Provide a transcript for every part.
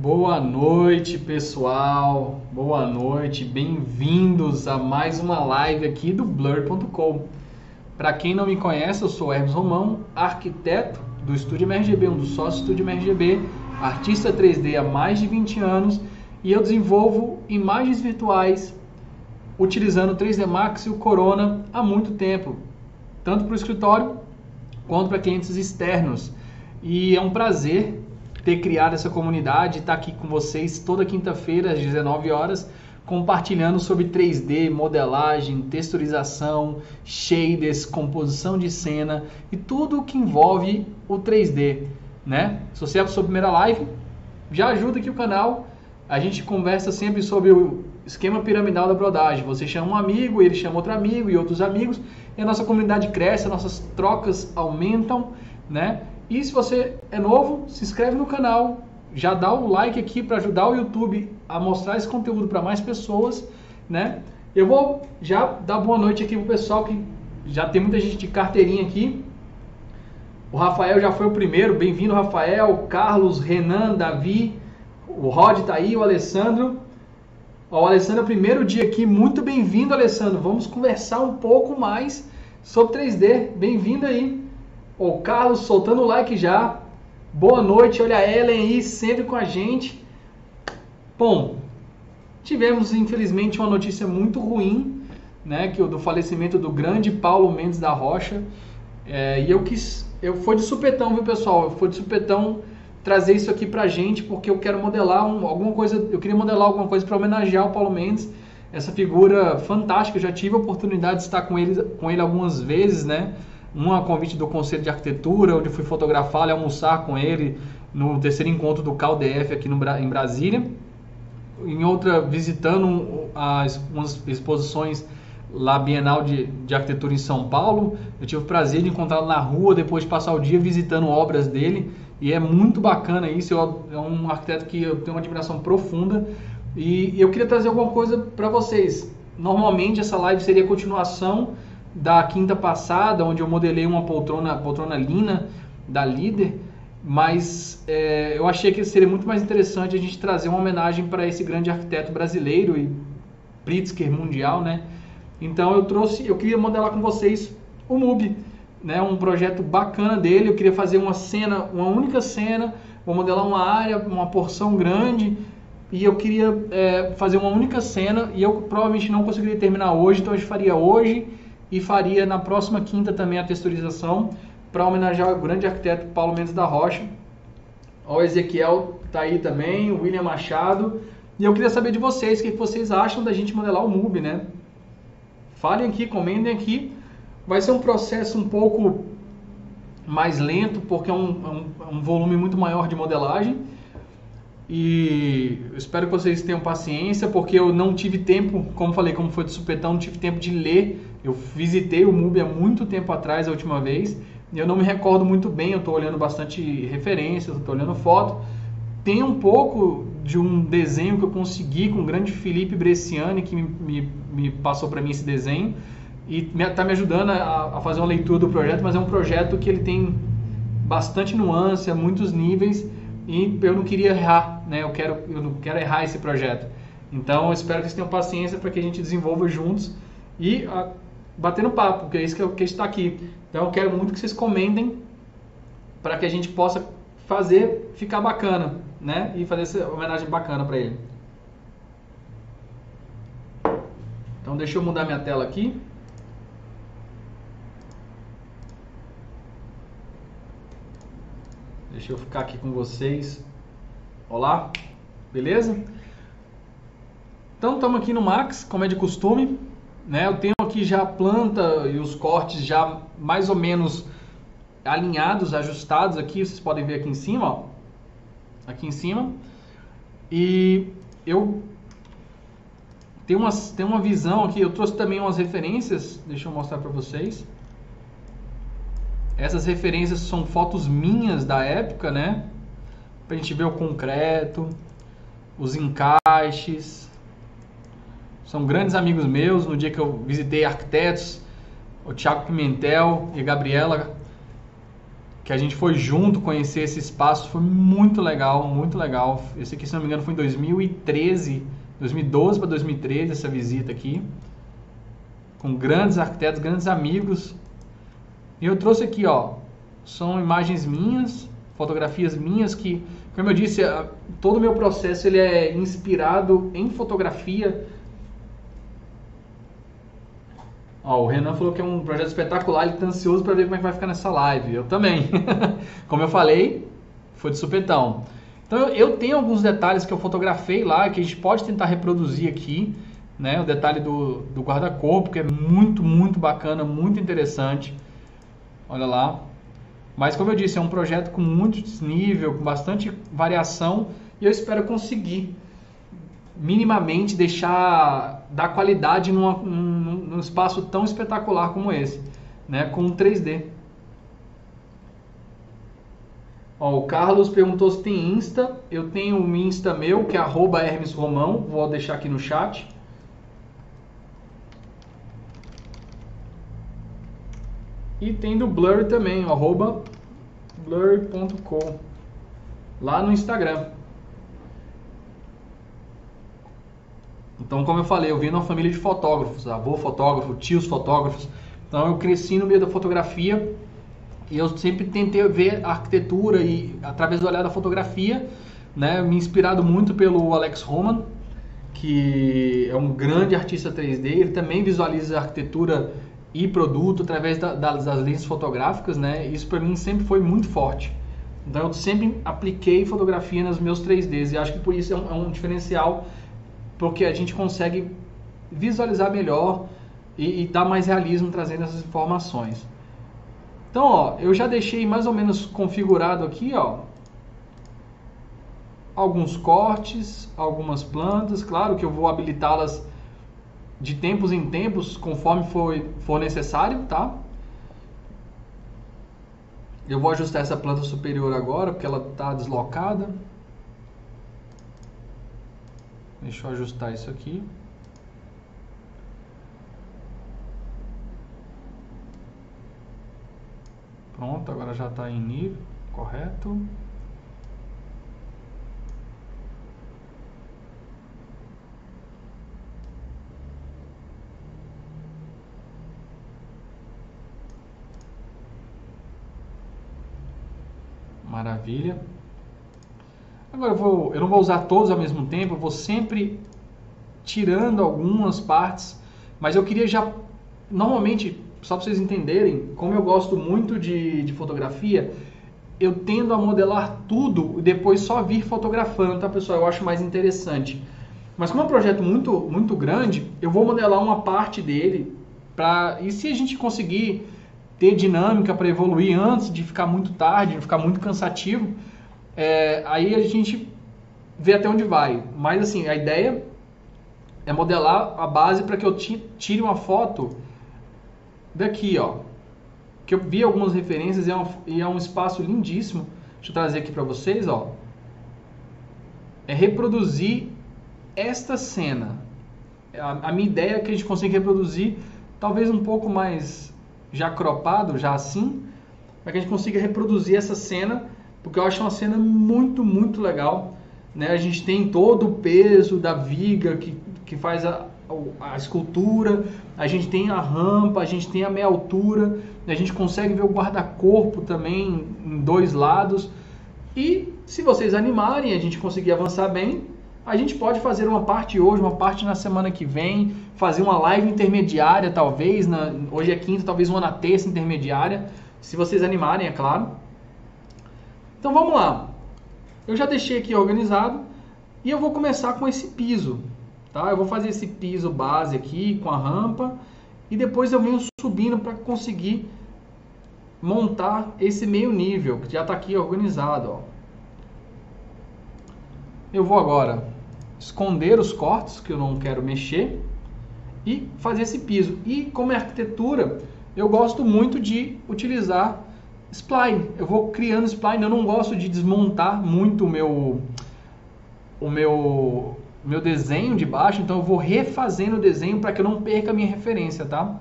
Boa noite, pessoal. Boa noite. Bem-vindos a mais uma live aqui do blur.com. Para quem não me conhece, eu sou Hermes Romão, arquiteto do Estúdio MRGB, um dos sócios do Estúdio MRGB, artista 3D há mais de 20 anos e eu desenvolvo imagens virtuais utilizando o 3D Max e o Corona há muito tempo, tanto para o escritório quanto para clientes externos. E é um prazer ter criado essa comunidade, estar aqui com vocês toda quinta-feira às 19 horas, compartilhando sobre 3D, modelagem, texturização, shaders, composição de cena e tudo o que envolve o 3D, né? Se você é a sua primeira live, já ajuda aqui o canal. A gente conversa sempre sobre o esquema piramidal da brodagem. Você chama um amigo, ele chama outro amigo e outros amigos, e a nossa comunidade cresce, nossas trocas aumentam, né? E se você é novo, se inscreve no canal, já dá o like aqui para ajudar o YouTube a mostrar esse conteúdo para mais pessoas, né? Eu vou já dar boa noite aqui pro pessoal que já tem muita gente de carteirinha aqui. O Rafael já foi o primeiro, bem-vindo Rafael, Carlos, Renan, Davi, o Rod tá aí, o Alessandro. Ó, o Alessandro é o primeiro dia aqui, muito bem-vindo Alessandro. Vamos conversar um pouco mais sobre 3D. Bem-vindo aí. O Carlos soltando o like já. Boa noite, olha a Ellen aí, sempre com a gente. Bom, tivemos infelizmente uma notícia muito ruim, né, que o do falecimento do grande Paulo Mendes da Rocha. É, e eu quis, eu foi de supetão, viu pessoal? Foi de supetão trazer isso aqui pra gente, porque eu quero modelar um, alguma coisa, eu queria modelar alguma coisa para homenagear o Paulo Mendes, essa figura fantástica. Eu já tive a oportunidade de estar com ele, com ele algumas vezes, né? Uma convite do Conselho de Arquitetura, onde fui fotografar e almoçar com ele no terceiro encontro do CalDF aqui no, em Brasília. Em outra, visitando as, umas exposições lá Bienal de, de Arquitetura em São Paulo. Eu tive o prazer de encontrá-lo na rua, depois de passar o dia visitando obras dele. E é muito bacana isso. Eu, é um arquiteto que eu tenho uma admiração profunda. E eu queria trazer alguma coisa para vocês. Normalmente essa live seria continuação da quinta passada, onde eu modelei uma poltrona, poltrona lina da líder, mas é, eu achei que seria muito mais interessante a gente trazer uma homenagem para esse grande arquiteto brasileiro e Pritzker mundial, né? Então eu trouxe, eu queria modelar com vocês o MUBI, né? Um projeto bacana dele. Eu queria fazer uma cena, uma única cena, vou modelar uma área, uma porção grande e eu queria é, fazer uma única cena e eu provavelmente não conseguiria terminar hoje, então a gente faria hoje e faria na próxima quinta também a texturização para homenagear o grande arquiteto Paulo Mendes da Rocha. O Ezequiel está aí também, o William Machado. E eu queria saber de vocês, o que vocês acham da gente modelar o MUBI, né? Falem aqui, comentem aqui. Vai ser um processo um pouco mais lento, porque é um, é um, é um volume muito maior de modelagem. E eu espero que vocês tenham paciência, porque eu não tive tempo, como falei, como foi de supetão, não tive tempo de ler eu visitei o MUBI há muito tempo atrás, a última vez, e eu não me recordo muito bem, eu estou olhando bastante referências, estou olhando foto. Tem um pouco de um desenho que eu consegui com o grande Felipe Bresciani, que me, me, me passou para mim esse desenho, e está me ajudando a, a, fazer uma leitura do projeto, mas é um projeto que ele tem bastante nuance, muitos níveis, e eu não queria errar, né? eu, quero, eu não quero errar esse projeto. Então, eu espero que vocês tenham paciência para que a gente desenvolva juntos e a, batendo papo, porque é isso que, eu, que está aqui. Então eu quero muito que vocês comentem para que a gente possa fazer ficar bacana, né? E fazer essa homenagem bacana para ele. Então deixa eu mudar minha tela aqui. Deixa eu ficar aqui com vocês. Olá, beleza? Então estamos aqui no Max, como é de costume. Né? Eu tenho aqui já a planta e os cortes já mais ou menos alinhados, ajustados aqui, vocês podem ver aqui em cima, ó. aqui em cima. E eu tenho uma, tenho uma visão aqui, eu trouxe também umas referências, deixa eu mostrar para vocês. Essas referências são fotos minhas da época, né? Pra gente ver o concreto, os encaixes, são grandes amigos meus. No dia que eu visitei arquitetos, o Thiago Pimentel e a Gabriela que a gente foi junto conhecer esse espaço, foi muito legal, muito legal. Esse aqui, se não me engano, foi em 2013, 2012 para 2013 essa visita aqui, com grandes arquitetos, grandes amigos. E eu trouxe aqui, ó, são imagens minhas, fotografias minhas que, como eu disse, todo o meu processo ele é inspirado em fotografia. Ó, o Renan falou que é um projeto espetacular, ele está ansioso para ver como é que vai ficar nessa live. Eu também. como eu falei, foi de supetão. Então eu tenho alguns detalhes que eu fotografei lá que a gente pode tentar reproduzir aqui, né? O detalhe do, do guarda-corpo que é muito, muito bacana, muito interessante. Olha lá, mas como eu disse, é um projeto com muito desnível, com bastante variação e eu espero conseguir minimamente deixar dar qualidade numa, num, num espaço tão espetacular como esse, né, com 3D. Ó, o Carlos perguntou se tem Insta. Eu tenho um Insta meu, que é arroba Hermes Romão. Vou deixar aqui no chat. E tem do Blur também, arroba blur.com, lá no Instagram. Então, como eu falei, eu vim numa família de fotógrafos, avô fotógrafo, tios fotógrafos. Então, eu cresci no meio da fotografia e eu sempre tentei ver a arquitetura e através do olhar da fotografia, né, me inspirado muito pelo Alex Roman, que é um grande artista 3D. Ele também visualiza a arquitetura e produto através da, das, das lentes fotográficas, né? Isso para mim sempre foi muito forte. Então eu sempre apliquei fotografia nos meus 3Ds e acho que por isso é um, é um diferencial, porque a gente consegue visualizar melhor e, e dar mais realismo trazendo essas informações. Então, ó, eu já deixei mais ou menos configurado aqui, ó, alguns cortes, algumas plantas, claro que eu vou habilitá-las de tempos em tempos, conforme for, for necessário, tá? Eu vou ajustar essa planta superior agora, porque ela está deslocada. Deixa eu ajustar isso aqui. Pronto, agora já está em nível correto. Maravilha. Agora eu, vou, eu não vou usar todos ao mesmo tempo, eu vou sempre tirando algumas partes, mas eu queria já, normalmente, só para vocês entenderem, como eu gosto muito de, de fotografia, eu tendo a modelar tudo e depois só vir fotografando, tá pessoal? Eu acho mais interessante. Mas como é um projeto muito, muito grande, eu vou modelar uma parte dele para e se a gente conseguir ter dinâmica para evoluir antes de ficar muito tarde, de ficar muito cansativo, é, aí a gente vê até onde vai. Mas assim, a ideia é modelar a base para que eu tire uma foto daqui, ó. Que eu vi algumas referências e é, um, e é um espaço lindíssimo. Deixa eu trazer aqui para vocês, ó. É reproduzir esta cena. A, a minha ideia é que a gente consiga reproduzir talvez um pouco mais já cropado, já assim, para que a gente consiga reproduzir essa cena, porque eu acho uma cena muito, muito legal. Né? A gente tem todo o peso da viga que, que faz a, a escultura, a gente tem a rampa, a gente tem a meia altura, a gente consegue ver o guarda-corpo também em dois lados. E se vocês animarem, a gente conseguir avançar bem, a gente pode fazer uma parte hoje, uma parte na semana que vem, fazer uma live intermediária, talvez. Na, hoje é quinta, talvez uma na terça intermediária. Se vocês animarem, é claro. Então vamos lá. Eu já deixei aqui organizado e eu vou começar com esse piso. Tá? Eu vou fazer esse piso base aqui com a rampa e depois eu venho subindo para conseguir montar esse meio nível que já está aqui organizado. Ó. Eu vou agora esconder os cortes que eu não quero mexer e fazer esse piso. E como é arquitetura, eu gosto muito de utilizar spline. Eu vou criando spline, eu não gosto de desmontar muito o meu o meu meu desenho de baixo, então eu vou refazendo o desenho para que eu não perca a minha referência, tá?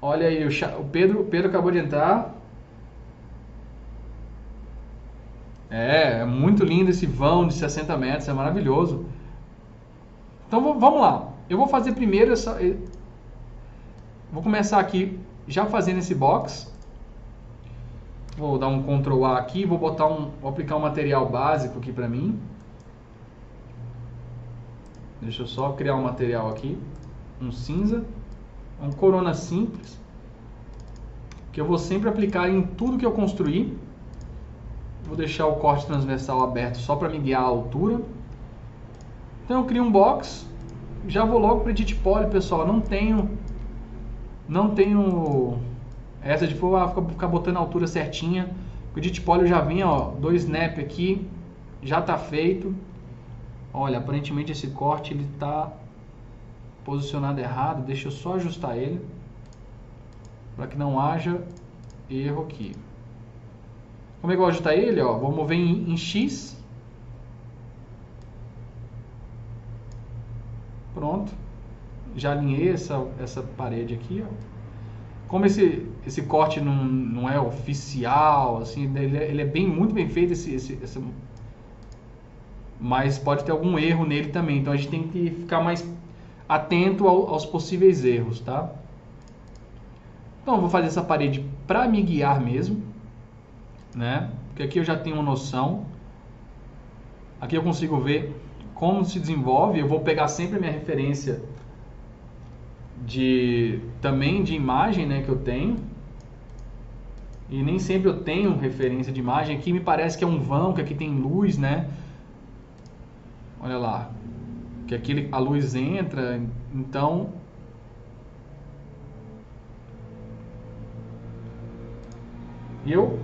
Olha aí, o Pedro, o Pedro acabou de entrar. É, é muito lindo esse vão de 60 metros, é maravilhoso. Então vamos lá. Eu vou fazer primeiro essa. Vou começar aqui já fazendo esse box. Vou dar um Ctrl A aqui, vou botar um, vou aplicar um material básico aqui para mim. Deixa eu só criar um material aqui, um cinza, um corona simples, que eu vou sempre aplicar em tudo que eu construir. Vou deixar o corte transversal aberto só para me guiar a altura. Então eu crio um box, já vou logo para edit poly, pessoal. Não tenho, não tenho essa de for ficar botando a altura certinha. O edit poly já vem, ó, dois snap aqui, já tá feito. Olha, aparentemente esse corte ele está posicionado errado. Deixa eu só ajustar ele para que não haja erro aqui. Como é que eu vou ajustar ele? Ó, vou mover em, em X. Pronto. Já alinhei essa, essa parede aqui. Ó. Como esse, esse corte não, não é oficial, assim, ele é, ele é bem, muito bem feito esse, esse, esse mas pode ter algum erro nele também. Então a gente tem que ficar mais atento ao, aos possíveis erros, tá? Então vou fazer essa parede para me guiar mesmo, né? Porque aqui eu já tenho uma noção. Aqui eu consigo ver como se desenvolve. Eu vou pegar sempre a minha referência de também de imagem, né, que eu tenho. E nem sempre eu tenho referência de imagem. Aqui me parece que é um vão, que aqui tem luz, né? Olha lá. Que aqui a luz entra, então E eu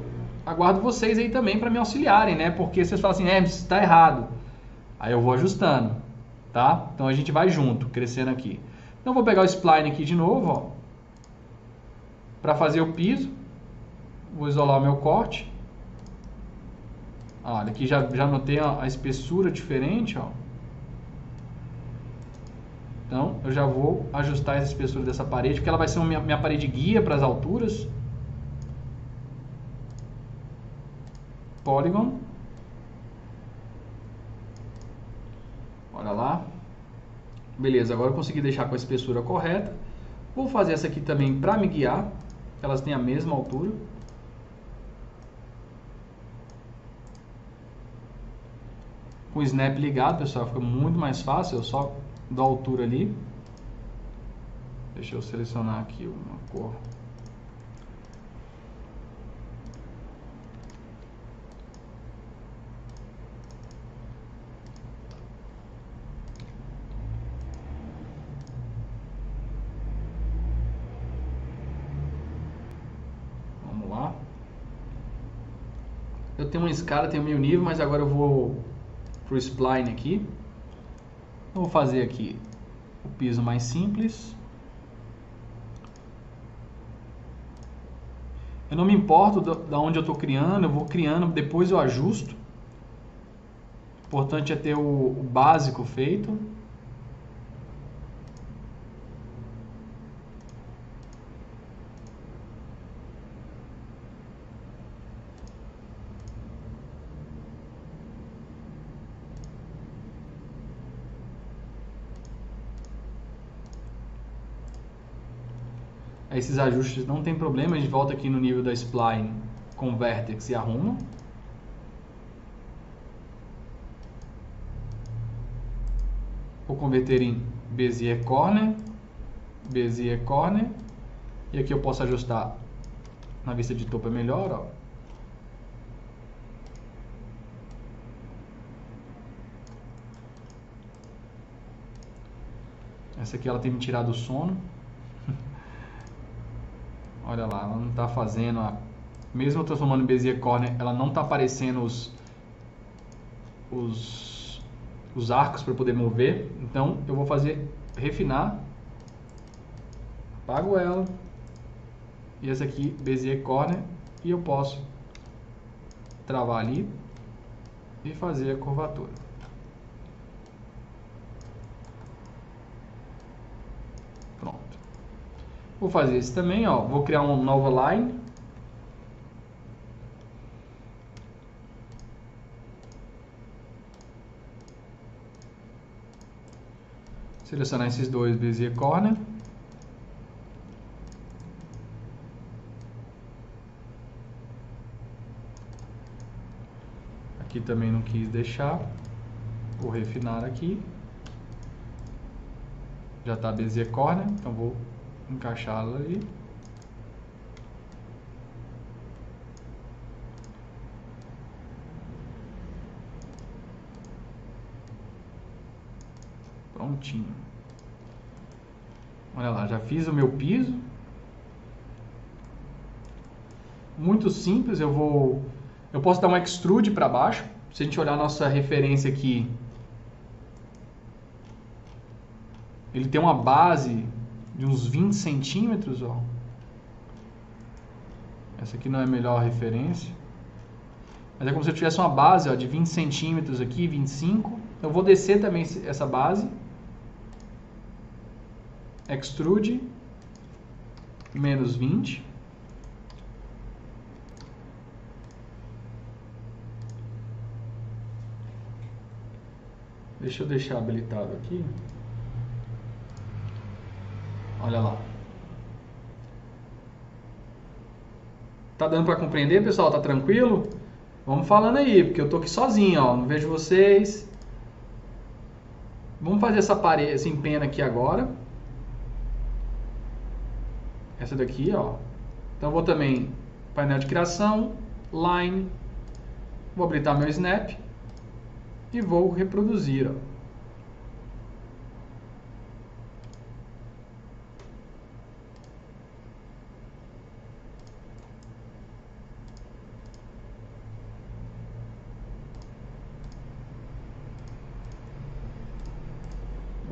aguardo vocês aí também para me auxiliarem, né? Porque vocês falam assim, é, está errado. Aí eu vou ajustando, tá? Então a gente vai junto, crescendo aqui. Então vou pegar o spline aqui de novo, ó. Para fazer o piso. Vou isolar o meu corte. Olha, aqui já, já notei a, espessura diferente, ó. Então, eu já vou ajustar essa espessura dessa parede, porque ela vai ser minha, minha parede guia para as alturas. Polygon. Olha lá. Beleza, agora eu consegui deixar com a espessura correta. Vou fazer essa aqui também para me guiar. Elas têm a mesma altura. com o snap ligado, pessoal, fica muito mais fácil, eu só dou altura ali. Deixa eu selecionar aqui uma cor. Vamos lá. Eu tenho uma escala, tenho meio nível, mas agora eu vou para o spline aqui. vou fazer aqui o piso mais simples. Eu não me importo da onde eu estou criando, eu vou criando, depois eu ajusto. O importante é ter o, o básico feito. Esses ajustes não tem problema, a gente volta aqui no nível da spline com vertex e arruma. Vou converter em Bezier Corner, Bezier Corner, e aqui eu posso ajustar na vista de topo é melhor, ó. Essa aqui ela tem me tirado o sono. Olha lá, ela não está fazendo a... Mesmo transformando em Bezier Corner, ela não está aparecendo os, os, os arcos para poder mover. Então eu vou fazer refinar. Apago ela. E essa aqui, Bezier Corner. E eu posso travar ali e fazer a curvatura. Vou fazer isso também, ó. Vou criar uma nova line. Selecionar esses dois, Bezier Corner. Aqui também não quis deixar. Vou refinar aqui. Já está Bezier Corner, então vou encaixá-la ali. Prontinho. Olha lá, já fiz o meu piso. Muito simples, eu vou eu posso dar um extrude para baixo. Se a gente olhar a nossa referência aqui, ele tem uma base de uns 20 centímetros, ó. Essa aqui não é a melhor referência. Mas é como se eu tivesse uma base ó, de 20 centímetros aqui, 25. Eu vou descer também essa base. Extrude. Menos 20. Deixa eu deixar habilitado aqui. Olha lá. Tá dando para compreender, pessoal? Tá tranquilo? Vamos falando aí, porque eu tô aqui sozinho, ó. Não vejo vocês. Vamos fazer essa parede, esse empena aqui agora. Essa daqui, ó. Então vou também painel de criação, line. Vou habilitar meu snap e vou reproduzir. Ó.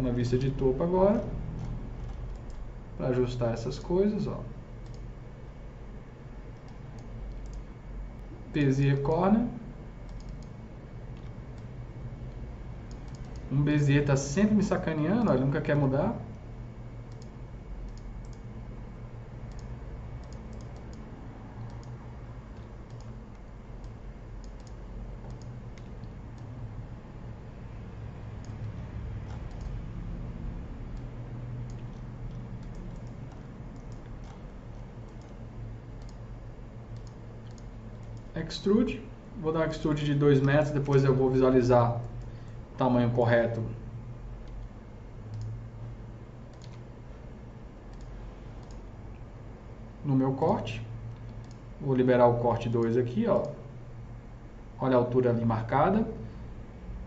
na vista de topo agora para ajustar essas coisas, ó. Bezier corner Um Bezier tá sempre me sacaneando, ó, ele nunca quer mudar. Extrude, vou dar um extrude de 2 metros, depois eu vou visualizar tamanho correto. No meu corte. Vou liberar o corte 2 aqui, ó. Olha a altura ali marcada.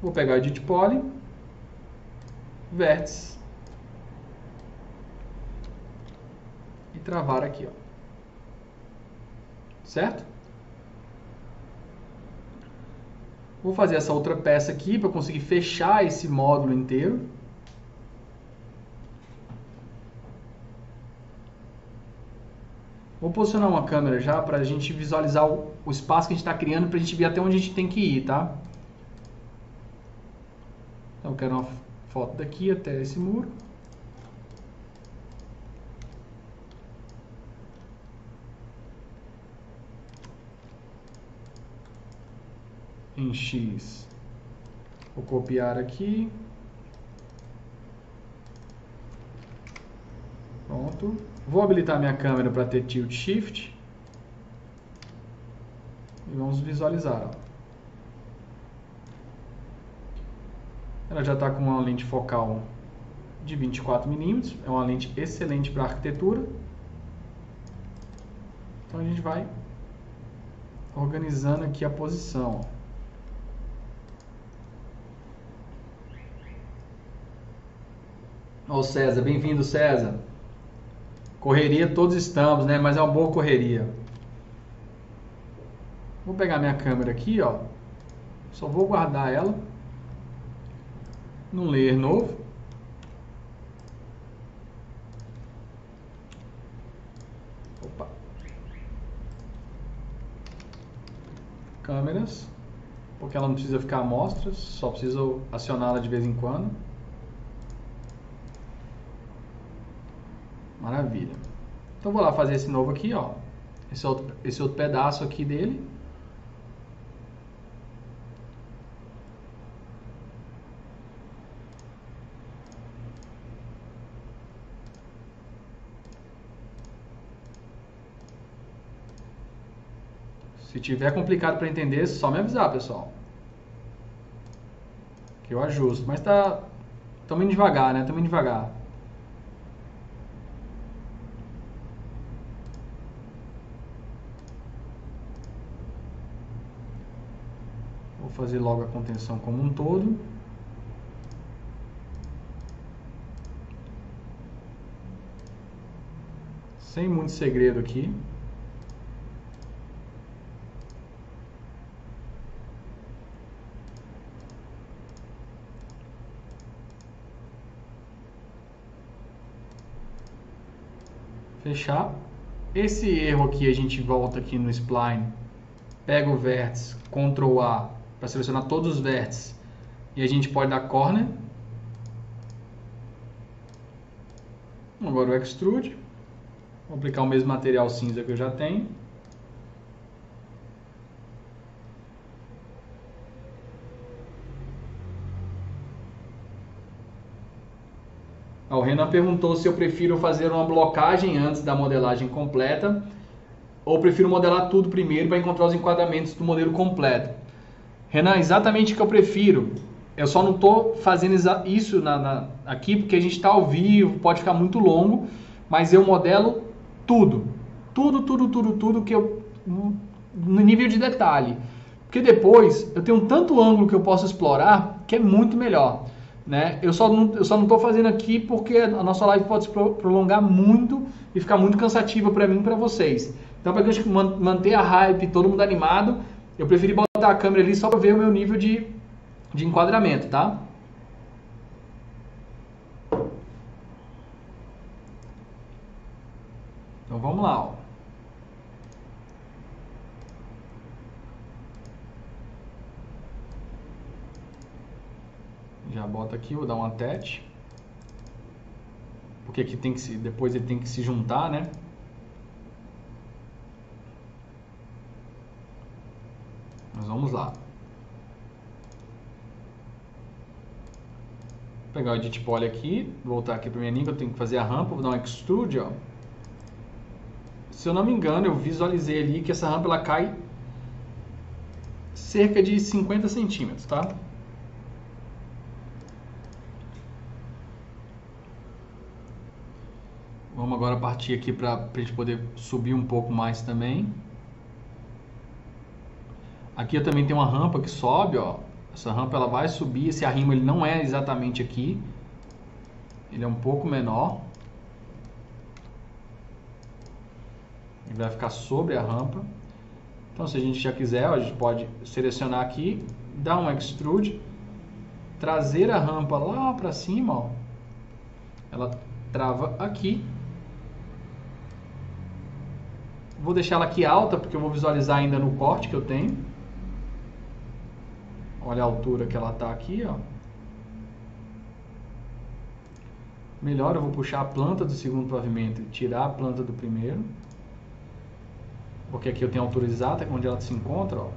Vou pegar o Edit Poly. Vértice. E travar aqui, ó. Certo? Vou fazer essa outra peça aqui para conseguir fechar esse módulo inteiro. Vou posicionar uma câmera já para a gente visualizar o, espaço que a gente está criando para a gente ver até onde a gente tem que ir, tá? Então eu quero uma foto daqui até esse muro. Em X. Vou copiar aqui. Pronto. Vou habilitar minha câmera para ter tilt shift. E vamos visualizar. Ela já está com uma lente focal de 24 milímetros. É uma lente excelente para arquitetura. Então a gente vai organizando aqui a posição. Ô César, bem-vindo César. Correria todos estamos, né? Mas é uma boa correria. Vou pegar minha câmera aqui, ó. Só vou guardar ela. Num layer novo. Opa. Câmeras. Porque ela não precisa ficar à mostra, só preciso acioná-la de vez em quando. Maravilha. Então vou lá fazer esse novo aqui, ó. Esse outro, esse outro pedaço aqui dele. Se tiver complicado para entender, é só me avisar, pessoal. Que eu ajusto. Mas tá. Estamos indo devagar, né? Estamos indo devagar. Fazer logo a contenção como um todo. Sem muito segredo aqui. Fechar. Esse erro aqui a gente volta aqui no spline, pega o vértice, Ctrl A para selecionar todos os vértices e a gente pode dar corner. Agora o extrude. Vou aplicar o mesmo material cinza que eu já tenho. O Renan perguntou se eu prefiro fazer uma blocagem antes da modelagem completa ou prefiro modelar tudo primeiro para encontrar os enquadramentos do modelo completo. Renan, exatamente o que eu prefiro. Eu só não estou fazendo isso na, na, aqui porque a gente está ao vivo, pode ficar muito longo, mas eu modelo tudo. Tudo, tudo, tudo, tudo que eu. no nível de detalhe. Porque depois eu tenho tanto ângulo que eu posso explorar que é muito melhor. Né? Eu só não estou fazendo aqui porque a nossa live pode se prolongar muito e ficar muito cansativa para mim e para vocês. Então, para manter a hype, todo mundo animado, eu preferi botar a câmera ali só para ver o meu nível de, de enquadramento, tá? Então vamos lá, ó. Já bota aqui, vou dar um attach. Porque aqui tem que se, depois ele tem que se juntar, né? Mas vamos lá. Vou pegar o edit poly aqui, voltar aqui para minha língua, eu tenho que fazer a rampa, vou dar um extrude, ó. Se eu não me engano, eu visualizei ali que essa rampa ela cai cerca de 50 centímetros, tá? Vamos agora partir aqui para a gente poder subir um pouco mais também. Aqui eu também tenho uma rampa que sobe, ó. Essa rampa ela vai subir, esse arrimo ele não é exatamente aqui. Ele é um pouco menor. Ele vai ficar sobre a rampa. Então se a gente já quiser, ó, a gente pode selecionar aqui, dar um extrude, trazer a rampa lá para cima, ó. Ela trava aqui Vou deixar ela aqui alta, porque eu vou visualizar ainda no corte que eu tenho. Olha a altura que ela está aqui, ó. Melhor eu vou puxar a planta do segundo pavimento e tirar a planta do primeiro. Porque aqui eu tenho a altura exata, onde ela se encontra, ó.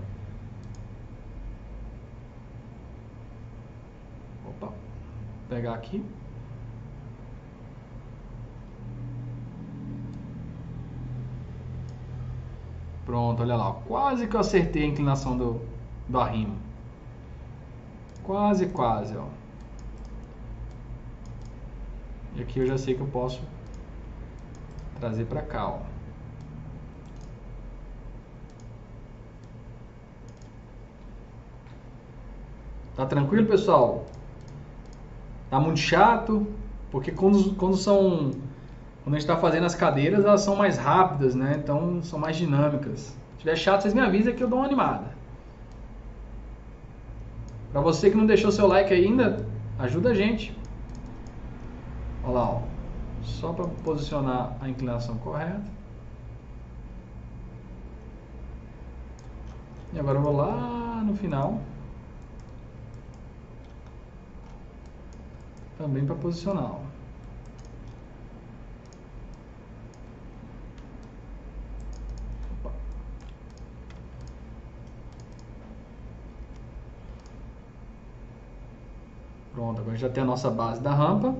Opa. Vou pegar aqui. Pronto, olha lá. Quase que eu acertei a inclinação do, do arrimo. Quase, quase, ó. E aqui eu já sei que eu posso trazer para cá, ó. Tá tranquilo, pessoal? Tá muito chato? Porque quando, quando são quando a gente está fazendo as cadeiras, elas são mais rápidas, né? Então são mais dinâmicas. Se tiver chato, vocês me avisam que eu dou uma animada. Para você que não deixou seu like ainda, ajuda a gente. Olha lá, ó. só para posicionar a inclinação correta. E agora eu vou lá no final. Também para posicionar. Agora já tem a nossa base da rampa,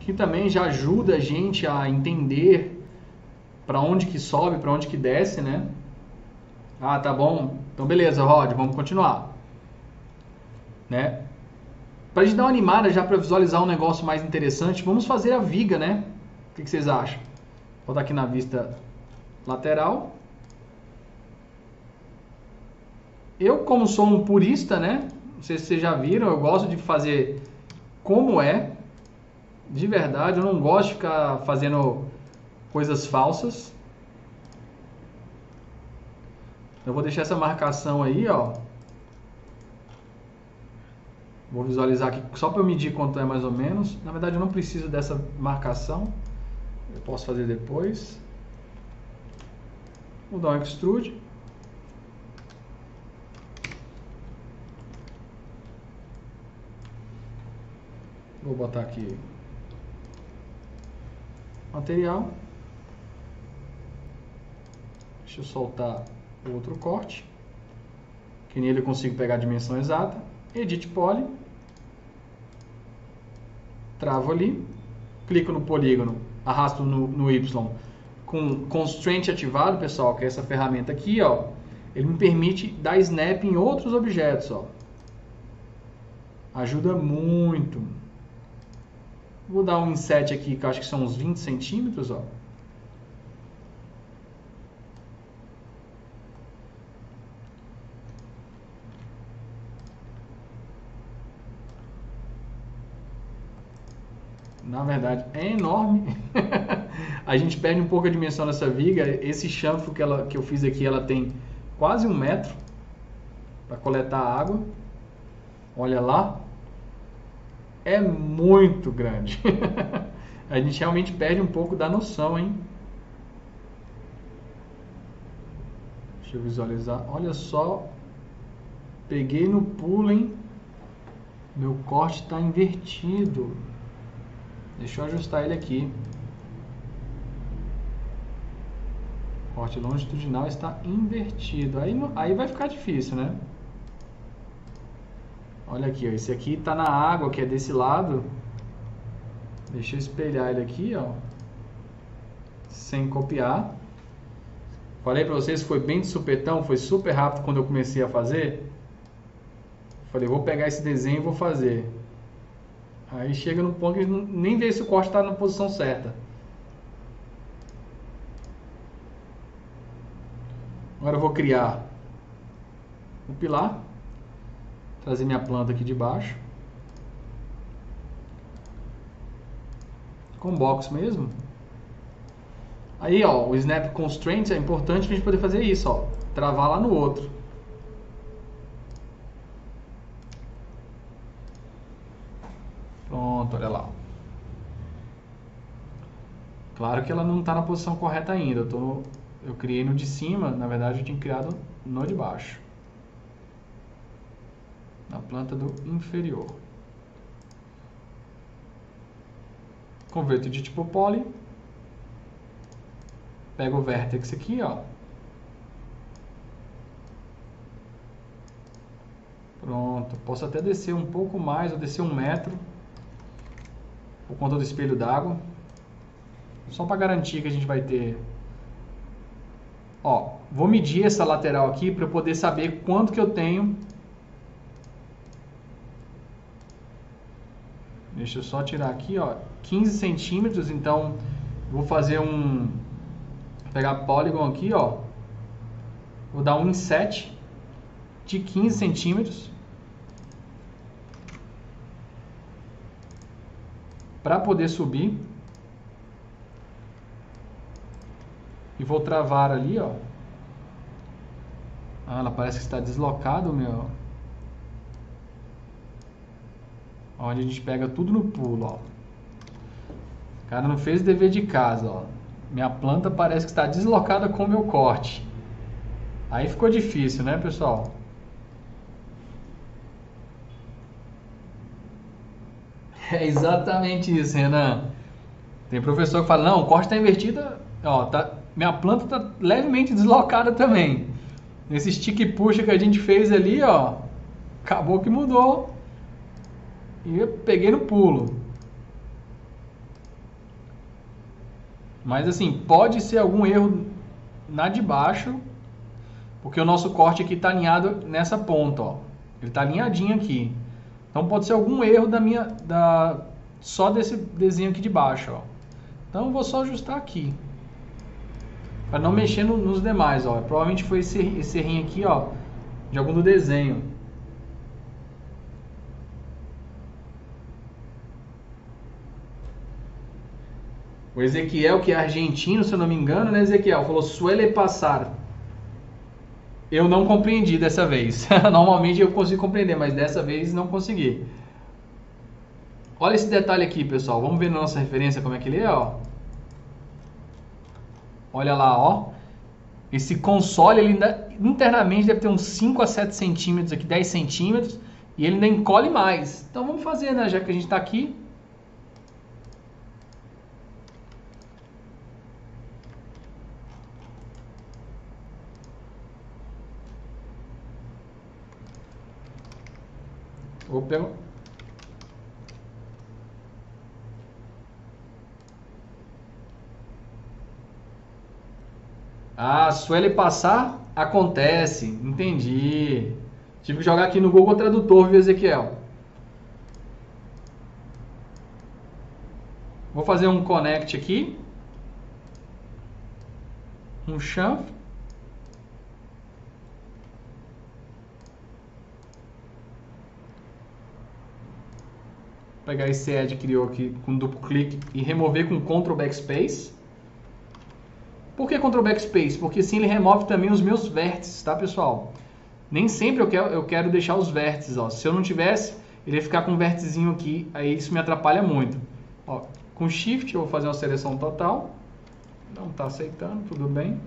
que também já ajuda a gente a entender para onde que sobe, para onde que desce, né? Ah, tá bom. Então beleza, Rod, vamos continuar. Né? Pra gente dar uma animada já para visualizar um negócio mais interessante, vamos fazer a viga, né? O que, que vocês acham? Vou botar aqui na vista lateral. Eu, como sou um purista, né? Não sei se vocês já viram, eu gosto de fazer como é. De verdade, eu não gosto de ficar fazendo coisas falsas. Eu vou deixar essa marcação aí, ó. Vou visualizar aqui só para eu medir quanto é mais ou menos. Na verdade, eu não preciso dessa marcação. Eu posso fazer depois. Vou dar um extrude. Vou botar aqui material. Deixa eu soltar o outro corte. Que nele eu consigo pegar a dimensão exata. Edit Poly. Travo ali. Clico no polígono. Arrasto no, no Y. Com Constraint ativado, pessoal, que é essa ferramenta aqui, ó. Ele me permite dar snap em outros objetos, ó. Ajuda muito. Vou dar um inset aqui, que acho que são uns 20 centímetros, ó. Na verdade, é enorme. a gente perde um pouco a dimensão dessa viga. Esse chanfro que, ela, que eu fiz aqui, ela tem quase um metro para coletar água. Olha lá, é muito grande. a gente realmente perde um pouco da noção, hein? Deixa eu visualizar. Olha só. Peguei no pulo, hein? Meu corte está invertido. Deixa eu ajustar ele aqui. O corte longitudinal está invertido. Aí, aí vai ficar difícil, né? Olha aqui, ó, esse aqui está na água, que é desse lado. Deixa eu espelhar ele aqui, ó. Sem copiar. Falei para vocês que foi bem de supetão, foi super rápido quando eu comecei a fazer. Falei, vou pegar esse desenho e vou fazer. Aí chega no ponto que nem vê se o corte está na posição certa. Agora eu vou criar o pilar trazer minha planta aqui de baixo. Com box mesmo. Aí, ó, o Snap Constraints é importante a gente poder fazer isso, ó. Travar lá no outro. Pronto, olha lá. Claro que ela não está na posição correta ainda. Eu, tô eu criei no de cima, na verdade eu tinha criado no de baixo na planta do inferior. Converto de tipo poly. Pego o vértex aqui, ó. Pronto. Posso até descer um pouco mais, ou descer um metro. Por conta do espelho d'água. Só para garantir que a gente vai ter... Ó, vou medir essa lateral aqui para eu poder saber quanto que eu tenho Deixa eu só tirar aqui, ó, 15 centímetros, então vou fazer um, pegar Polygon aqui, ó, vou dar um inset de 15 centímetros para poder subir e vou travar ali, ó. Ah, ela parece que está deslocado, meu. Onde a gente pega tudo no pulo, ó. O cara não fez o dever de casa, ó. Minha planta parece que está deslocada com o meu corte. Aí ficou difícil, né, pessoal? É exatamente isso, Renan. Tem professor que fala, não, o corte está invertido, ó, tá, minha planta está levemente deslocada também. Nesse stick puxa que a gente fez ali, ó, acabou que mudou e eu peguei no pulo. Mas assim, pode ser algum erro na de baixo, Porque o nosso corte aqui está alinhado nessa ponta, ó. Ele está alinhadinho aqui. Então pode ser algum erro da minha, da, só desse desenho aqui de baixo, ó. Então vou só ajustar aqui. Para não mexer no, nos demais, ó. Provavelmente foi esse, esse errinho aqui, ó, de algum do desenho. O Ezequiel, que é argentino, se eu não me engano, né, Ezequiel? Falou, suele passar. Eu não compreendi dessa vez. Normalmente eu consigo compreender, mas dessa vez não consegui. Olha esse detalhe aqui, pessoal. Vamos ver na nossa referência como é que ele é, ó. Olha lá, ó. Esse console, ele ainda, internamente deve ter uns 5 a 7 centímetros aqui, 10 centímetros. E ele ainda encolhe mais. Então vamos fazer, né? Já que a gente está aqui, Pegar. Ah, suele passar? Acontece. Entendi. Tive que jogar aqui no Google Tradutor, viu, Ezequiel? Vou fazer um connect aqui. Um chanfre. Pegar esse Ed que criou aqui com duplo clique e remover com Ctrl Backspace. Por que Ctrl Backspace? Porque assim ele remove também os meus vértices, tá pessoal? Nem sempre eu quero, eu quero deixar os vértices, ó. Se eu não tivesse, ele ia ficar com um vérticezinho aqui, aí isso me atrapalha muito. Ó, com Shift eu vou fazer uma seleção total. Não está aceitando, tudo bem.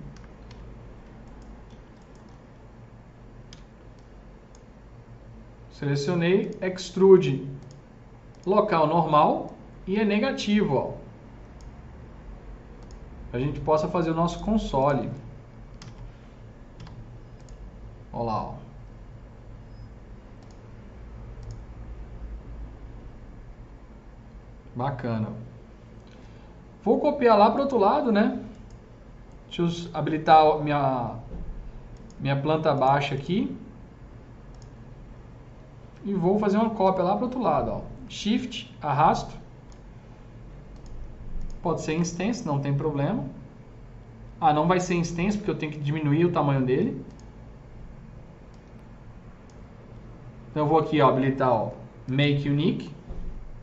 Selecionei, Extrude local normal e é negativo, ó. A gente possa fazer o nosso console. Olha lá, ó. Bacana. Vou copiar lá para outro lado, né? Deixa eu habilitar minha, minha planta baixa aqui. E vou fazer uma cópia lá para outro lado, ó. Shift, arrasto. Pode ser instance, não tem problema. Ah, não vai ser instance porque eu tenho que diminuir o tamanho dele. Então eu vou aqui ó, habilitar ó, Make Unique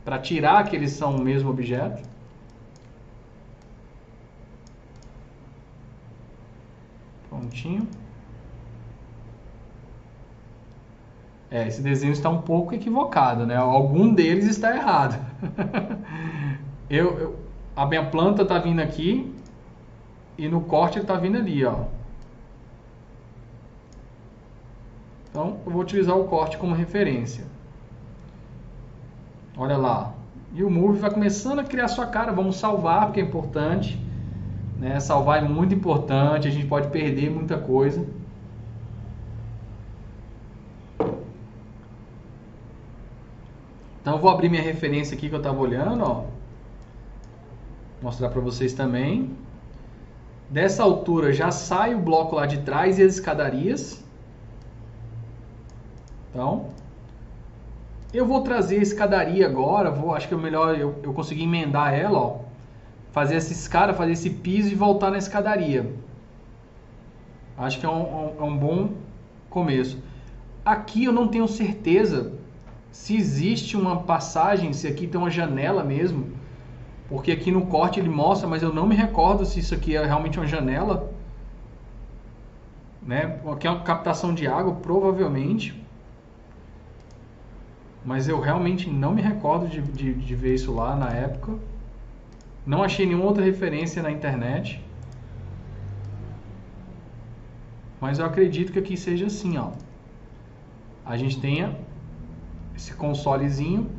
para tirar que eles são o mesmo objeto. Prontinho. É, esse desenho está um pouco equivocado, né? Algum deles está errado. eu, eu, a minha planta está vindo aqui e no corte ele está vindo ali, ó. Então, eu vou utilizar o corte como referência. Olha lá. E o Move vai começando a criar sua cara. Vamos salvar, porque é importante. Né? Salvar é muito importante. A gente pode perder muita coisa. Então eu vou abrir minha referência aqui que eu estava olhando, ó. Mostrar para vocês também. Dessa altura já sai o bloco lá de trás e as escadarias. Então, eu vou trazer a escadaria agora, vou, acho que é melhor eu, eu conseguir emendar ela, ó. Fazer essa escada, fazer esse piso e voltar na escadaria. Acho que é um, um, é um bom começo. Aqui eu não tenho certeza se existe uma passagem, se aqui tem uma janela mesmo, porque aqui no corte ele mostra, mas eu não me recordo se isso aqui é realmente uma janela, né? Aqui é uma captação de água, provavelmente, mas eu realmente não me recordo de, de, de ver isso lá na época. Não achei nenhuma outra referência na internet. Mas eu acredito que aqui seja assim, ó. A gente tenha esse consolezinho.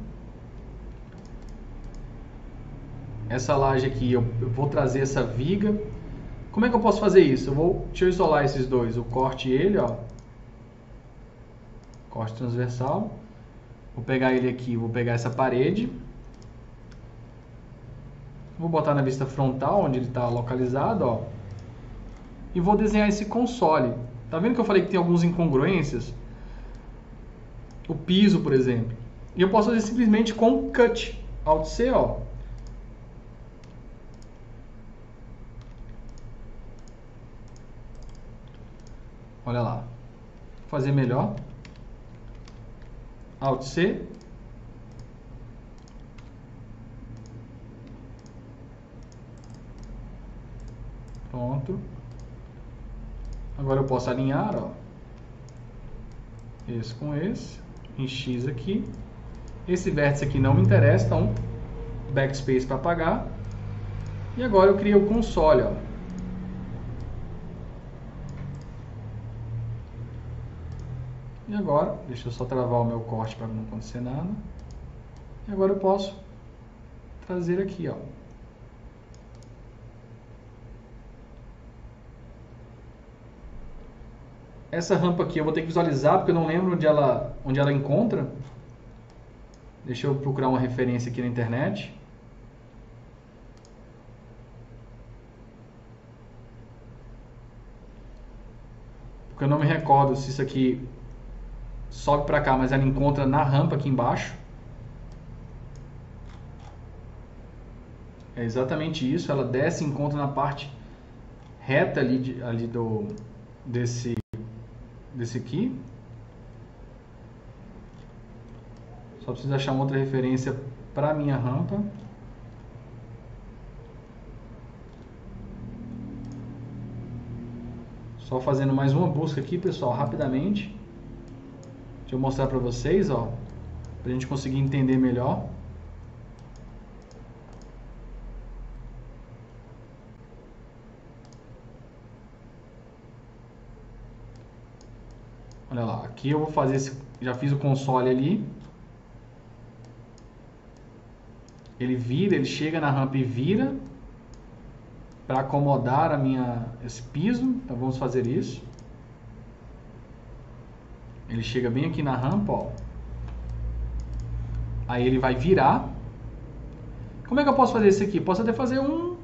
Essa laje aqui, eu, vou trazer essa viga. Como é que eu posso fazer isso? Eu vou, deixa eu isolar esses dois. Eu corte ele, ó. Corte transversal. Vou pegar ele aqui, vou pegar essa parede. Vou botar na vista frontal, onde ele está localizado, ó. E vou desenhar esse console. Tá vendo que eu falei que tem algumas incongruências? O piso, por exemplo. E eu posso fazer simplesmente com cut. Alt C, ó. Olha lá. Vou fazer melhor. Alt C. Pronto. Agora eu posso alinhar, ó. Esse com esse. Em X aqui. Esse vértice aqui não me interessa, então backspace para apagar. E agora eu crio o console, ó. E agora, deixa eu só travar o meu corte para não acontecer nada. E agora eu posso trazer aqui, ó. Essa rampa aqui eu vou ter que visualizar porque eu não lembro onde ela, onde ela encontra. Deixa eu procurar uma referência aqui na internet. Porque eu não me recordo se isso aqui sobe para cá, mas ela encontra na rampa aqui embaixo. É exatamente isso, ela desce e encontra na parte reta ali, de, ali do, desse desse aqui. Só preciso achar uma outra referência para minha rampa. Só fazendo mais uma busca aqui, pessoal, rapidamente. Deixa eu mostrar para vocês, ó, para a gente conseguir entender melhor. Olha lá, aqui eu vou fazer esse, já fiz o console ali. Ele vira, ele chega na rampa e vira para acomodar a minha esse piso. Então vamos fazer isso. Ele chega bem aqui na rampa, ó. Aí ele vai virar. Como é que eu posso fazer isso aqui? Posso até fazer um.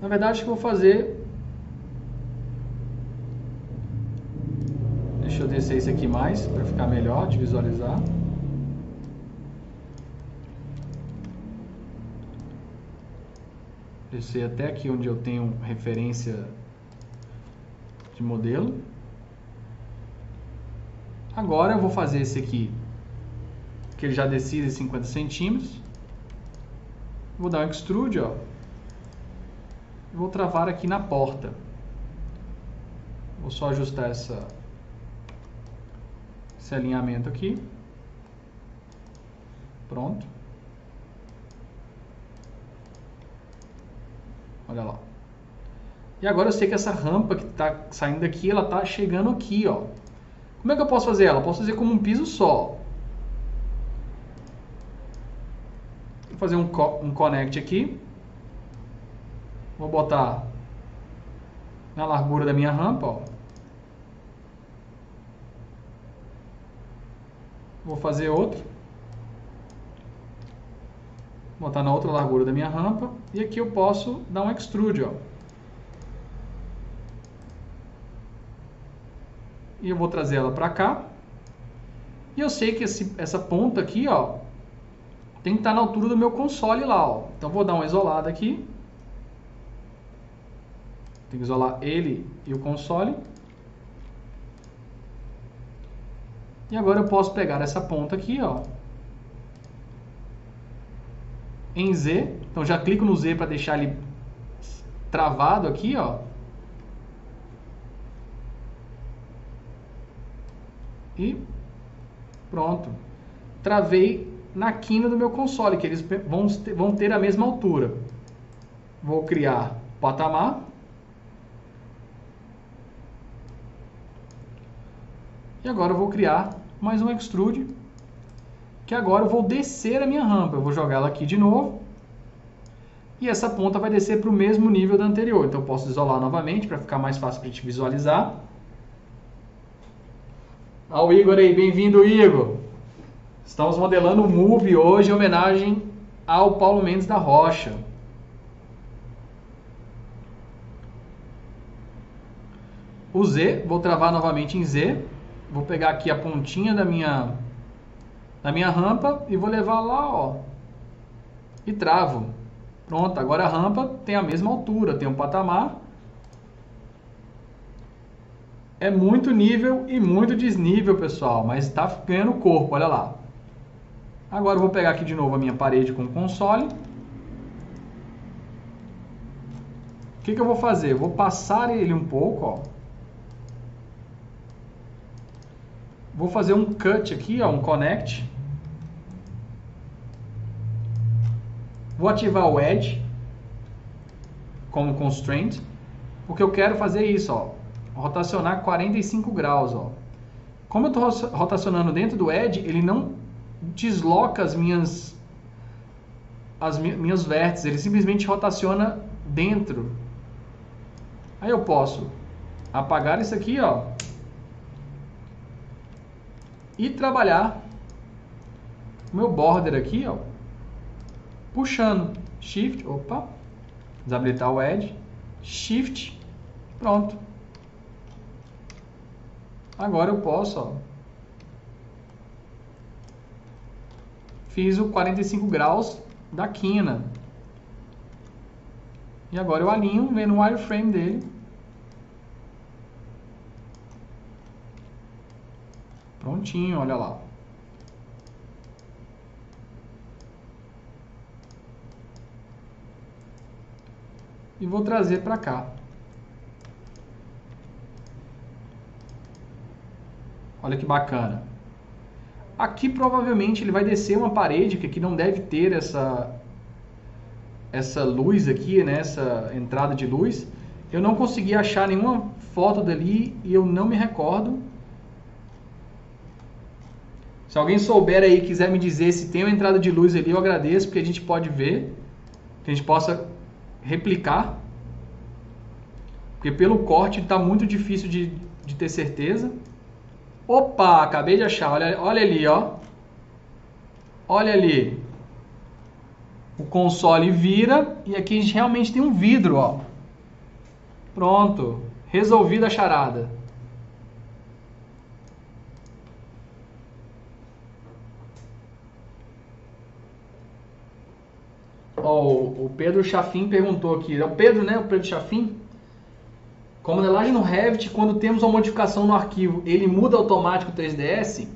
Na verdade, que vou fazer Deixa eu descer isso aqui mais para ficar melhor de visualizar. Descer até aqui onde eu tenho referência de modelo. Agora eu vou fazer esse aqui, que ele já decide 50 centímetros. Vou dar um extrude, ó. Vou travar aqui na porta. Vou só ajustar essa esse alinhamento aqui. Pronto. Olha lá. E agora eu sei que essa rampa que está saindo aqui, ela está chegando aqui, ó. Como é que eu posso fazer ela? Eu posso fazer como um piso só. Vou fazer um, co um connect aqui. Vou botar na largura da minha rampa, ó. Vou fazer outro. Botar na outra largura da minha rampa. E aqui eu posso dar um extrude, ó. E eu vou trazer ela para cá. E eu sei que esse, essa ponta aqui, ó, tem que estar tá na altura do meu console lá, ó. Então vou dar uma isolada aqui. Tem que isolar ele e o console. E agora eu posso pegar essa ponta aqui, ó, em Z. Então já clico no Z para deixar ele travado aqui, ó. E pronto. Travei na quina do meu console, que eles vão ter, vão ter a mesma altura. Vou criar patamar. E agora eu vou criar mais um extrude, que agora eu vou descer a minha rampa. Eu vou jogar ela aqui de novo. E essa ponta vai descer para o mesmo nível da anterior. Então eu posso isolar novamente para ficar mais fácil para a gente visualizar. Olha o Igor aí, bem-vindo Igor. Estamos modelando o Move hoje em homenagem ao Paulo Mendes da Rocha. o Z, vou travar novamente em Z, vou pegar aqui a pontinha da minha da minha rampa e vou levar lá, ó, e travo. Pronto, agora a rampa tem a mesma altura, tem um patamar. É muito nível e muito desnível, pessoal, mas está ganhando corpo, olha lá. Agora eu vou pegar aqui de novo a minha parede com o console. O que, que eu vou fazer? Eu vou passar ele um pouco, ó. Vou fazer um cut aqui, ó, um connect. Vou ativar o Edge como constraint, porque eu quero fazer isso, ó, rotacionar 45 graus, ó. Como eu estou rotacionando dentro do Edge, ele não desloca as minhas as minhas vértices, ele simplesmente rotaciona dentro. Aí eu posso apagar isso aqui, ó, e trabalhar meu border aqui, ó, puxando, shift, opa, desabilitar o edge, shift, pronto. Agora eu posso, ó, fiz o 45 graus da quina. E agora eu alinho vendo o wireframe dele Prontinho, olha lá. E vou trazer para cá. Olha que bacana. Aqui provavelmente ele vai descer uma parede que aqui não deve ter essa essa luz aqui, né, essa entrada de luz. Eu não consegui achar nenhuma foto dali e eu não me recordo se alguém souber aí quiser me dizer se tem uma entrada de luz ali, eu agradeço, porque a gente pode ver, que a gente possa replicar. Porque pelo corte está muito difícil de, de ter certeza. Opa, acabei de achar, olha, olha ali, ó. Olha ali. O console vira e aqui a gente realmente tem um vidro, ó. Pronto, resolvida a charada. Ó, o Pedro Chafim perguntou aqui. É o Pedro, né? O Pedro Chafim. Com a modelagem no Revit, quando temos uma modificação no arquivo, ele muda automático o 3ds?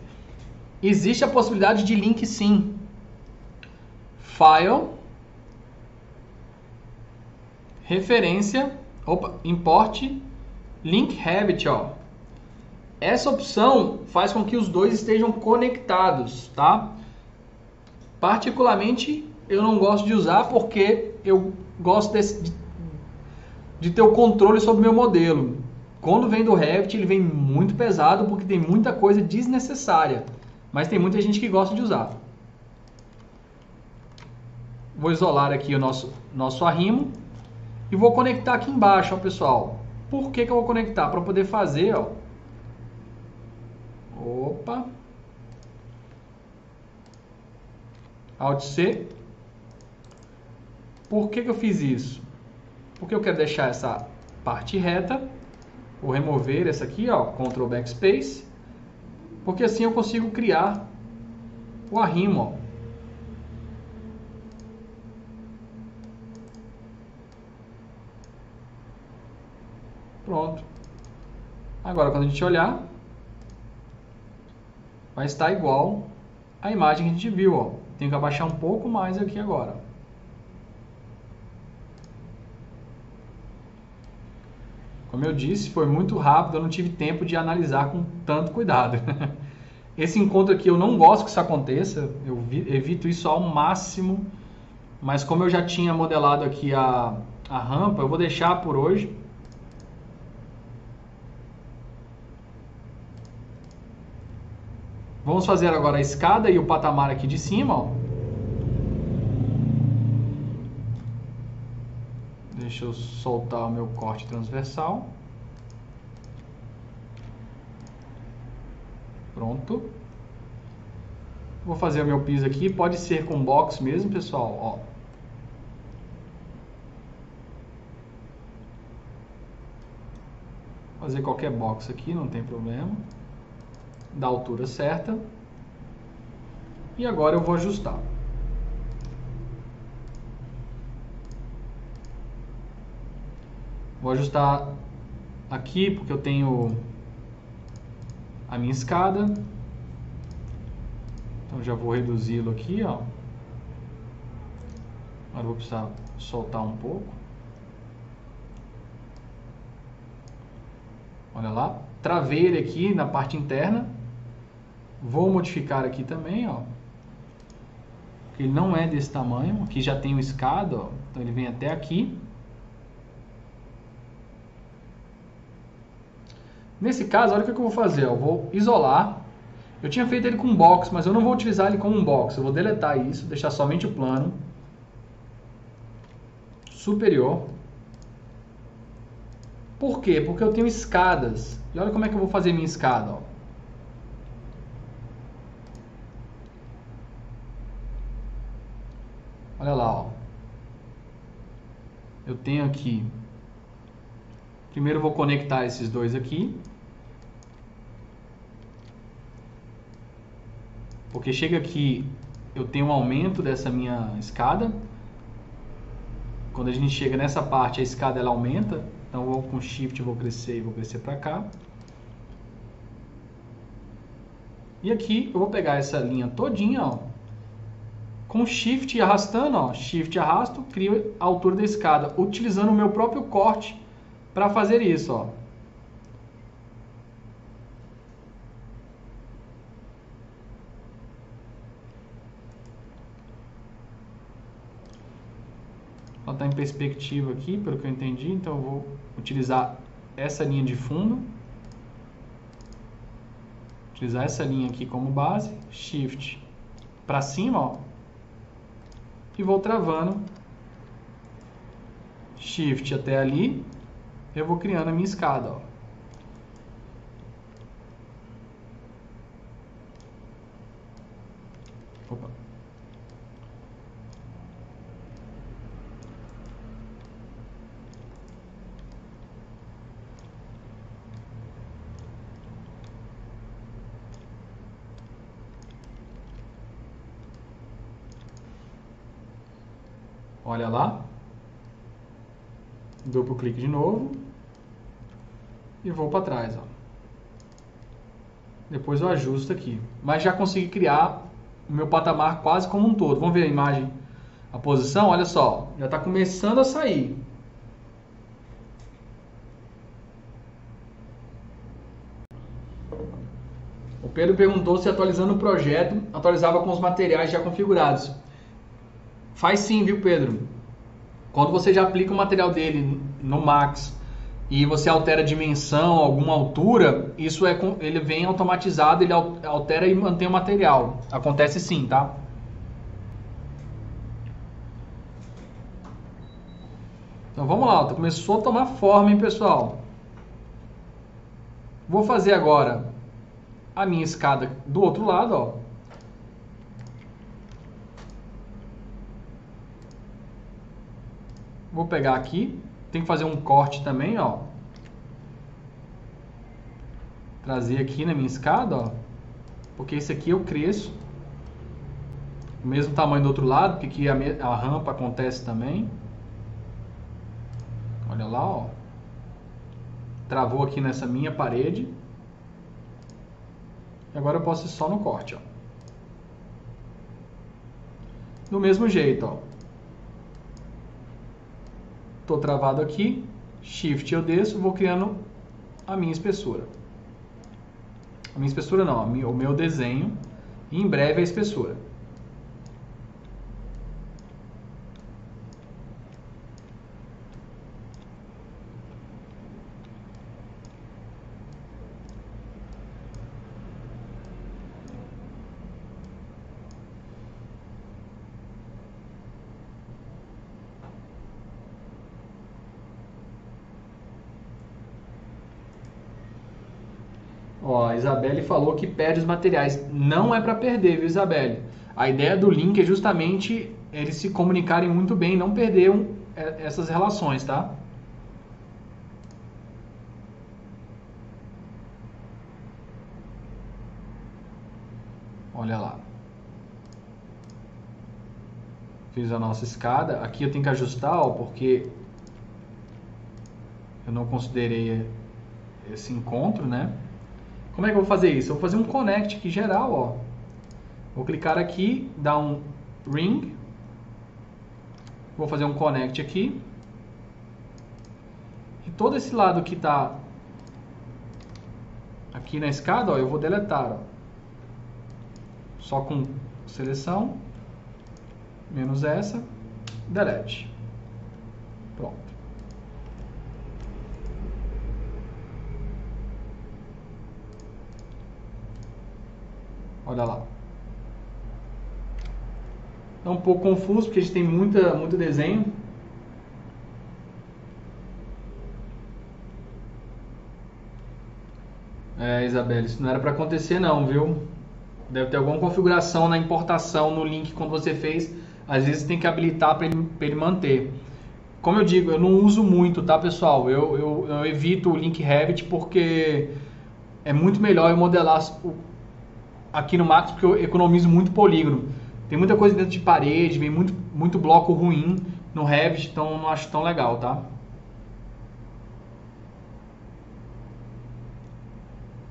Existe a possibilidade de link sim. File, referência, opa, importe, link Revit, ó. Essa opção faz com que os dois estejam conectados, tá? Particularmente eu não gosto de usar porque eu gosto desse, de, de ter o controle sobre o meu modelo. Quando vem do Revit, ele vem muito pesado porque tem muita coisa desnecessária. Mas tem muita gente que gosta de usar. Vou isolar aqui o nosso, nosso arrimo. E vou conectar aqui embaixo, ó, pessoal. Por que, que eu vou conectar? Para poder fazer, ó. Opa. Alt C. Por que, que eu fiz isso? Porque eu quero deixar essa parte reta. Vou remover essa aqui, ó, Ctrl Backspace. Porque assim eu consigo criar o arrimo, ó. Pronto. Agora, quando a gente olhar, vai estar igual a imagem que a gente viu. Ó. Tenho que abaixar um pouco mais aqui agora. Como eu disse, foi muito rápido, eu não tive tempo de analisar com tanto cuidado. Esse encontro aqui eu não gosto que isso aconteça, eu evito isso ao máximo, mas como eu já tinha modelado aqui a, a rampa, eu vou deixar por hoje. Vamos fazer agora a escada e o patamar aqui de cima, ó. Deixa eu soltar o meu corte transversal. Pronto. Vou fazer o meu piso aqui. Pode ser com box mesmo, pessoal. Ó. Fazer qualquer box aqui, não tem problema. Da altura certa. E agora eu vou ajustar. Vou ajustar aqui porque eu tenho a minha escada. Então já vou reduzi-lo aqui, ó. Agora vou precisar soltar um pouco. Olha lá, travei ele aqui na parte interna. Vou modificar aqui também, ó. Porque ele não é desse tamanho. Aqui já tem o escada, ó. Então ele vem até aqui. Nesse caso, olha o que eu vou fazer. Eu vou isolar. Eu tinha feito ele com box, mas eu não vou utilizar ele como um box. Eu vou deletar isso, deixar somente o plano superior. Por quê? Porque eu tenho escadas. E olha como é que eu vou fazer minha escada. Ó. Olha lá, ó. Eu tenho aqui. Primeiro vou conectar esses dois aqui. Porque chega aqui, eu tenho um aumento dessa minha escada. Quando a gente chega nessa parte, a escada ela aumenta. Então vou com Shift, vou crescer e vou crescer para cá. E aqui eu vou pegar essa linha todinha, ó, com Shift e arrastando, ó, Shift arrasto, crio a altura da escada, utilizando o meu próprio corte para fazer isso, ó. Ela está em perspectiva aqui, pelo que eu entendi, então eu vou utilizar essa linha de fundo. Utilizar essa linha aqui como base, Shift para cima, ó, e vou travando Shift até ali, eu vou criando a minha escada, ó. Olha lá. Duplo clique de novo. E vou para trás. Ó. Depois eu ajusto aqui. Mas já consegui criar o meu patamar quase como um todo. Vamos ver a imagem, a posição. Olha só, já está começando a sair. O Pedro perguntou se atualizando o projeto atualizava com os materiais já configurados. Faz sim, viu, Pedro? Quando você já aplica o material dele no Max e você altera a dimensão, alguma altura, isso é ele vem automatizado, ele altera e mantém o material. Acontece sim, tá? Então vamos lá, começou a tomar forma, hein, pessoal? Vou fazer agora a minha escada do outro lado, ó. Vou pegar aqui, tem que fazer um corte também, ó. Trazer aqui na minha escada, ó. Porque esse aqui eu cresço. O mesmo tamanho do outro lado, porque aqui a, a rampa acontece também. Olha lá, ó. Travou aqui nessa minha parede. E agora eu posso ir só no corte, ó. Do mesmo jeito, ó. Estou travado aqui, Shift eu desço, vou criando a minha espessura. A minha espessura não, o meu desenho e em breve a espessura. Isabelle falou que perde os materiais. Não é para perder, viu, Isabelle? A ideia do link é justamente eles se comunicarem muito bem, não perderam é, essas relações, tá? Olha lá. Fiz a nossa escada. Aqui eu tenho que ajustar, ó, porque eu não considerei esse encontro, né? Como é que eu vou fazer isso? Eu vou fazer um connect aqui geral, ó. Vou clicar aqui, dar um ring. Vou fazer um connect aqui. E todo esse lado que está aqui na escada, ó, eu vou deletar, ó. Só com seleção, menos essa, delete. Pronto. Olha lá. É um pouco confuso porque a gente tem muita, muito desenho. É, Isabela, isso não era para acontecer não, viu? Deve ter alguma configuração na importação no link quando você fez. Às vezes tem que habilitar para ele, ele, manter. Como eu digo, eu não uso muito, tá, pessoal? Eu, eu, eu evito o link Revit porque é muito melhor eu modelar aqui no Max porque eu economizo muito polígono. Tem muita coisa dentro de parede, vem muito, muito bloco ruim no Revit, então não acho tão legal, tá?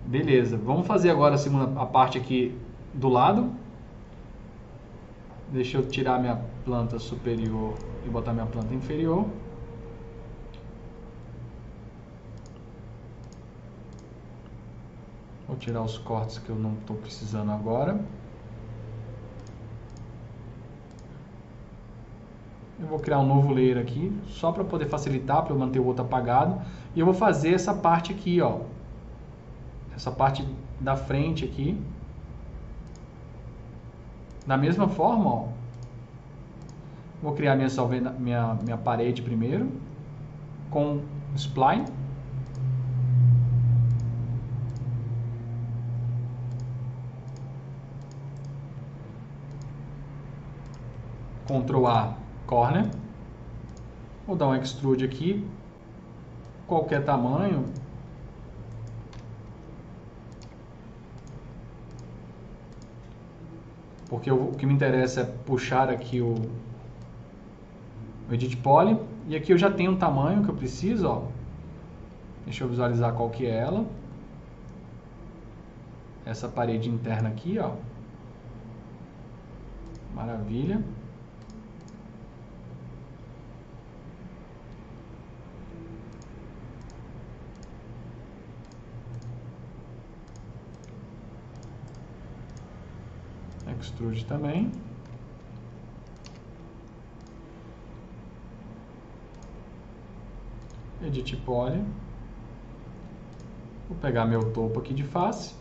Beleza, vamos fazer agora a segunda a parte aqui do lado. Deixa eu tirar minha planta superior e botar minha planta inferior. Vou tirar os cortes que eu não estou precisando agora. Eu vou criar um novo layer aqui, só para poder facilitar, para eu manter o outro apagado. E eu vou fazer essa parte aqui, ó, essa parte da frente aqui. Da mesma forma, ó, vou criar minha, minha, minha parede primeiro com spline. Ctrl A, corner. Vou dar um extrude aqui, qualquer tamanho, porque o que me interessa é puxar aqui o, o Edit Poly, e aqui eu já tenho um tamanho que eu preciso, ó. Deixa eu visualizar qual que é ela. Essa parede interna aqui, ó. Maravilha. Extrude também. Edit Poly. Vou pegar meu topo aqui de face.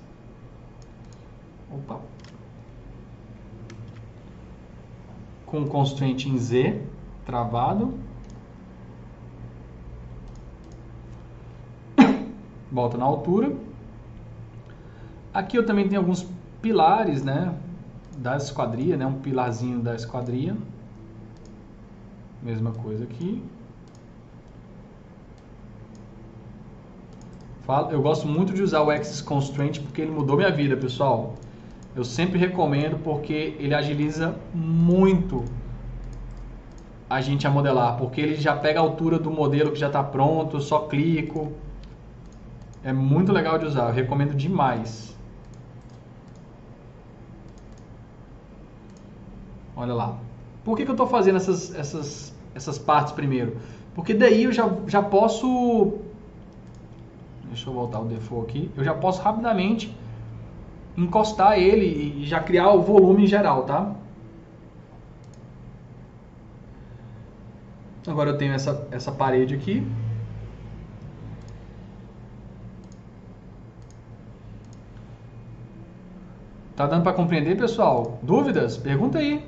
Opa. Com constraint em Z, travado. Volta na altura. Aqui eu também tenho alguns pilares, né? Da esquadria, né? Um pilarzinho da esquadria. Mesma coisa aqui. Eu gosto muito de usar o Axis Constraint porque ele mudou minha vida, pessoal. Eu sempre recomendo porque ele agiliza muito a gente a modelar, porque ele já pega a altura do modelo que já está pronto, eu só clico. É muito legal de usar, eu recomendo demais. Olha lá. Por que, que eu estou fazendo essas, essas, essas partes primeiro? Porque daí eu já, já posso... Deixa eu voltar o default aqui. Eu já posso rapidamente encostar ele e já criar o volume em geral, tá? Agora eu tenho essa, essa parede aqui. Tá dando para compreender, pessoal? Dúvidas? Pergunta aí.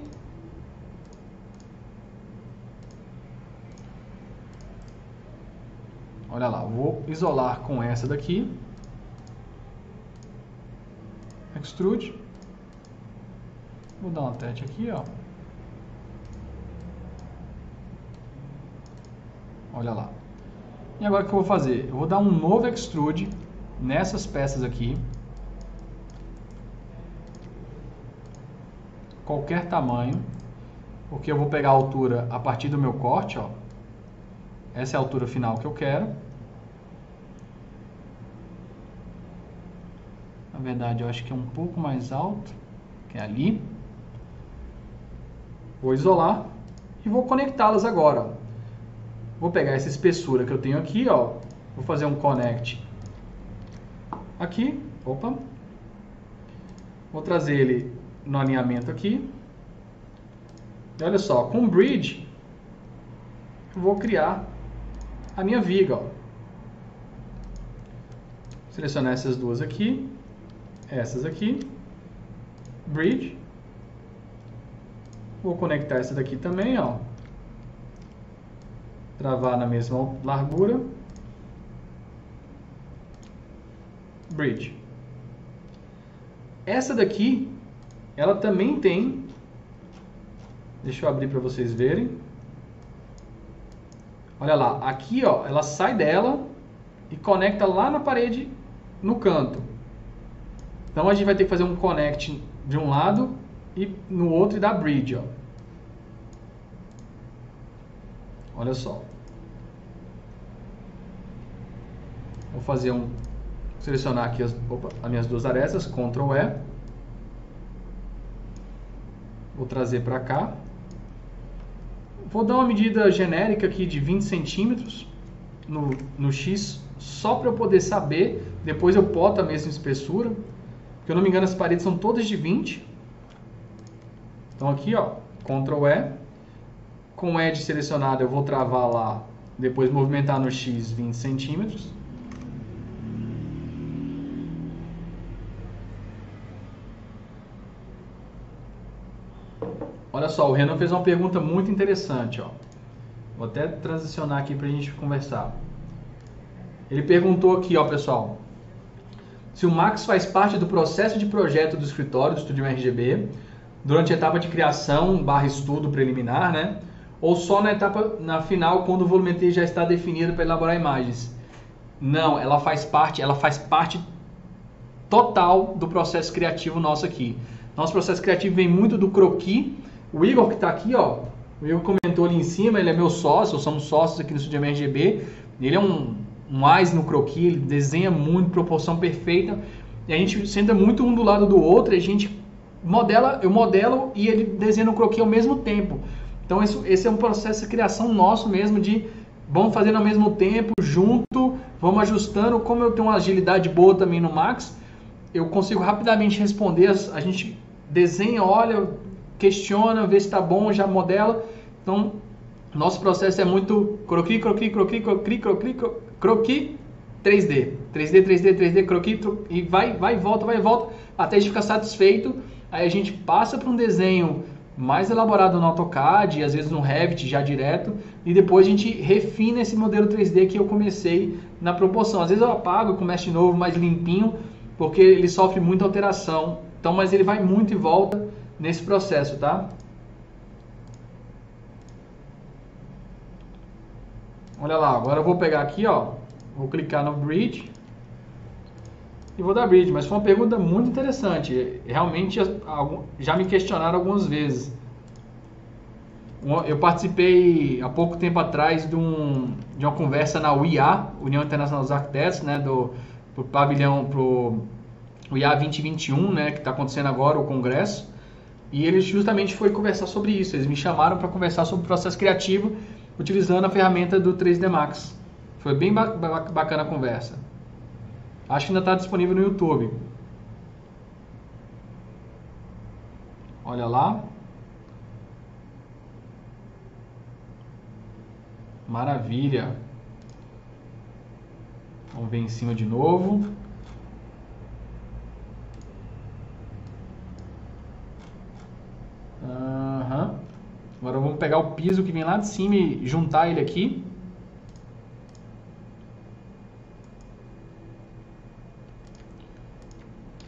Olha lá, vou isolar com essa daqui. Extrude. Vou dar uma tete aqui, ó. Olha lá. E agora o que eu vou fazer? Eu vou dar um novo extrude nessas peças aqui. qualquer tamanho, porque eu vou pegar a altura a partir do meu corte, ó. Essa é a altura final que eu quero. Na verdade, eu acho que é um pouco mais alto, que é ali. Vou isolar e vou conectá-las agora. Vou pegar essa espessura que eu tenho aqui, ó. Vou fazer um connect aqui. Opa. Vou trazer ele no alinhamento aqui. E olha só, com o bridge, eu vou criar a minha viga. Ó. Selecionar essas duas aqui, essas aqui, bridge. Vou conectar essa daqui também, ó. Travar na mesma largura. Bridge. Essa daqui, ela também tem. Deixa eu abrir para vocês verem. Olha lá, aqui ó, ela sai dela e conecta lá na parede no canto. Então a gente vai ter que fazer um connect de um lado e no outro e dar bridge, ó. Olha só. Vou fazer um selecionar aqui as, opa, as minhas duas arestas, Ctrl E. Vou trazer para cá. Vou dar uma medida genérica aqui de 20 centímetros no, no X, só para eu poder saber. Depois eu boto a mesma espessura. Porque eu não me engano, as paredes são todas de 20. Então aqui, ó, Ctrl E. Com o Edge selecionado, eu vou travar lá, depois movimentar no X 20 centímetros. Olha só, o Renan fez uma pergunta muito interessante, ó. Vou até transicionar aqui para a gente conversar. Ele perguntou aqui, ó, pessoal, se o Max faz parte do processo de projeto do escritório do Estúdio RGB durante a etapa de criação barra estudo preliminar, né? Ou só na etapa na final quando o volumetria já está definido para elaborar imagens? Não, ela faz parte, ela faz parte total do processo criativo nosso aqui. Nosso processo criativo vem muito do croquis o Igor que está aqui, ó, o Igor comentou ali em cima, ele é meu sócio, somos sócios aqui no Estúdio MRGB. Ele é um, um no croquis, ele desenha muito, proporção perfeita. E a gente senta muito um do lado do outro, a gente modela, eu modelo e ele desenha no croquis ao mesmo tempo. Então esse, esse é um processo de criação nosso mesmo de vamos fazendo ao mesmo tempo, junto, vamos ajustando. Como eu tenho uma agilidade boa também no Max, eu consigo rapidamente responder. A gente desenha, olha, questiona, vê se está bom, já modela. Então, nosso processo é muito croqui, croqui, croqui, croqui, croqui, croqui, 3D. 3D, 3D, 3D, croqui, e vai, vai, volta, vai, volta, até a gente ficar satisfeito. Aí a gente passa para um desenho mais elaborado no AutoCAD, às vezes no Revit já direto, e depois a gente refina esse modelo 3D que eu comecei na proporção. Às vezes eu apago começo de novo mais limpinho, porque ele sofre muita alteração. Então, mas ele vai muito e volta nesse processo, tá? Olha lá, agora eu vou pegar aqui, ó, vou clicar no bridge e vou dar bridge, mas foi uma pergunta muito interessante. Realmente já me questionaram algumas vezes. Eu participei há pouco tempo atrás de, um, de uma conversa na UIA, União Internacional dos Arquitetos, né, do pro pavilhão pro UIA 2021, né, que está acontecendo agora o congresso. E eles justamente foi conversar sobre isso. Eles me chamaram para conversar sobre o processo criativo utilizando a ferramenta do 3D Max. Foi bem bacana a conversa. Acho que ainda está disponível no YouTube. Olha lá. Maravilha. Vamos ver em cima de novo. Uhum. Agora vamos pegar o piso que vem lá de cima e juntar ele aqui.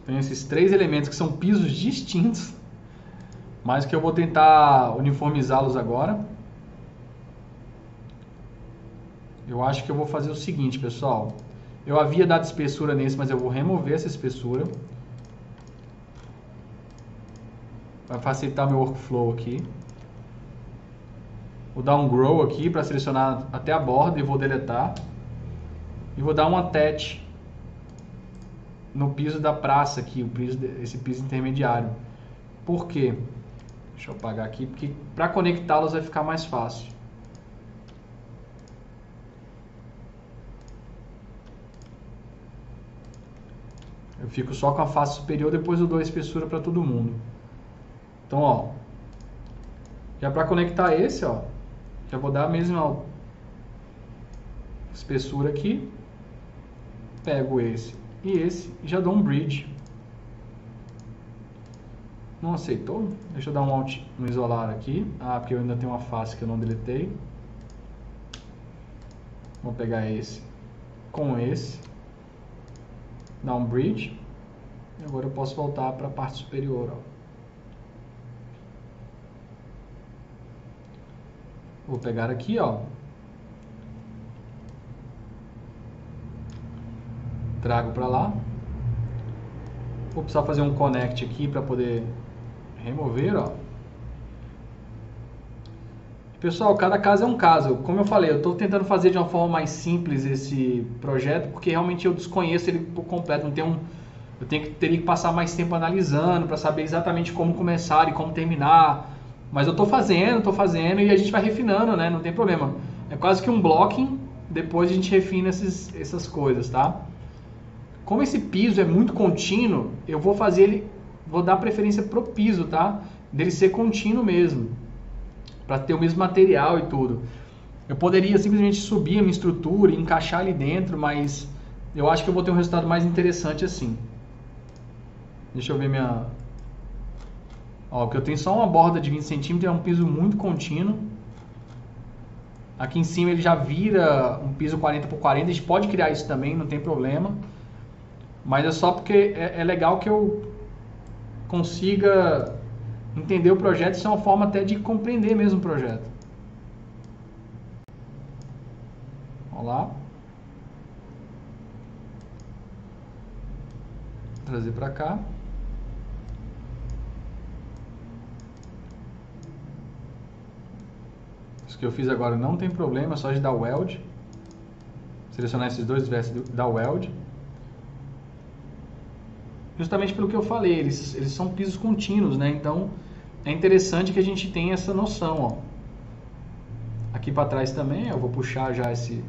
Tem esses três elementos que são pisos distintos, mas que eu vou tentar uniformizá-los agora. Eu acho que eu vou fazer o seguinte, pessoal. Eu havia dado espessura nesse, mas eu vou remover essa espessura. Vai facilitar meu workflow aqui. Vou dar um grow aqui para selecionar até a borda e vou deletar. E vou dar um attach no piso da praça aqui, o piso, esse piso intermediário. Por quê? Deixa eu apagar aqui, porque para conectá-los vai ficar mais fácil. Eu fico só com a face superior, depois eu dou a espessura para todo mundo. Então, ó, já para conectar esse, ó, já vou dar a mesma espessura aqui. Pego esse e esse e já dou um bridge. Não aceitou? Deixa eu dar um alt no isolar aqui. Ah, porque eu ainda tenho uma face que eu não deletei. Vou pegar esse com esse. Dar um bridge. E agora eu posso voltar para a parte superior. Ó. Vou pegar aqui, ó. Trago para lá. Vou precisar fazer um connect aqui para poder remover, ó. Pessoal, cada caso é um caso. Como eu falei, eu estou tentando fazer de uma forma mais simples esse projeto, porque realmente eu desconheço ele por completo. Não tenho um, eu tenho que, teria que passar mais tempo analisando para saber exatamente como começar e como terminar. Mas eu estou fazendo, estou fazendo e a gente vai refinando, né? Não tem problema. É quase que um blocking, depois a gente refina esses, essas coisas, tá? Como esse piso é muito contínuo, eu vou fazer ele, vou dar preferência pro piso, tá? Dele ser contínuo mesmo, para ter o mesmo material e tudo. Eu poderia simplesmente subir a minha estrutura e encaixar ali dentro, mas eu acho que eu vou ter um resultado mais interessante assim. Deixa eu ver minha... Ó, que eu tenho só uma borda de 20 centímetros, é um piso muito contínuo. Aqui em cima ele já vira um piso 40 por 40, a gente pode criar isso também, não tem problema. Mas é só porque é, é legal que eu consiga entender o projeto, isso é uma forma até de compreender mesmo o projeto. Vamos lá. Trazer para cá. Isso que eu fiz agora não tem problema, é só de dar weld. Selecionar esses dois versos da weld. Justamente pelo que eu falei, eles, eles são pisos contínuos, né? Então é interessante que a gente tenha essa noção, ó. Aqui para trás também, eu vou puxar já esse,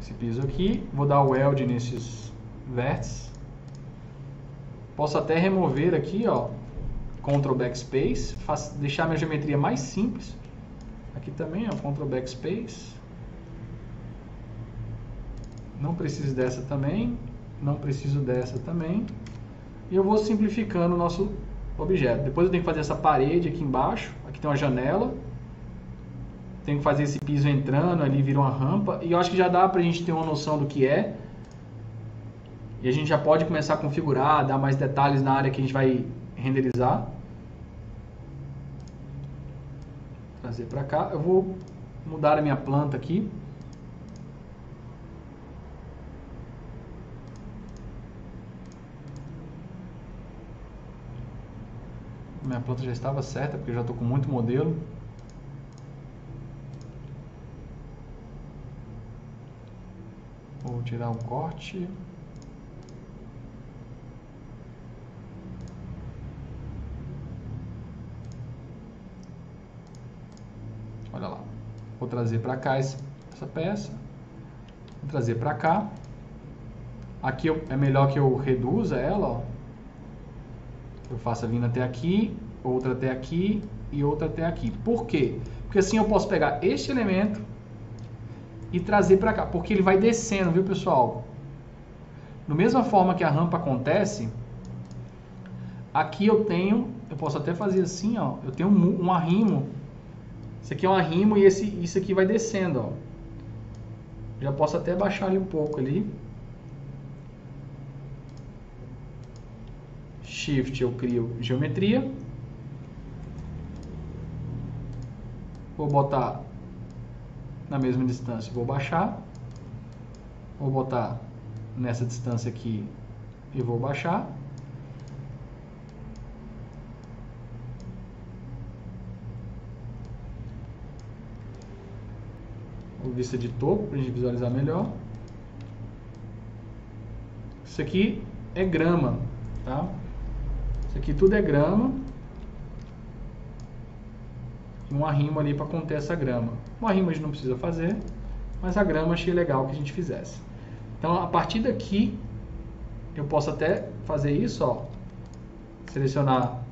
esse piso aqui, vou dar weld nesses vértices. Posso até remover aqui, ó, Ctrl Backspace, deixar minha geometria mais simples. Aqui também, ó, Ctrl Backspace. Não preciso dessa também. Não preciso dessa também. E eu vou simplificando o nosso objeto. Depois eu tenho que fazer essa parede aqui embaixo. Aqui tem uma janela. Tenho que fazer esse piso entrando, ali vira uma rampa. E eu acho que já dá pra gente ter uma noção do que é. E a gente já pode começar a configurar, dar mais detalhes na área que a gente vai renderizar. Trazer para cá. Eu vou mudar a minha planta aqui. Minha planta já estava certa, porque eu já estou com muito modelo. Vou tirar o corte. Olha lá. Vou trazer para cá essa peça. Vou trazer para cá. Aqui eu, é melhor que eu reduza ela, ó. Eu faço vindo até aqui, outra até aqui e outra até aqui. Por quê? Porque assim eu posso pegar este elemento e trazer para cá, porque ele vai descendo, viu, pessoal? Da mesma forma que a rampa acontece, aqui eu tenho, eu posso até fazer assim, ó, eu tenho um, um arrimo esse aqui é um arrimo e esse, isso aqui vai descendo, ó. Já posso até baixar ali um pouco ali. Shift eu crio geometria. Vou botar na mesma distância, vou baixar. Vou botar nessa distância aqui e vou baixar. Vista de topo para a gente visualizar melhor. Isso aqui é grama, tá? Isso aqui tudo é grama. E um arrimo ali para conter essa grama. Um arrimo a gente não precisa fazer, mas a grama achei legal que a gente fizesse. Então, a partir daqui, eu posso até fazer isso, ó. Selecionar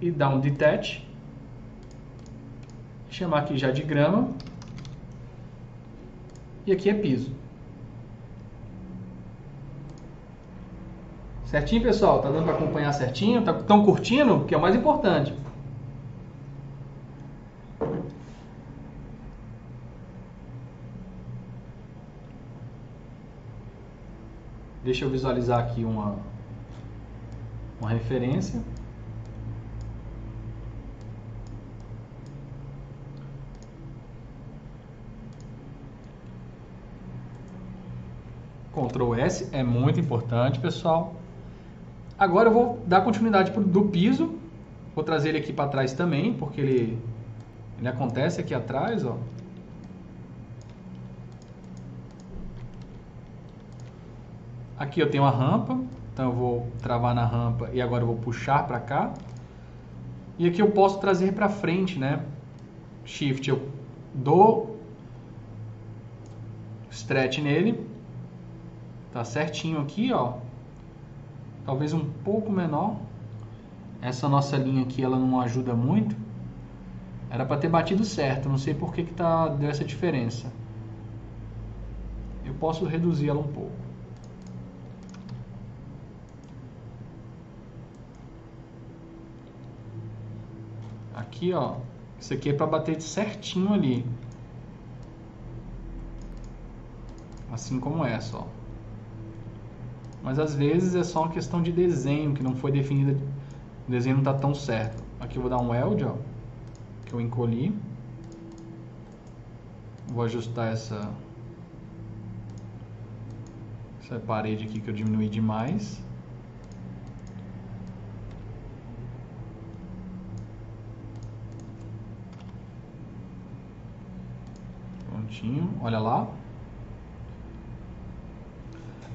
e dar um detach. Chamar aqui já de grama. E aqui é piso. Certinho, pessoal? Tá dando para acompanhar certinho? Tá, curtindo? Que é o mais importante. Deixa eu visualizar aqui uma, uma referência. Ctrl S é muito importante, pessoal. Agora eu vou dar continuidade do piso. Vou trazer ele aqui para trás também, porque ele, ele acontece aqui atrás, ó. Aqui eu tenho a rampa, então eu vou travar na rampa e agora eu vou puxar para cá. E aqui eu posso trazer para frente, né? Shift, eu dou stretch nele. Tá certinho aqui, ó talvez um pouco menor. Essa nossa linha aqui ela não ajuda muito. Era para ter batido certo, não sei por que, que tá, deu essa diferença. Eu posso reduzir ela um pouco. Aqui, ó, isso aqui é para bater certinho ali. Assim como essa, ó. Mas às vezes é só uma questão de desenho que não foi definida. O desenho não está tão certo. Aqui eu vou dar um weld, ó, que eu encolhi. Vou ajustar essa essa parede aqui que eu diminui demais. Prontinho, olha lá.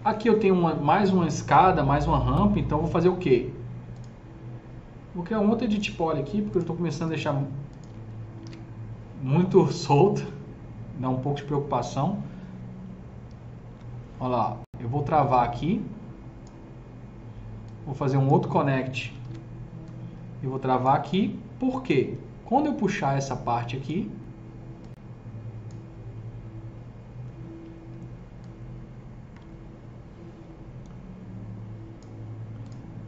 Aqui eu tenho uma, mais uma escada, mais uma rampa, então vou fazer o quê? Vou criar um outro edit poly aqui, porque eu estou começando a deixar muito solto, dá um pouco de preocupação. Olha lá, eu vou travar aqui, vou fazer um outro connect e vou travar aqui, por quê? Quando eu puxar essa parte aqui,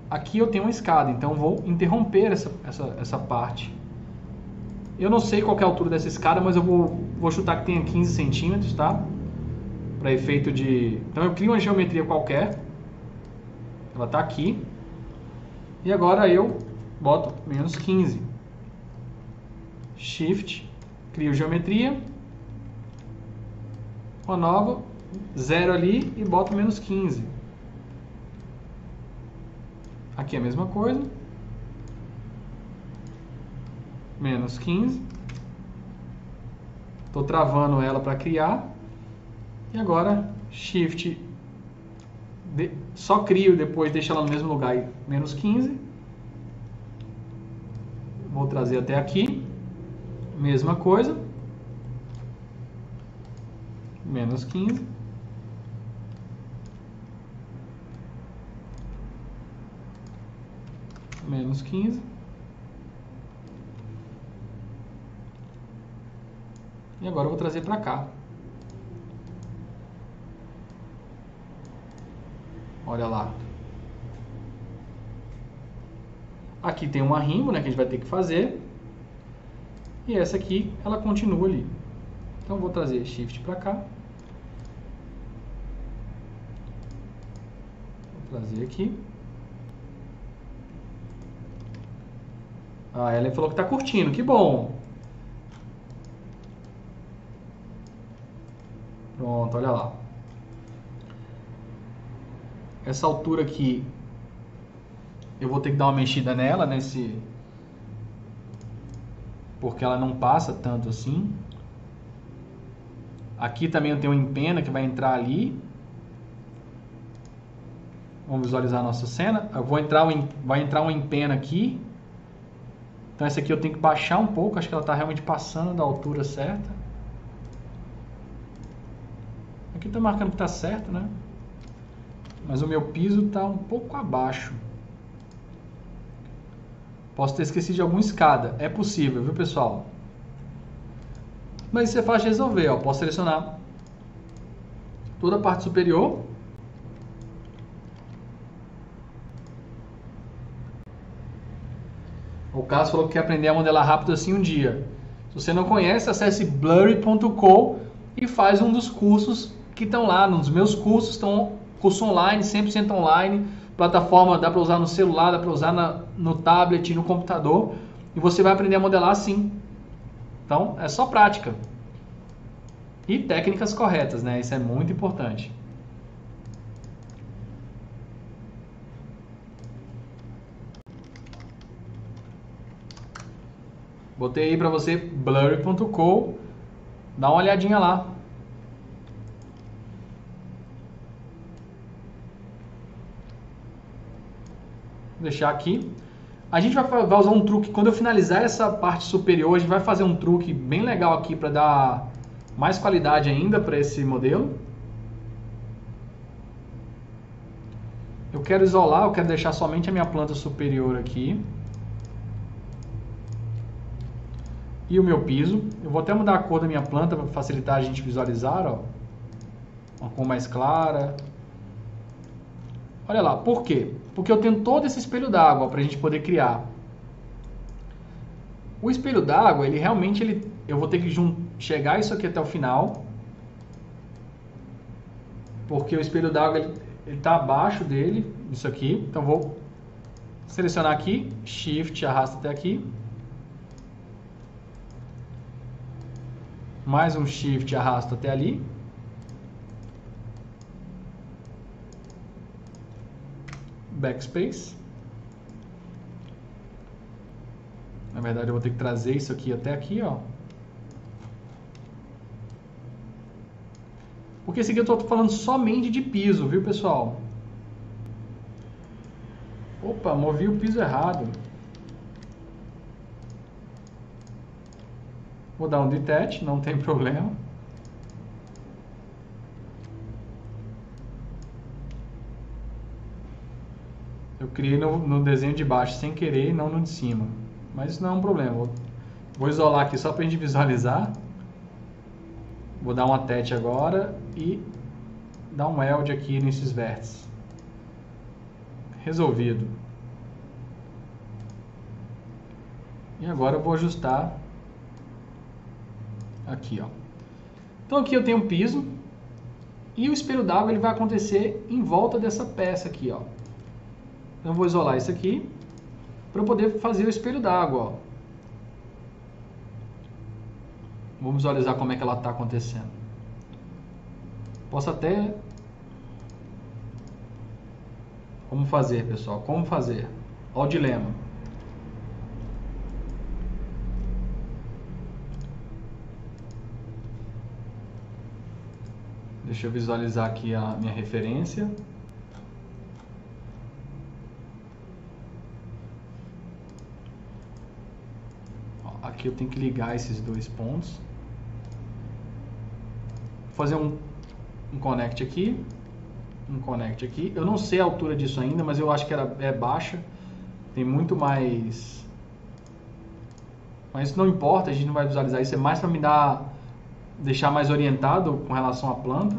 aqui eu tenho uma escada, então vou interromper essa, essa, essa parte. Eu não sei qual é a altura dessa escada, mas eu vou, vou chutar que tenha 15 centímetros, tá? Para efeito de... Então eu crio uma geometria qualquer. Ela está aqui. E agora eu boto menos 15. Shift, crio geometria. Uma nova, zero ali e boto menos 15. Aqui é a mesma coisa. Menos 15. Estou travando ela para criar. E agora, Shift. De, só crio depois deixa ela no mesmo lugar. Menos 15. Vou trazer até aqui. Mesma coisa. Menos 15. Menos 15. E agora eu vou trazer para cá. Olha lá. Aqui tem um arrimo, né, que a gente vai ter que fazer. E essa aqui, ela continua ali. Então vou trazer Shift para cá. Vou trazer aqui. A Ellen falou que tá curtindo, que bom. Pronto, olha lá. Essa altura aqui, eu vou ter que dar uma mexida nela, nesse... Porque ela não passa tanto assim. Aqui também eu tenho um empena que vai entrar ali. Vamos visualizar a nossa cena. Eu vou entrar um, vai entrar um empena aqui. Então essa aqui eu tenho que baixar um pouco, acho que ela está realmente passando da altura certa. Aqui está marcando que está certo, né? Mas o meu piso está um pouco abaixo. Posso ter esquecido de alguma escada. É possível, viu pessoal? Mas isso é fácil de resolver. Ó. Posso selecionar toda a parte superior. O Caso falou que quer aprender a modelar rápido assim um dia. Se você não conhece, acesse blurry.com e faz um dos cursos que estão lá. Nos meus cursos estão curso online, 100% online. Plataforma dá para usar no celular, dá para usar na, no tablet, no computador. E você vai aprender a modelar assim. Então, é só prática. E técnicas corretas, né? Isso é muito importante. Botei aí para você blurry.com. Dá uma olhadinha lá. Vou deixar aqui. A gente vai, vai usar um truque, quando eu finalizar essa parte superior, a gente vai fazer um truque bem legal aqui para dar mais qualidade ainda para esse modelo. Eu quero isolar, eu quero deixar somente a minha planta superior aqui. E o meu piso. Eu vou até mudar a cor da minha planta para facilitar a gente visualizar, ó. Uma cor mais clara. Olha lá, por quê? Porque eu tenho todo esse espelho d'água para a gente poder criar. O espelho d'água, ele realmente, ele, eu vou ter que chegar isso aqui até o final. Porque o espelho d'água, está abaixo dele, isso aqui. Então, vou selecionar aqui, Shift, arrasta até aqui. Mais um Shift, arrasta até ali. backspace. Na verdade, eu vou ter que trazer isso aqui até aqui, ó. Porque esse aqui eu estou falando somente de piso, viu, pessoal? Opa, movi o piso errado. Vou dar um detach, não tem problema. Eu criei no, no, desenho de baixo sem querer e não no de cima. Mas isso não é um problema. Vou, vou isolar aqui só para a gente visualizar. Vou dar um attach agora e dar um weld aqui nesses vértices. Resolvido. E agora eu vou ajustar aqui, ó. Então aqui eu tenho um piso e o espelho d'água ele vai acontecer em volta dessa peça aqui, ó. Então, eu vou isolar isso aqui para poder fazer o espelho d'água. Vamos visualizar como é que ela está acontecendo. Posso até... Como fazer, pessoal? Como fazer? Olha o dilema. Deixa eu visualizar aqui a minha referência. Aqui eu tenho que ligar esses dois pontos. Vou fazer um, um connect aqui. Um connect aqui. Eu não sei a altura disso ainda, mas eu acho que era, é baixa. Tem muito mais... Mas isso não importa, a gente não vai visualizar isso. É mais para me dar... Deixar mais orientado com relação à planta.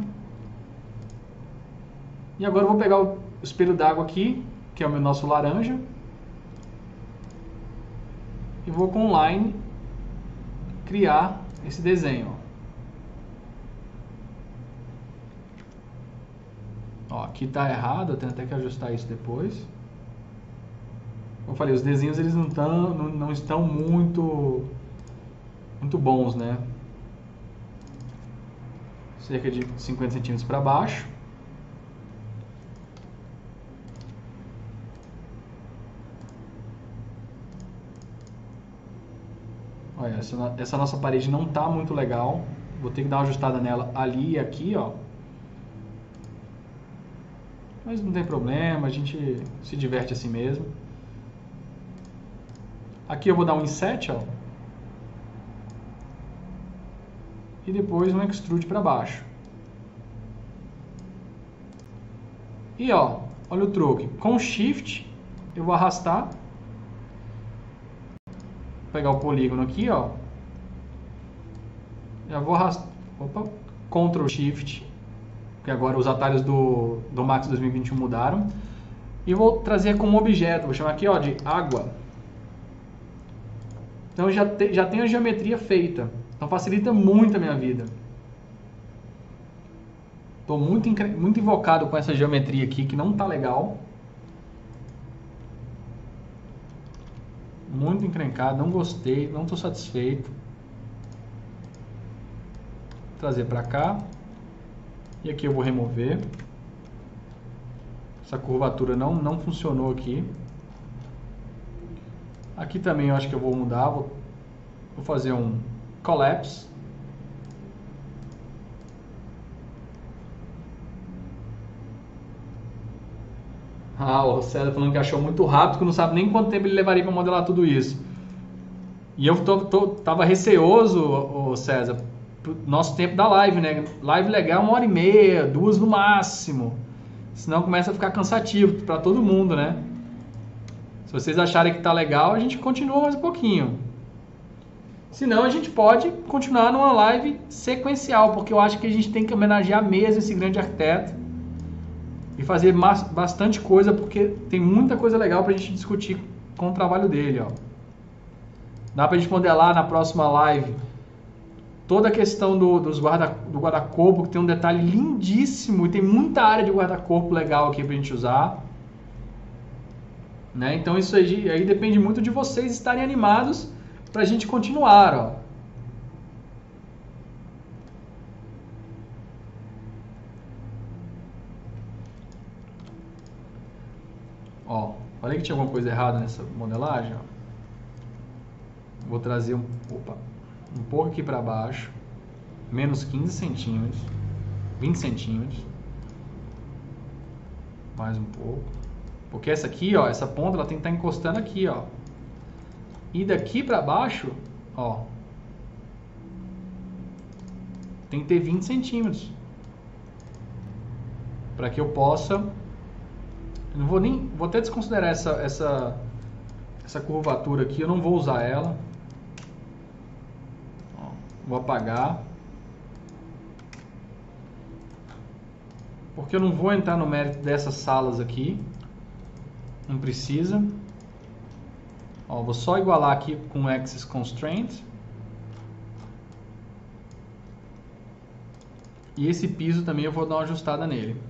E agora eu vou pegar o espelho d'água aqui, que é o meu nosso laranja. E vou com line criar esse desenho. Ó, aqui está errado, eu tenho até que ajustar isso depois. Como eu falei, os desenhos eles não, tão, não, não estão muito, muito bons, né? Cerca de 50 centímetros para baixo. Olha, essa, essa nossa parede não está muito legal. Vou ter que dar uma ajustada nela ali e aqui, ó. Mas não tem problema, a gente se diverte assim mesmo. Aqui eu vou dar um inset, ó. E depois um extrude para baixo. E ó, olha o truque. Com Shift, eu vou arrastar. Vou pegar o polígono aqui, ó. Já vou arrastar. Opa, Ctrl Shift. Porque agora os atalhos do, do Max 2021 mudaram. E vou trazer como objeto, vou chamar aqui ó, de água. Então já, te, já tenho a geometria feita. Facilita muito a minha vida. Estou muito, muito invocado com essa geometria aqui que não está legal. Muito encrencado, não gostei, não estou satisfeito. Vou trazer para cá. E aqui eu vou remover. Essa curvatura não, não funcionou aqui. Aqui também eu acho que eu vou mudar, vou, vou fazer um collapse. Ah, o César falando que achou muito rápido, que não sabe nem quanto tempo ele levaria para modelar tudo isso. E eu tô, tô, tava receoso, o César, pro nosso tempo da live, né? Live legal, uma hora e meia, duas no máximo. Senão começa a ficar cansativo para todo mundo, né? Se vocês acharem que tá legal, a gente continua mais um pouquinho. Senão a gente pode continuar numa live sequencial, porque eu acho que a gente tem que homenagear mesmo esse grande arquiteto e fazer bastante coisa, porque tem muita coisa legal para a gente discutir com o trabalho dele. Ó. Dá para a gente modelar na próxima live toda a questão do, dos guarda, do guarda-corpo, que tem um detalhe lindíssimo e tem muita área de guarda-corpo legal aqui para a gente usar. Né? Então isso aí, aí depende muito de vocês estarem animados para a gente continuar. Ó. Ó, falei que tinha alguma coisa errada nessa modelagem. Ó. Vou trazer um, opa, um pouco aqui para baixo, menos 15 centímetros, 20 centímetros, mais um pouco. Porque essa aqui, ó, essa ponta, ela tem que estar tá encostando aqui, ó. E daqui para baixo, ó, tem que ter 20 centímetros. Para que eu possa... Eu não vou nem... Vou até desconsiderar essa, essa, essa curvatura aqui, eu não vou usar ela. Ó, vou apagar. Porque eu não vou entrar no mérito dessas salas aqui. Não precisa. Ó, vou só igualar aqui com Axis Constraint. E esse piso também eu vou dar uma ajustada nele.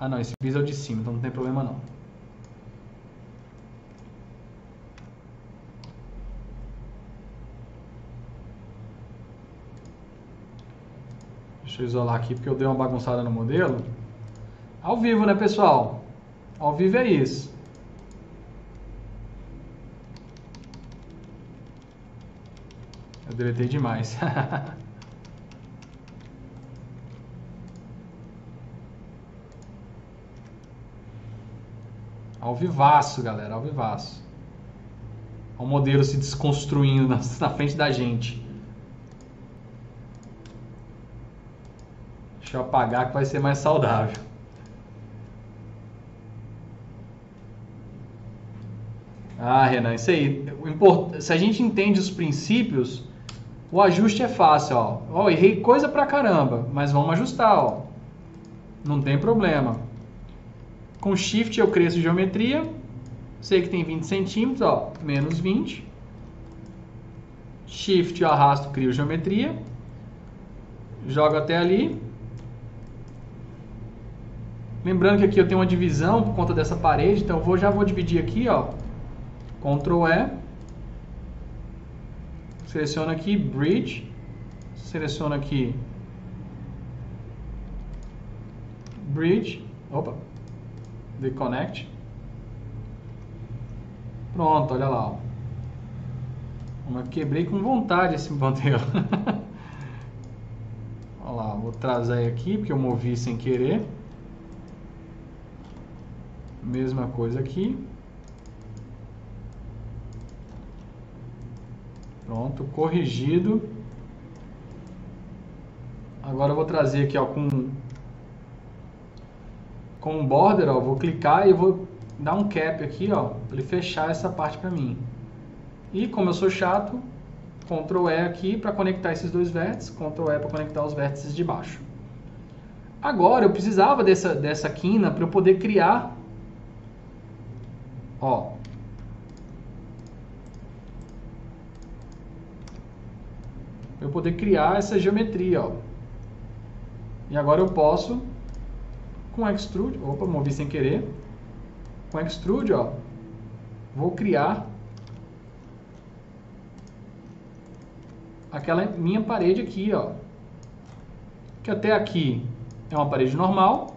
Ah não, esse piso é o de cima, então não tem problema não. Deixa eu isolar aqui porque eu dei uma bagunçada no modelo. Ao vivo, né, pessoal? Ao vivo é isso. Eu deletei demais. ao vivaço, galera, ao vivaço. O modelo se desconstruindo na, na frente da gente. Deixa eu apagar que vai ser mais saudável. Ah, Renan, isso aí. Se a gente entende os princípios, o ajuste é fácil, ó. Ó, errei coisa pra caramba, mas vamos ajustar, ó. Não tem problema. Com Shift eu cresço geometria. Sei que tem 20 centímetros, ó, menos 20. Shift eu arrasto, crio geometria. Jogo até ali. Lembrando que aqui eu tenho uma divisão por conta dessa parede, então eu vou, já vou dividir aqui, ó. Ctrl E. Seleciona aqui Bridge. Seleciona aqui Bridge. Opa. Deconnect. Pronto, olha lá. Ó. Mas quebrei com vontade esse modelo. Olha lá, vou trazer aqui porque eu movi sem querer. Mesma coisa aqui. Pronto, corrigido. Agora eu vou trazer aqui ó, com, com um border, ó, vou clicar e vou dar um cap aqui, ó, para ele fechar essa parte para mim. E como eu sou chato, Ctrl E aqui para conectar esses dois vértices, Ctrl E para conectar os vértices de baixo. Agora eu precisava dessa, dessa quina para eu poder criar, ó, eu poder criar essa geometria, ó. E agora eu posso com extrude, opa, movi sem querer. Com extrude, ó, vou criar aquela minha parede aqui, ó. Que até aqui é uma parede normal.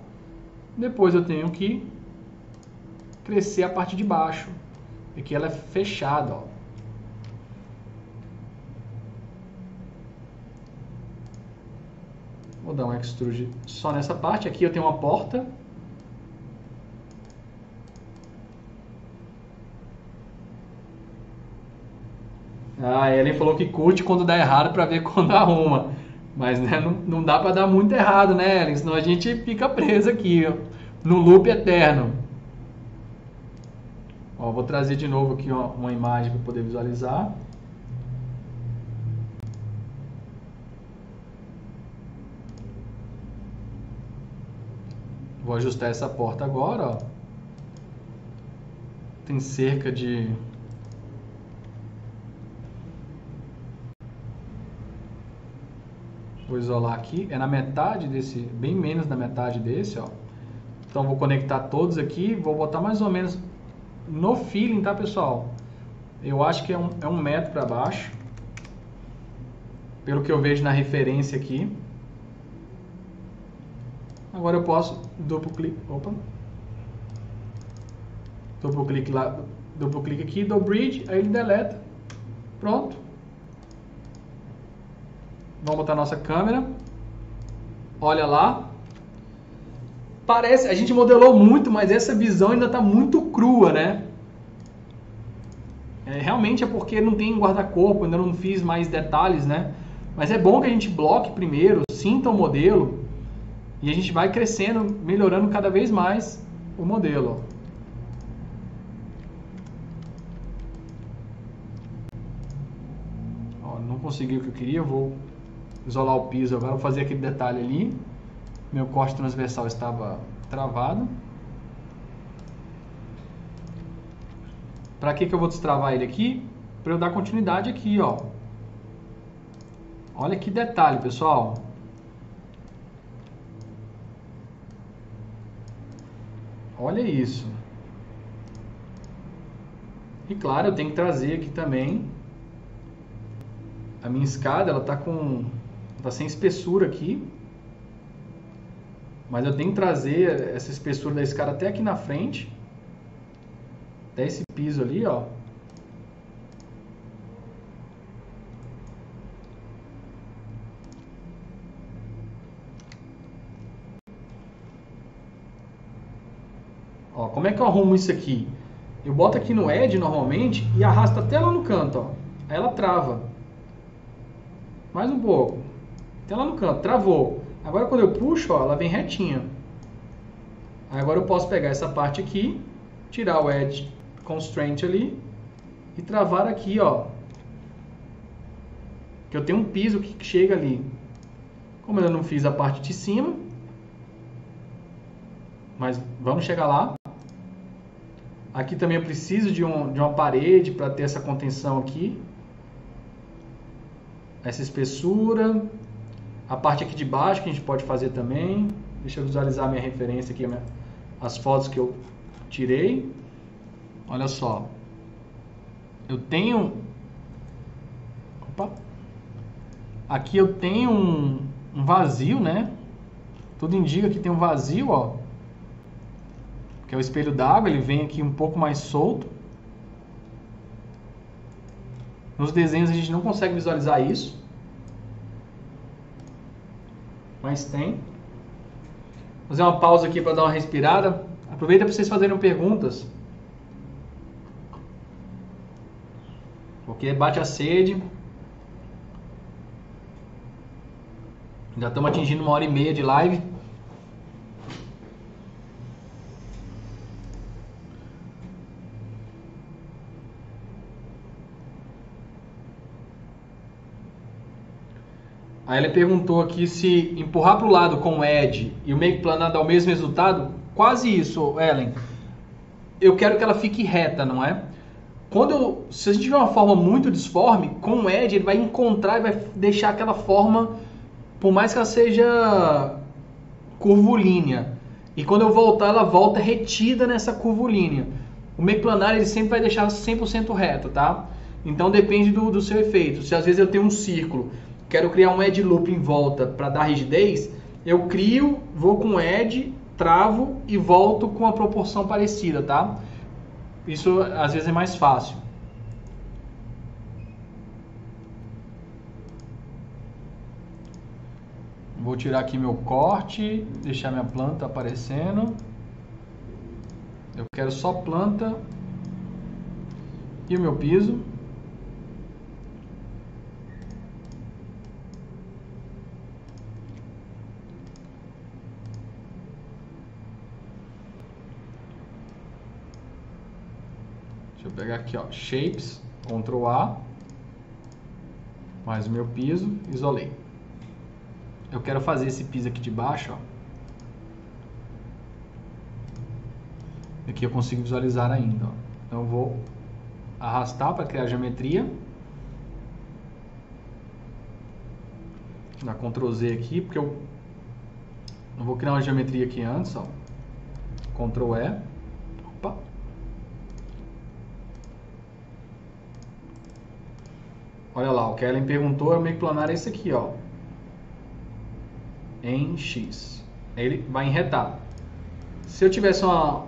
Depois eu tenho que crescer a parte de baixo. Aqui ela é fechada, ó. Vou dar um extrude só nessa parte. Aqui eu tenho uma porta. Ah, a Ellen falou que curte quando dá errado para ver quando arruma. Mas né, não, não dá para dar muito errado, né, Ellen? Senão a gente fica preso aqui, ó, no loop eterno. Ó, vou trazer de novo aqui ó, uma imagem para poder visualizar. Vou ajustar essa porta agora, ó. Tem cerca de Vou isolar aqui, é na metade desse, bem menos da metade desse, ó. Então vou conectar todos aqui, vou botar mais ou menos no feeling, tá pessoal? Eu acho que é um, é um metro para baixo, pelo que eu vejo na referência aqui. Agora eu posso duplo clique, opa, duplo clique lá, duplo clique aqui, do bridge, aí ele deleta, pronto. Vamos botar nossa câmera, olha lá, parece, a gente modelou muito, mas essa visão ainda está muito crua, né? É, realmente é porque não tem guarda-corpo, ainda não fiz mais detalhes, né? Mas é bom que a gente bloque primeiro, sinta o modelo e a gente vai crescendo, melhorando cada vez mais o modelo. Ó, não consegui o que eu queria, vou isolar o piso agora, vou fazer aquele detalhe ali. Meu corte transversal estava travado. Para que, que eu vou destravar ele aqui? Para eu dar continuidade aqui, ó. Olha que detalhe, pessoal. Olha isso. E claro, eu tenho que trazer aqui também a minha escada, ela tá com tá sem espessura aqui. Mas eu tenho que trazer essa espessura da escada até aqui na frente. Até esse piso ali, ó. Ó, como é que eu arrumo isso aqui? Eu boto aqui no Edge normalmente e arrasto até lá no canto, ó. Aí ela trava. Mais um pouco. Até lá no canto, travou. Agora quando eu puxo, ó, ela vem retinha. Aí agora eu posso pegar essa parte aqui, tirar o Edge Constraint ali e travar aqui, ó. Que eu tenho um piso que chega ali. Como eu não fiz a parte de cima, mas vamos chegar lá. Aqui também eu preciso de, um, de uma parede para ter essa contenção aqui. Essa espessura. A parte aqui de baixo que a gente pode fazer também. Deixa eu visualizar minha referência aqui, as fotos que eu tirei. Olha só. Eu tenho... Opa. Aqui eu tenho um, um vazio, né? Tudo indica que tem um vazio, ó que é o espelho d'água, ele vem aqui um pouco mais solto. Nos desenhos a gente não consegue visualizar isso. Mas tem. Vou fazer uma pausa aqui para dar uma respirada. Aproveita para vocês fazerem perguntas. Porque bate a sede. Já estamos atingindo uma hora e meia de live. Aí ele perguntou aqui se empurrar para o lado com o Ed e o make planar dá o mesmo resultado. Quase isso, Ellen. Eu quero que ela fique reta, não é? Quando eu, se a gente tiver uma forma muito disforme, com o Ed ele vai encontrar e vai deixar aquela forma, por mais que ela seja curvilínea. E quando eu voltar, ela volta retida nessa curvilínea. O make planar ele sempre vai deixar 100% reto, tá? Então depende do, do seu efeito. Se às vezes eu tenho um círculo quero criar um edge loop em volta para dar rigidez, eu crio, vou com edge, travo e volto com a proporção parecida, tá? Isso às vezes é mais fácil. Vou tirar aqui meu corte, deixar minha planta aparecendo. Eu quero só planta e o meu piso. Deixa eu pegar aqui, ó, Shapes, Ctrl A, mais o meu piso, isolei. Eu quero fazer esse piso aqui de baixo, ó. Aqui eu consigo visualizar ainda, ó. Então eu vou arrastar para criar geometria. Dar Ctrl Z aqui, porque eu não vou criar uma geometria aqui antes, ó. Ctrl E. Olha lá, o que Ellen perguntou, é meio planar é esse aqui, ó. Em X. Ele vai enretar. Se eu tivesse uma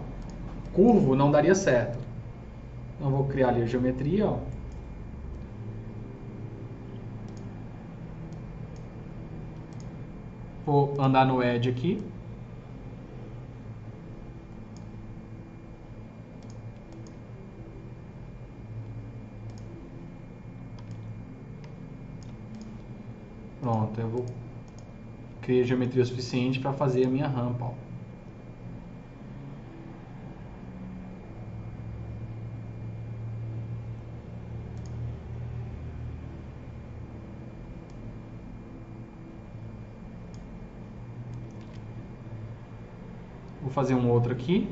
curva, não daria certo. Então, vou criar ali a geometria, ó. Vou andar no edge aqui. Pronto, eu vou criar geometria suficiente para fazer a minha rampa. Ó. Vou fazer um outro aqui.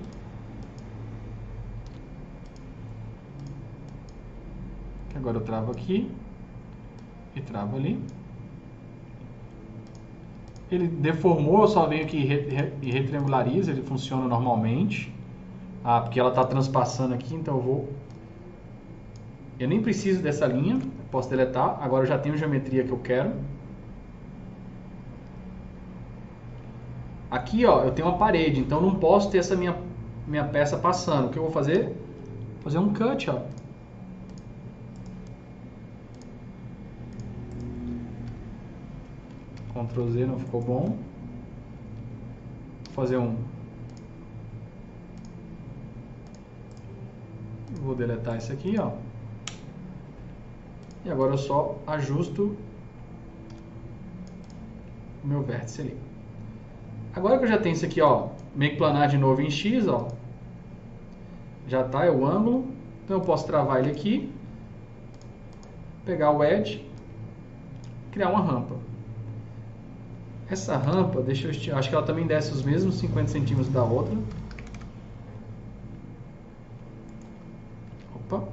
Agora eu travo aqui e travo ali. Ele deformou, eu só venho aqui e retriangulariza, ele funciona normalmente. Ah, porque ela está transpassando aqui, então eu vou... Eu nem preciso dessa linha, posso deletar. Agora eu já tenho a geometria que eu quero. Aqui, ó, eu tenho uma parede, então não posso ter essa minha, minha peça passando. O que eu vou fazer? Fazer um cut, ó. Ctrl Z não ficou bom. Vou fazer um. Vou deletar esse aqui, ó. E agora eu só ajusto o meu vértice ali. Agora que eu já tenho isso aqui, ó, meio que planar de novo em X, ó. Já tá, é o ângulo. Então eu posso travar ele aqui. Pegar o edge. Criar uma rampa. Essa rampa, deixa eu acho que ela também desce os mesmos 50 centímetros da outra. Opa.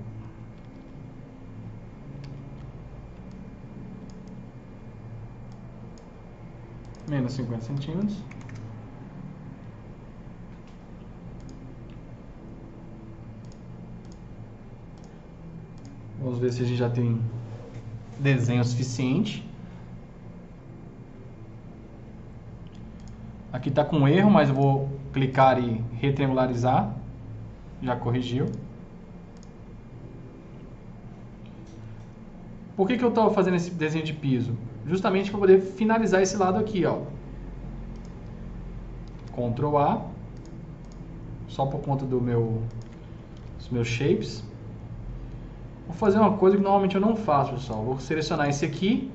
Menos 50 centímetros. Vamos ver se a gente já tem desenho suficiente. Aqui está com erro, mas eu vou clicar e retriangularizar. Já corrigiu. Por que, que eu estou fazendo esse desenho de piso? Justamente para poder finalizar esse lado aqui, ó. Ctrl A, só por conta do meu, dos meus shapes. Vou fazer uma coisa que normalmente eu não faço, pessoal. Vou selecionar esse aqui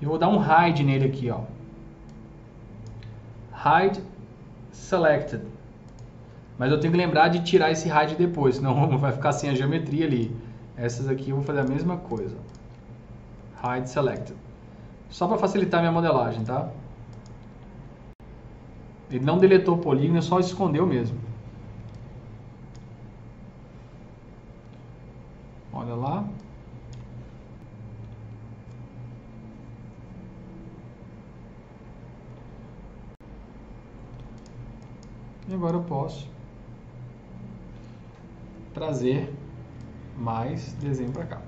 e vou dar um hide nele aqui, ó. Hide selected. Mas eu tenho que lembrar de tirar esse hide depois, senão vai ficar sem a geometria ali. Essas aqui eu vou fazer a mesma coisa. Hide selected. Só para facilitar minha modelagem, tá? Ele não deletou o polígono, só escondeu mesmo. Olha lá. E agora eu posso trazer mais desenho para cá.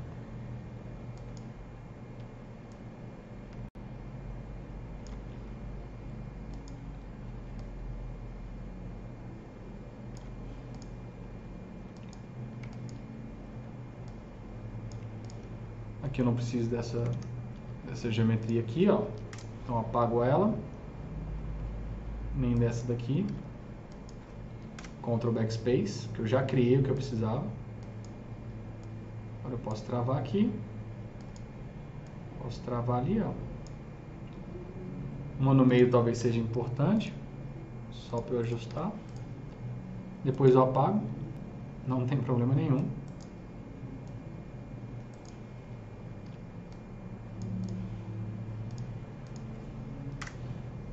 Aqui eu não preciso dessa, dessa geometria aqui, ó. Então apago ela. Nem dessa daqui. Ctrl Backspace, que eu já criei o que eu precisava. Agora eu posso travar aqui. Posso travar ali, ó. Uma no meio talvez seja importante. Só para eu ajustar. Depois eu apago. Não tem problema nenhum.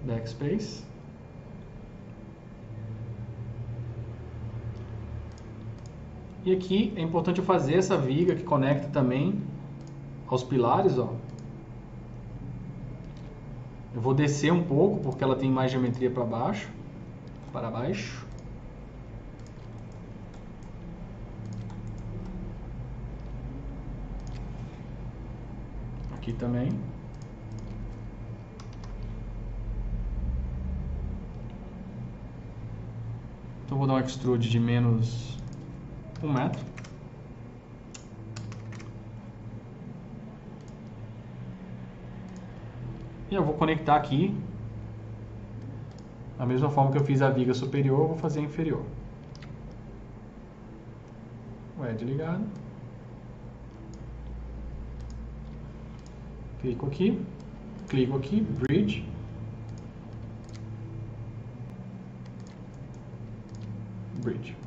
backspace. E aqui é importante eu fazer essa viga que conecta também aos pilares, ó. Eu vou descer um pouco porque ela tem mais geometria para baixo, para baixo. Aqui também. Então vou dar um extrude de menos um metro. E eu vou conectar aqui da mesma forma que eu fiz a viga superior, vou fazer a inferior. O edge ligado. Clico aqui, clico aqui, bridge. bridge.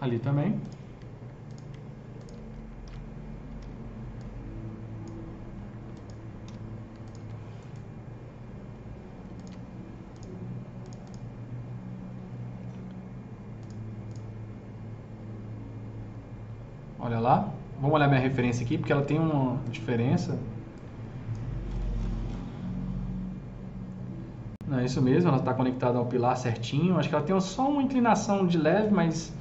Ali também. Olha lá. Vamos olhar minha referência aqui, porque ela tem uma diferença É isso mesmo, ela está conectada ao pilar certinho. Acho que ela tem só uma inclinação de leve, mas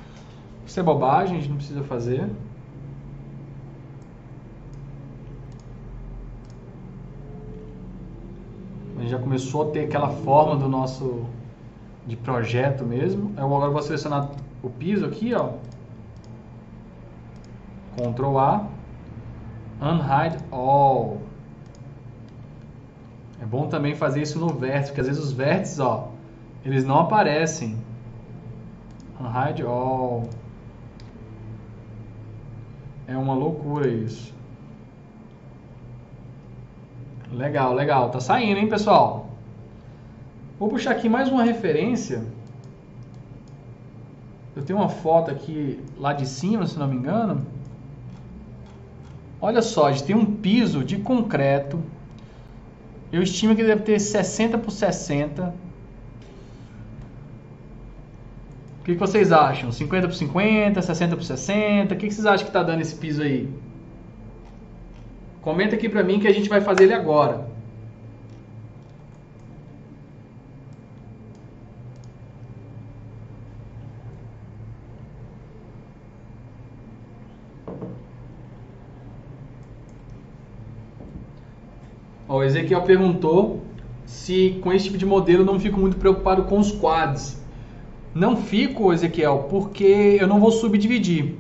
isso é bobagem, a gente não precisa fazer. A gente já começou a ter aquela forma do nosso de projeto mesmo. Eu agora vou selecionar o piso aqui, ó. Ctrl A, Unhide All. É bom também fazer isso no vértice, porque às vezes os vértices, ó, eles não aparecem. Unhide all. É uma loucura isso. Legal, legal. Tá saindo, hein, pessoal? Vou puxar aqui mais uma referência. Eu tenho uma foto aqui lá de cima, se não me engano. Olha só, a gente tem um piso de concreto eu estimo que deve ter 60 por 60. O que, vocês acham? 50 por 50, 60 por 60? O que, que vocês acham que está dando esse piso aí? Comenta aqui para mim que a gente vai fazer ele agora. O Ezequiel perguntou se com esse tipo de modelo não fico muito preocupado com os quads. Não fico, Ezequiel, porque eu não vou subdividir.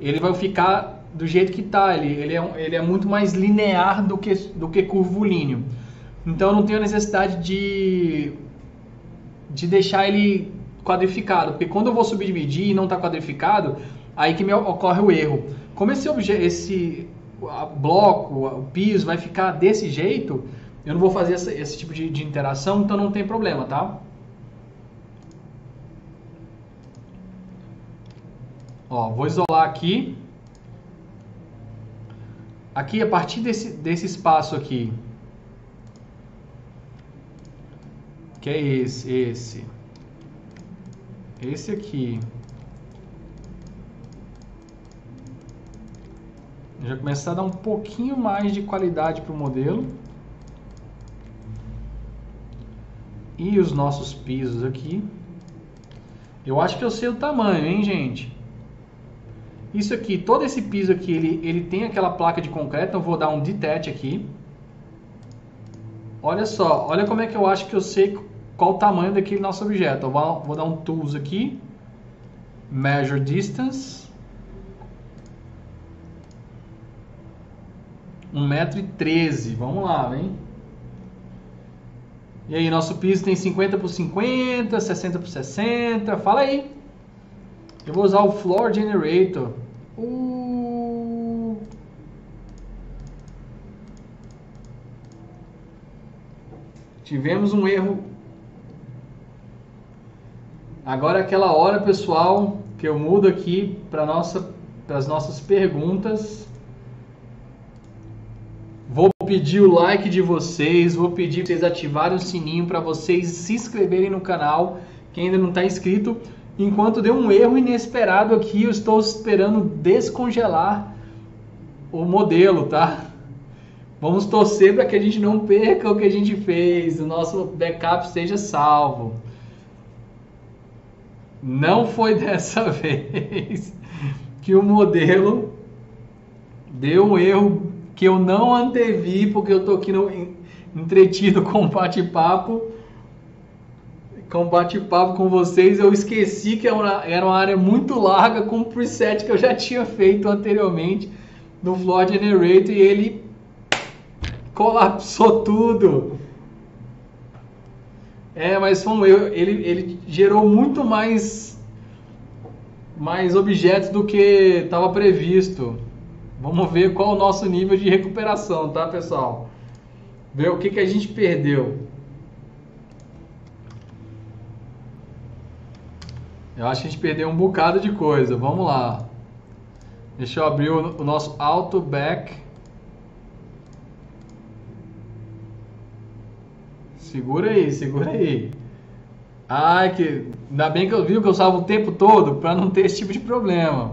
Ele vai ficar do jeito que está. Ele, ele, é, ele é muito mais linear do que, do que curvilíneo. Então eu não tenho necessidade de, de deixar ele quadrificado. Porque quando eu vou subdividir e não está quadrificado, aí que me ocorre o erro. Como esse, esse bloco, o piso vai ficar desse jeito, eu não vou fazer esse tipo de, de interação, então não tem problema, tá? Ó, vou isolar aqui. Aqui, a partir desse, desse espaço aqui, que é esse, esse, esse aqui, já começar a dar um pouquinho mais de qualidade para o modelo. E os nossos pisos aqui. Eu acho que eu sei o tamanho, hein, gente? Isso aqui, todo esse piso aqui, ele, ele tem aquela placa de concreto, então eu vou dar um detach aqui. Olha só, olha como é que eu acho que eu sei qual o tamanho daquele nosso objeto. Eu vou, vou dar um tools aqui, measure distance, 1,13m, vamos lá, vem. E aí, nosso piso tem 50 por 50, 60 por 60, fala aí. Eu vou usar o Floor Generator. Uh... Tivemos um erro. Agora é aquela hora, pessoal, que eu mudo aqui para nossa, as nossas perguntas. Vou pedir o like de vocês, vou pedir para vocês ativarem o sininho para vocês se inscreverem no canal, quem ainda não está inscrito enquanto deu um erro inesperado aqui, eu estou esperando descongelar o modelo, tá? Vamos torcer para que a gente não perca o que a gente fez, o nosso backup seja salvo. Não foi dessa vez que o modelo deu um erro que eu não antevi, porque eu estou aqui no, entretido com o bate-papo com bate-papo com vocês, eu esqueci que era é uma, era uma área muito larga com o preset que eu já tinha feito anteriormente no Floor Generator e ele colapsou tudo. É, mas foi um erro. Ele, ele gerou muito mais, mais objetos do que estava previsto. Vamos ver qual o nosso nível de recuperação, tá, pessoal? Ver o que, que a gente perdeu. Eu acho que a gente perdeu um bocado de coisa. Vamos lá. Deixa eu abrir o, nosso auto back. Segura aí, segura aí. Ai, que ainda bem que eu vi que eu salvo o tempo todo para não ter esse tipo de problema.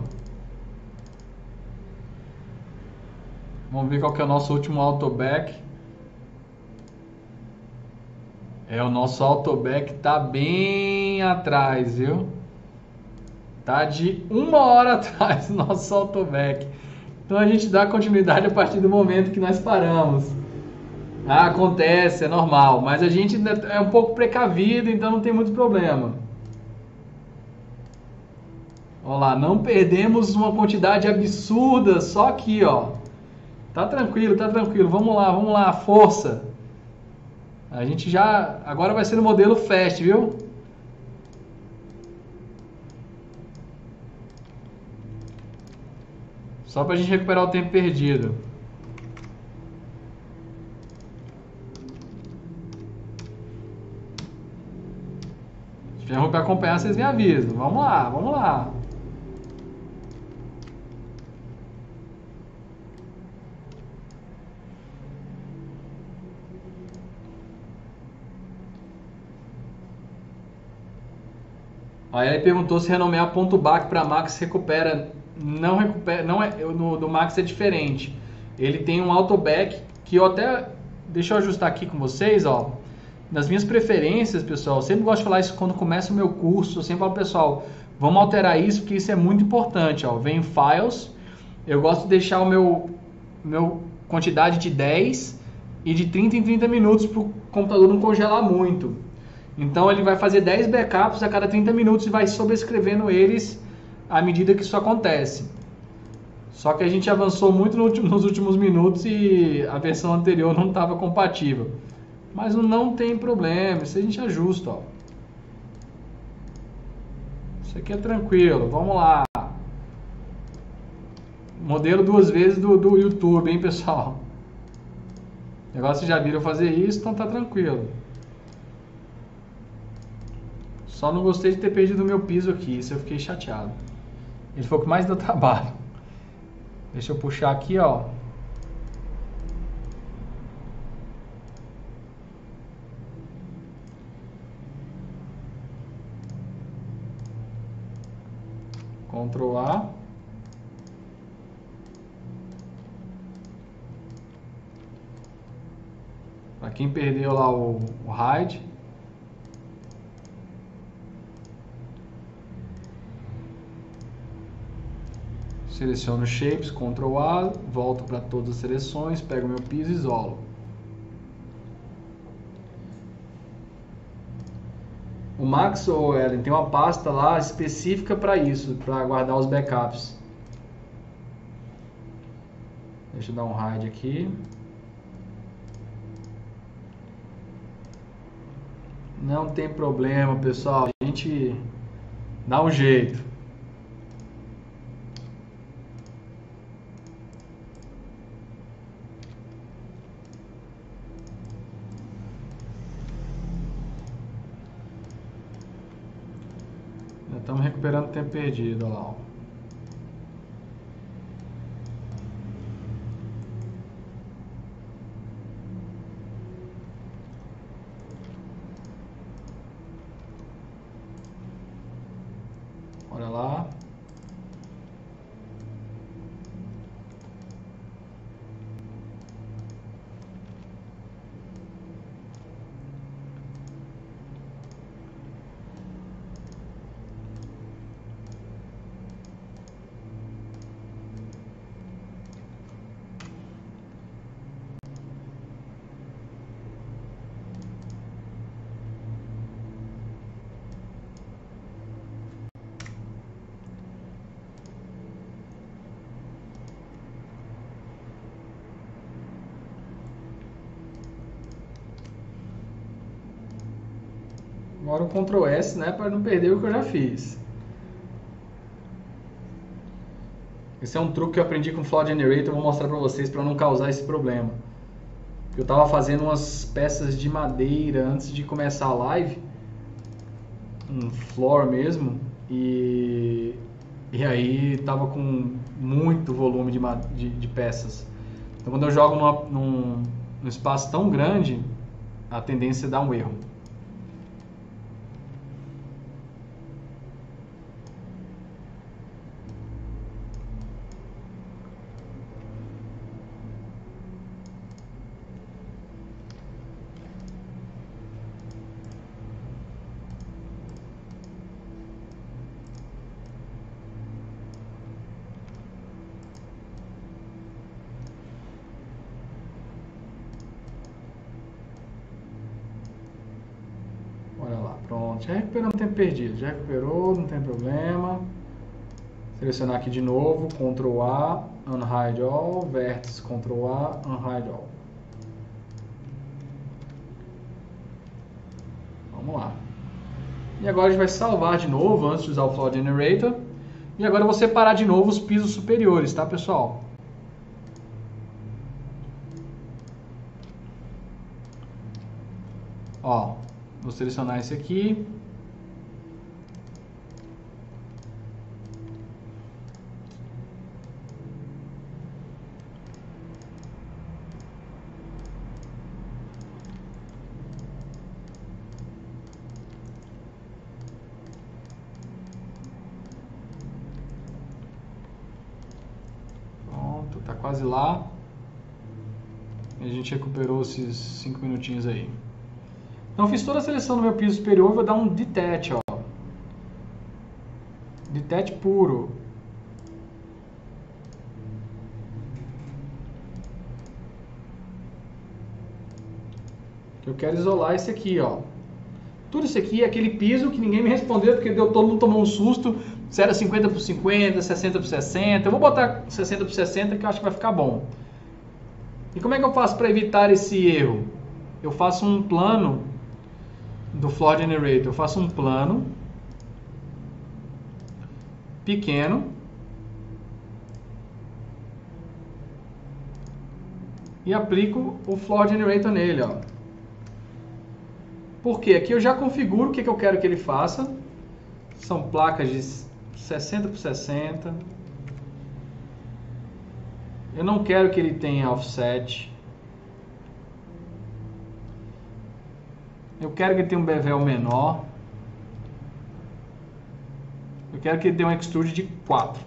Vamos ver qual que é o nosso último auto back. É, o nosso auto back tá bem atrás, viu? Tá de uma hora atrás nosso autoback. Então a gente dá continuidade a partir do momento que nós paramos. Ah, acontece, é normal, mas a gente é um pouco precavido, então não tem muito problema. Olha lá, não perdemos uma quantidade absurda só aqui, ó. Tá tranquilo, tá tranquilo. Vamos lá, vamos lá, força. A gente já agora vai ser no modelo fast, viu? Só para a gente recuperar o tempo perdido. Se tiver para acompanhar, vocês me avisam. Vamos lá, vamos lá. Aí ele perguntou se renomear ponto .back para Max recupera não recupera, não é, no do Max é diferente. Ele tem um autoback que eu até deixa eu ajustar aqui com vocês, ó. Nas minhas preferências, pessoal, sempre gosto de falar isso quando começa o meu curso, eu sempre falo, pessoal, vamos alterar isso porque isso é muito importante, ó. Vem em Files, eu gosto de deixar o meu meu quantidade de 10 e de 30 em 30 minutos para o computador não congelar muito. Então ele vai fazer 10 backups a cada 30 minutos e vai sobrescrevendo eles à medida que isso acontece. Só que a gente avançou muito nos últimos minutos e a versão anterior não estava compatível. Mas não tem problema, isso a gente ajusta. Ó. Isso aqui é tranquilo, vamos lá. Modelo duas vezes do, do YouTube, hein, pessoal? Agora vocês já viram fazer isso, então tá tranquilo. Só não gostei de ter perdido o meu piso aqui, isso eu fiquei chateado. Ele foi o que mais deu trabalho. Deixa eu puxar aqui, ó. Ctrl A. Para quem perdeu lá o, o hide. Seleciono Shapes, Ctrl A, volto para todas as seleções, pego meu piso e isolo. O Max ou Ellen tem uma pasta lá específica para isso, para guardar os backups. Deixa eu dar um hide aqui. Não tem problema, pessoal. A gente dá um jeito. Estamos recuperando tempo perdido, lá. Agora o Ctrl S, né, para não perder o que eu já fiz. Esse é um truque que eu aprendi com o Flow Generator, vou mostrar para vocês para não causar esse problema. Eu estava fazendo umas peças de madeira antes de começar a live, um floor mesmo, e, e aí tava com muito volume de, de, de peças. Então quando eu jogo numa, num, num espaço tão grande, a tendência é dar um erro. Já recuperando tempo perdido. Já recuperou, não tem problema. Selecionar aqui de novo, Ctrl A, Unhide All, Vértice, Ctrl A, Unhide All. Vamos lá. E agora a gente vai salvar de novo antes de usar o Flow Generator. E agora eu vou separar de novo os pisos superiores, tá pessoal? Ó, Vou selecionar esse aqui. Pronto, tá quase lá. A gente recuperou esses 5 minutinhos aí. Então fiz toda a seleção do meu piso superior vou dar um detach, ó. Detach puro. Eu quero isolar esse aqui, ó. Tudo isso aqui é aquele piso que ninguém me respondeu porque deu, todo mundo tomou um susto se era 50 por 50, 60 por 60. Eu vou botar 60 por 60 que eu acho que vai ficar bom. E como é que eu faço para evitar esse erro? Eu faço um plano do Floor Generator. Eu faço um plano pequeno e aplico o Floor Generator nele, ó. Por quê? Aqui eu já configuro o que, que eu quero que ele faça. São placas de 60 por 60. Eu não quero que ele tenha offset. Eu quero que ele tenha um bevel menor. Eu quero que ele tenha um extrude de 4.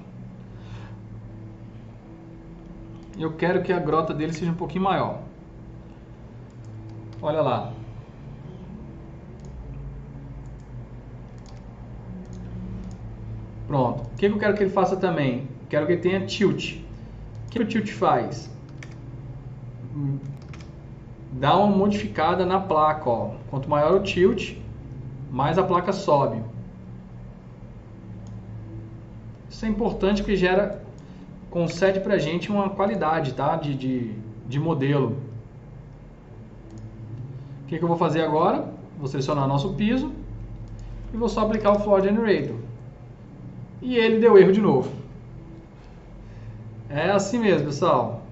Eu quero que a grota dele seja um pouquinho maior. Olha lá. Pronto. O que eu quero que ele faça também? Quero que ele tenha tilt. O que o tilt faz? Dá uma modificada na placa. Ó. Quanto maior o tilt, mais a placa sobe. Isso é importante porque gera, concede pra gente uma qualidade tá? de, de, de modelo. O que, que eu vou fazer agora? Vou selecionar nosso piso e vou só aplicar o Floor Generator e ele deu erro de novo. É assim mesmo, pessoal.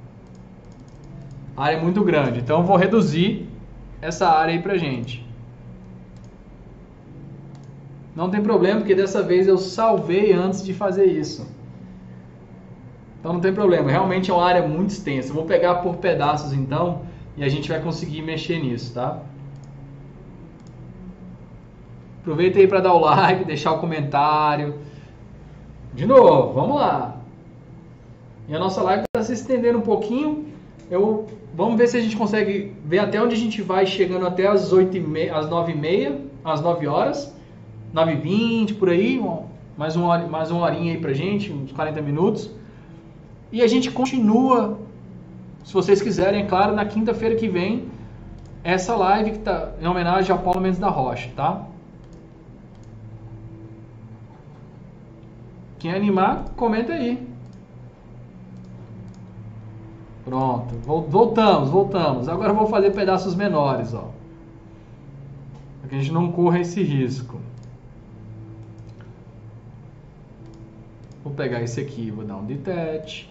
A área é muito grande, então vou reduzir essa área aí pra gente. Não tem problema, porque dessa vez eu salvei antes de fazer isso. Então não tem problema, realmente é uma área muito extensa. Eu vou pegar por pedaços então e a gente vai conseguir mexer nisso, tá? Aproveita aí para dar o like, deixar o comentário. De novo, vamos lá. E a nossa live está se estendendo um pouquinho. Eu, vamos ver se a gente consegue ver até onde a gente vai chegando até as, 8 e meia, às 9 e meia, às 9 horas. 9 e 20, por aí. Mais uma, mais uma horinha aí pra gente, uns 40 minutos. E a gente continua, se vocês quiserem, é claro, na quinta-feira que vem, essa live que está em homenagem ao Paulo Mendes da Rocha, tá? Quem animar, comenta aí. Pronto, voltamos, voltamos. Agora eu vou fazer pedaços menores, ó. Para que a gente não corra esse risco. Vou pegar esse aqui, vou dar um detach.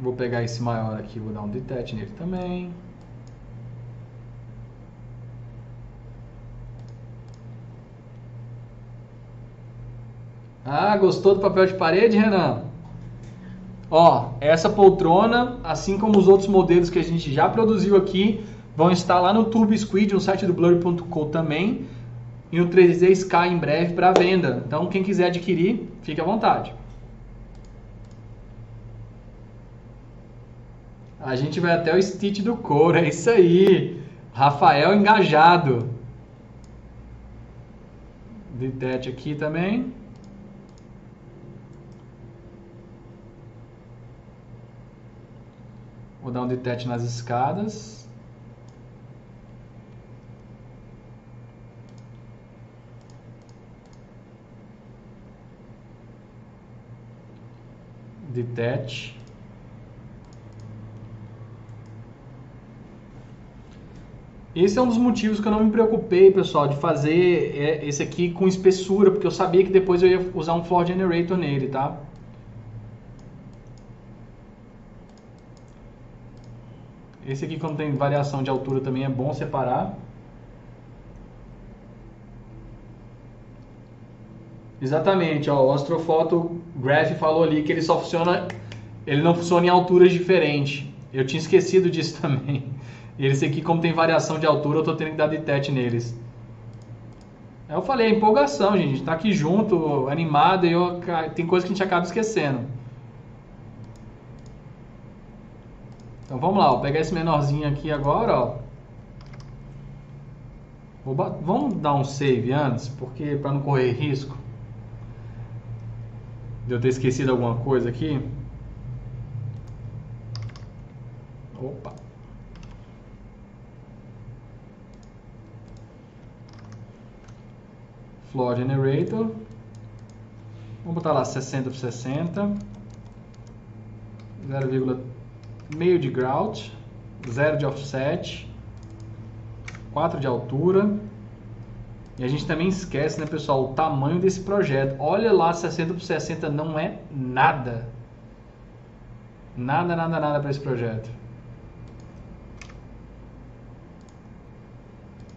Vou pegar esse maior aqui, vou dar um detach nele também. Ah, gostou do papel de parede, Renan? Ó, essa poltrona, assim como os outros modelos que a gente já produziu aqui, vão estar lá no Turbo Squid, no site do Blur.com também, e no 3D Sky em breve para venda. Então, quem quiser adquirir, fique à vontade. A gente vai até o Stitch do couro, é isso aí. Rafael engajado. Detach aqui também. Vou dar um detach nas escadas. Detach. Esse é um dos motivos que eu não me preocupei, pessoal, de fazer é, esse aqui com espessura, porque eu sabia que depois eu ia usar um floor generator nele, tá? Esse aqui, quando tem variação de altura, também é bom separar. Exatamente, ó, o Astrofoto Graph falou ali que ele só funciona, ele não funciona em alturas diferentes. Eu tinha esquecido disso também. Esse aqui, como tem variação de altura, eu estou tendo que dar detete neles. Eu falei, é empolgação, gente tá aqui junto, animado, e eu, tem coisa que a gente acaba esquecendo. Então vamos lá, vou pegar esse menorzinho aqui agora, ó. Vou, vamos dar um save antes, porque para não correr risco de eu ter esquecido alguma coisa aqui. Opa. Floor Generator. Vamos botar lá 60 por 60. 0,3. 0,5 de grout. 0 de offset. 4 de altura. E a gente também esquece, né, pessoal, o tamanho desse projeto. Olha lá, 60 por 60 não é nada. Nada, nada, nada para esse projeto.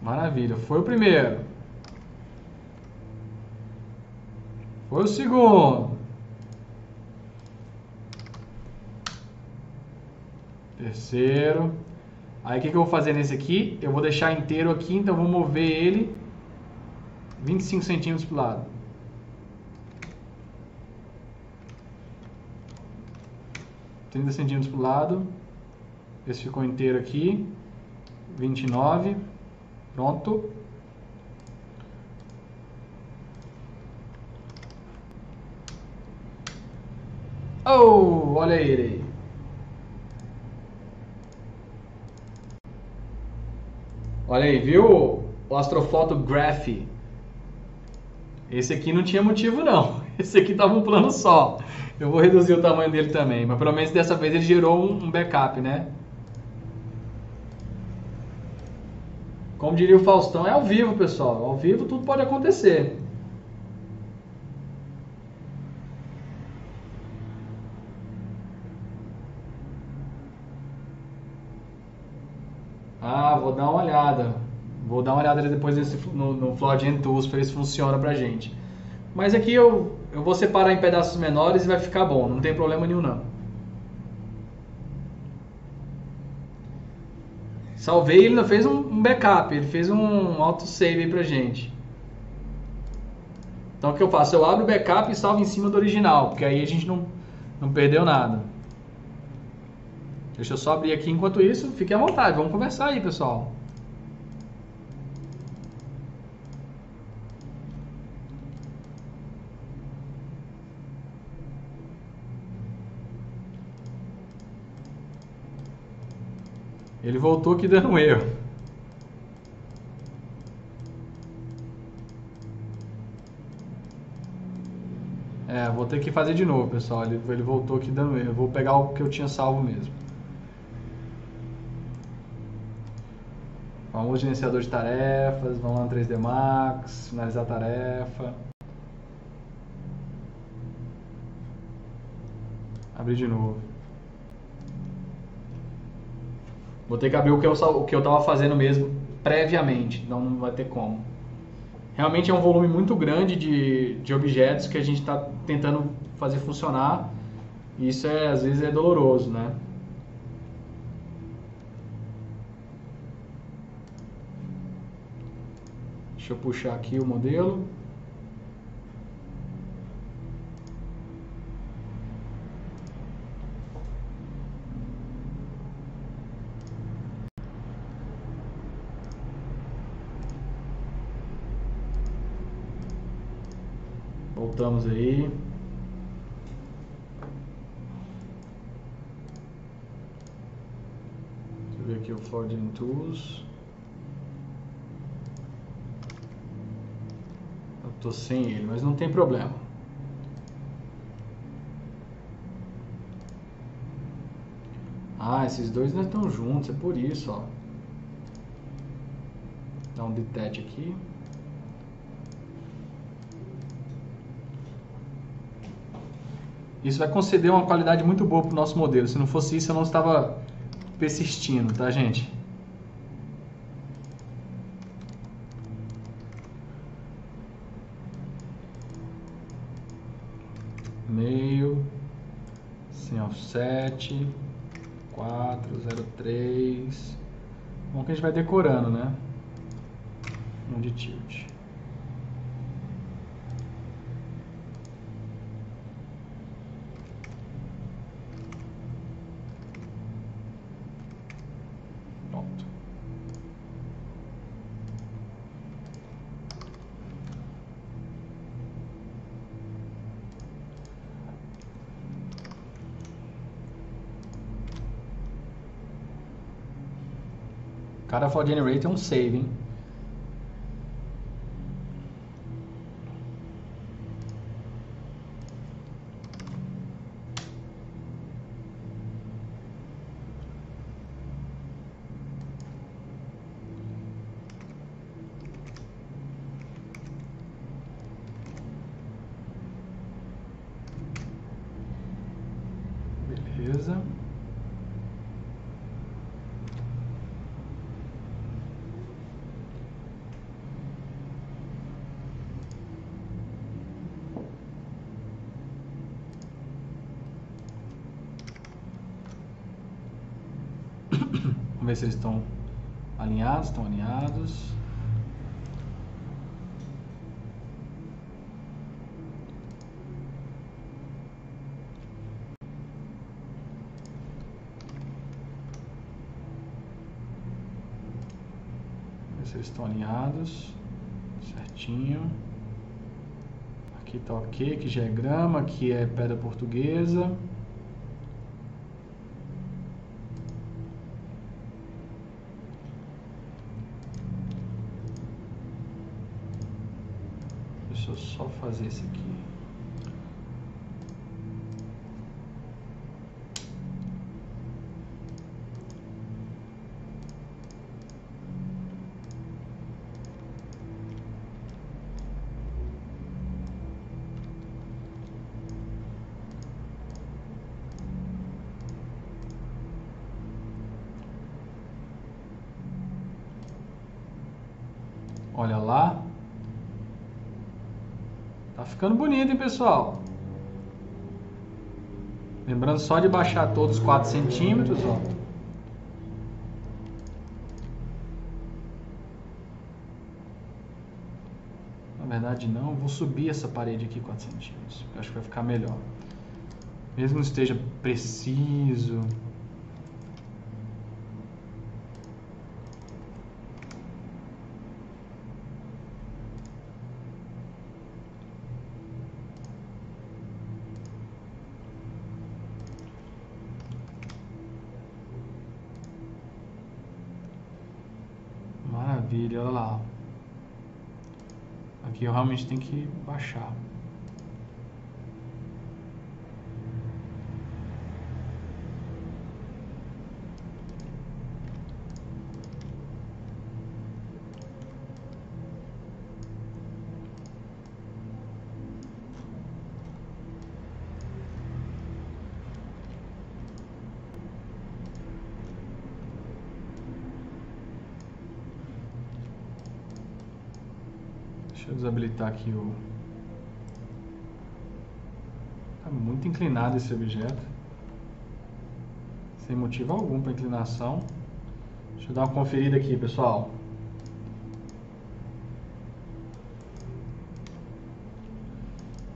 Maravilha. Foi o primeiro. Foi o segundo. Terceiro. Aí o que, que eu vou fazer nesse aqui? Eu vou deixar inteiro aqui, então vou mover ele 25 centímetros para o lado. Trinta centímetros para o lado. Esse ficou inteiro aqui. 29. Pronto. Oh, olha ele aí. Olha aí, viu o Astrofoto Graph? Esse aqui não tinha motivo não. Esse aqui estava um plano só. Eu vou reduzir o tamanho dele também, mas pelo menos dessa vez ele gerou um backup, né? Como diria o Faustão, é ao vivo, pessoal. Ao vivo tudo pode acontecer. Ah, vou dar uma olhada. Vou dar uma olhada depois nesse, no, no Flood Tools para ver se funciona pra gente. Mas aqui eu, eu vou separar em pedaços menores e vai ficar bom. Não tem problema nenhum não. Salvei, ele não fez um backup, ele fez um autosave aí pra gente. Então o que eu faço? Eu abro o backup e salvo em cima do original, porque aí a gente não, não perdeu nada. Deixa eu só abrir aqui enquanto isso, fique à vontade, vamos conversar aí, pessoal. Ele voltou aqui dando um erro. É, vou ter que fazer de novo, pessoal. Ele, ele voltou aqui dando erro. Eu vou pegar o que eu tinha salvo mesmo. Vamos gerenciador de tarefas, vamos lá no 3D Max, finalizar a tarefa. Abrir de novo. Vou ter que abrir o que eu, o que eu tava fazendo mesmo previamente, então não vai ter como. Realmente é um volume muito grande de, de objetos que a gente está tentando fazer funcionar. Isso é, às vezes é doloroso, né? Deixa eu puxar aqui o modelo. Voltamos aí. Deixa eu ver aqui o Forging Tools. Tô sem ele, mas não tem problema. Ah, esses dois não estão juntos, é por isso, ó. Dá um detach aqui. Isso vai conceder uma qualidade muito boa para o nosso modelo. Se não fosse isso, eu não estava persistindo, tá, gente? Meio, sem offset, 403. Bom que a gente vai decorando, né? Um de tilt. Cada for generate é um save, hein? Ver se eles estão alinhados, estão alinhados. Ver se eles estão alinhados, certinho. Aqui tá ok, aqui já é grama, aqui é pedra portuguesa. Deixa eu só fazer esse aqui. Olha lá. Tá ficando bonito, hein, pessoal? Lembrando só de baixar todos 4 centímetros, ó. Na verdade não, vou subir essa parede aqui 4 centímetros. Acho que vai ficar melhor. Mesmo esteja preciso. Maravilha, olha lá. Aqui eu realmente tenho que baixar. Desabilitar aqui o. Tá muito inclinado esse objeto. Sem motivo algum para inclinação. Deixa eu dar uma conferida aqui, pessoal.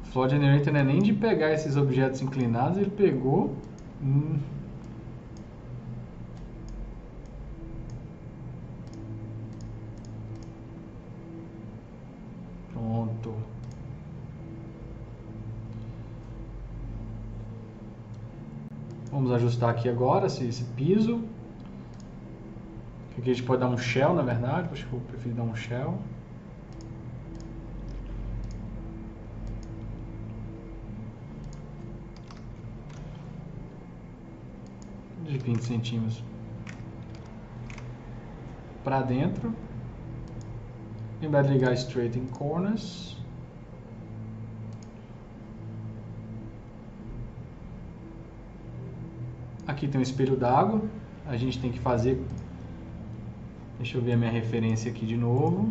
O Flow Generator não é nem de pegar esses objetos inclinados, ele pegou. Hum, Pronto. Vamos ajustar aqui agora esse, esse piso. Aqui a gente pode dar um shell, na verdade. Acho que eu prefiro dar um shell. De 20 centímetros para dentro. E vai ligar straight in corners. Aqui tem um espelho d'água. A gente tem que fazer. Deixa eu ver a minha referência aqui de novo.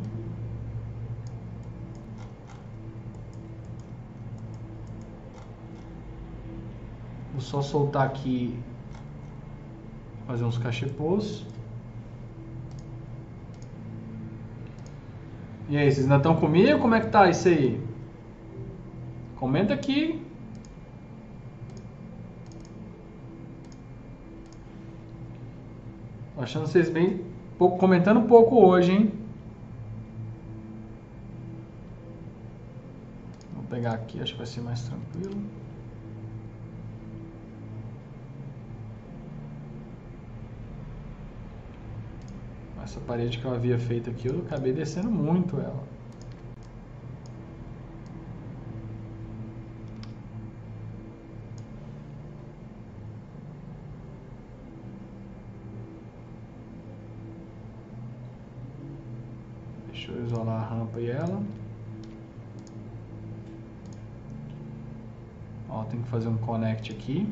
Vou só soltar aqui. Fazer uns cachepôs. E aí, vocês ainda estão comigo? Como é que tá isso aí? Comenta aqui. Achando vocês bem pouco comentando um pouco hoje, hein? Vou pegar aqui, acho que vai ser mais tranquilo. Essa parede que eu havia feito aqui, eu acabei descendo muito ela. Deixa eu ela. Ó, tem que fazer um connect aqui.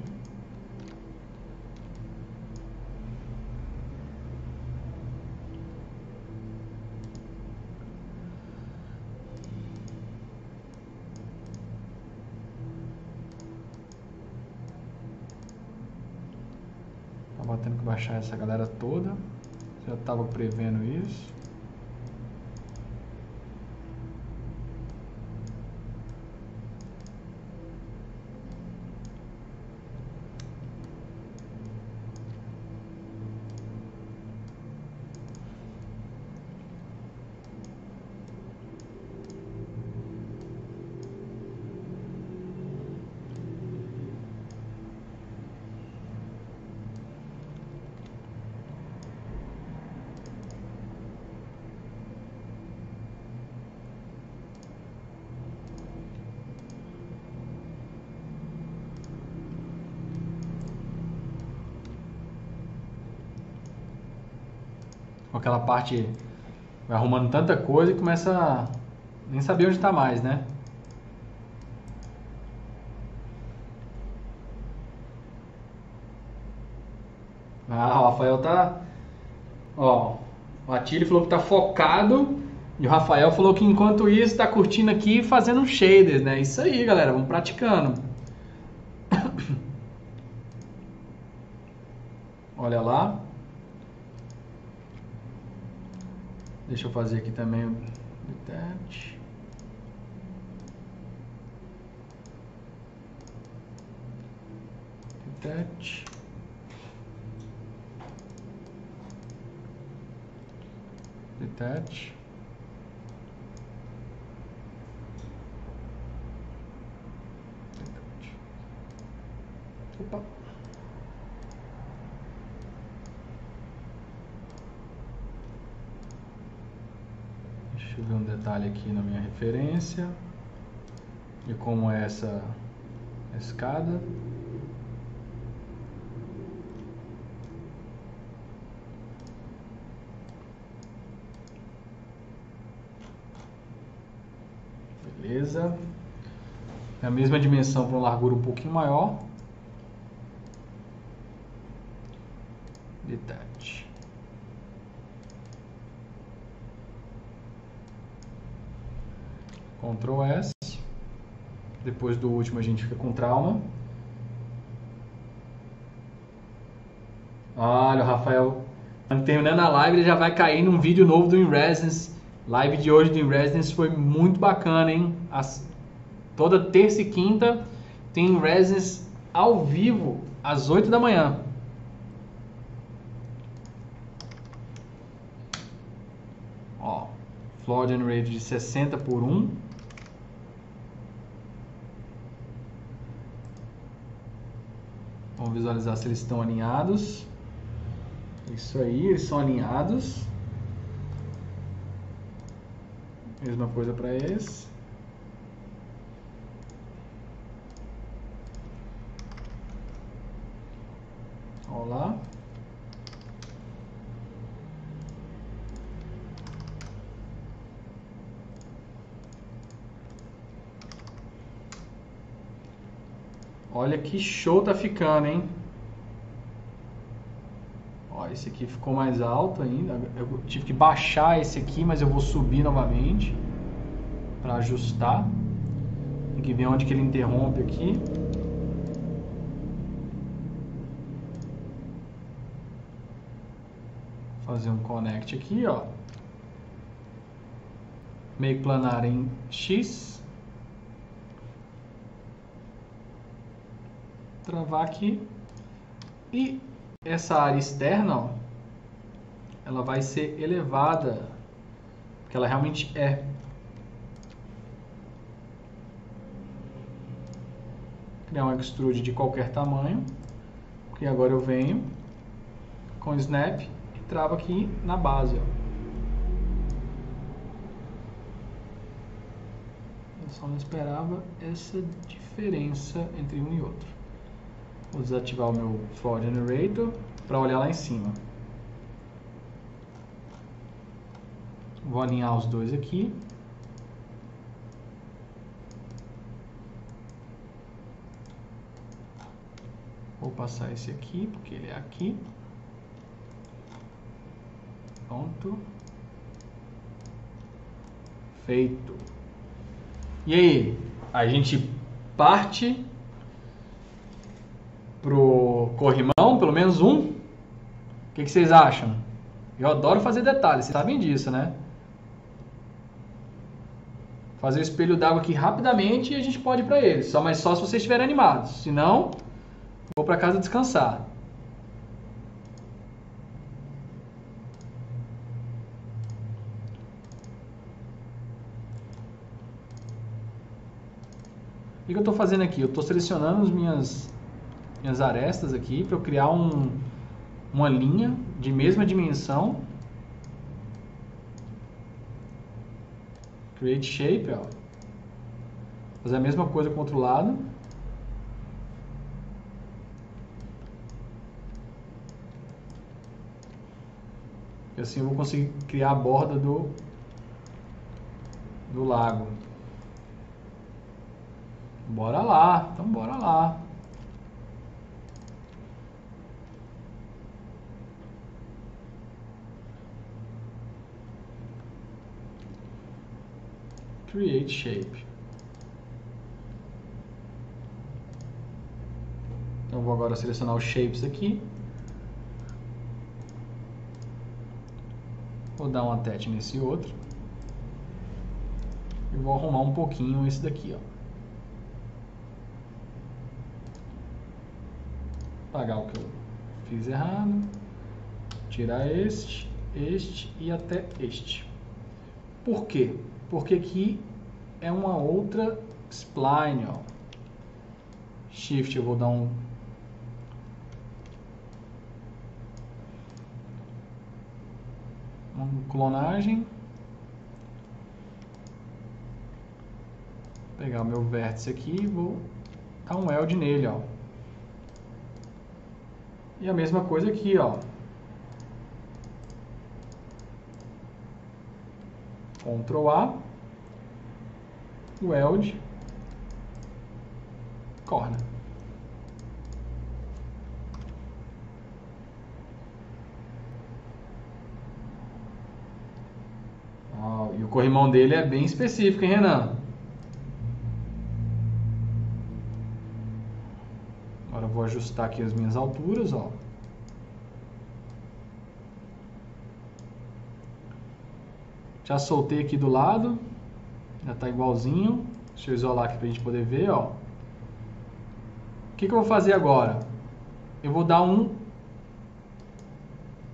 Tava tendo que baixar essa galera toda. Já estava prevendo isso. Aquela parte vai arrumando tanta coisa e começa a nem saber onde está mais, né? Ah, o Rafael tá. Ó, o Atílio falou que tá focado. E o Rafael falou que enquanto isso tá curtindo aqui fazendo shaders, né? Isso aí, galera, vamos praticando. Olha lá. Deixa eu fazer aqui também o detach. Detach. Detach. Opa. Deixa eu ver um detalhe aqui na minha referência de como é essa escada. Beleza. É a mesma dimensão para uma largura um pouquinho maior. Detach. Ctrl S. Depois do último a gente fica com trauma. Olha, o Rafael terminando a live, ele já vai cair num vídeo novo do InResidence. Live de hoje do InResidence foi muito bacana, hein? As, toda terça e quinta tem InResidence ao vivo às 8 da manhã. Ó, floor generator de 60 por 1. Visualizar se eles estão alinhados. Isso aí, eles são alinhados. Mesma coisa para esse. Olá. Olha que show tá ficando, hein? Ó, esse aqui ficou mais alto ainda. Eu tive que baixar esse aqui, mas eu vou subir novamente para ajustar. Tem que ver onde que ele interrompe aqui. Fazer um connect aqui, ó. Meio planar em X. travar aqui. E essa área externa, ó, ela vai ser elevada, porque ela realmente é. Criar um extrude de qualquer tamanho. E agora eu venho com snap e travo aqui na base, ó. Eu só não esperava essa diferença entre um e outro. Vou desativar o meu Floor Generator para olhar lá em cima. Vou alinhar os dois aqui. Vou passar esse aqui, porque ele é aqui. Pronto. Feito. E aí, a gente parte pro corrimão, pelo menos um. O que, que vocês acham? Eu adoro fazer detalhes, vocês sabem disso, né? Fazer o espelho d'água aqui rapidamente e a gente pode ir para ele. Só, mas só se vocês estiverem animados. Se não, vou para casa descansar. O que eu estou fazendo aqui? Eu estou selecionando as minhas, minhas arestas aqui para eu criar um, uma linha de mesma dimensão. Create Shape, ó. Fazer a mesma coisa com o outro lado. E assim eu vou conseguir criar a borda do, do lago. Bora lá, então bora lá. Create Shape. Então vou agora selecionar os shapes aqui. Vou dar um attach nesse outro. E vou arrumar um pouquinho esse daqui, ó. Apagar o que eu fiz errado. Tirar este, este e até este. Por quê? Porque aqui é uma outra spline, ó. Shift, eu vou dar um uma clonagem. Vou pegar o meu vértice aqui e vou dar um weld nele, ó. E a mesma coisa aqui, ó. Ctrl A, Weld, Corner. Oh, e o corrimão dele é bem específico, hein, Renan? Agora eu vou ajustar aqui as minhas alturas, ó. Já soltei aqui do lado. Já está igualzinho. Deixa eu isolar aqui para a gente poder ver, ó. O que, que eu vou fazer agora? Eu vou dar um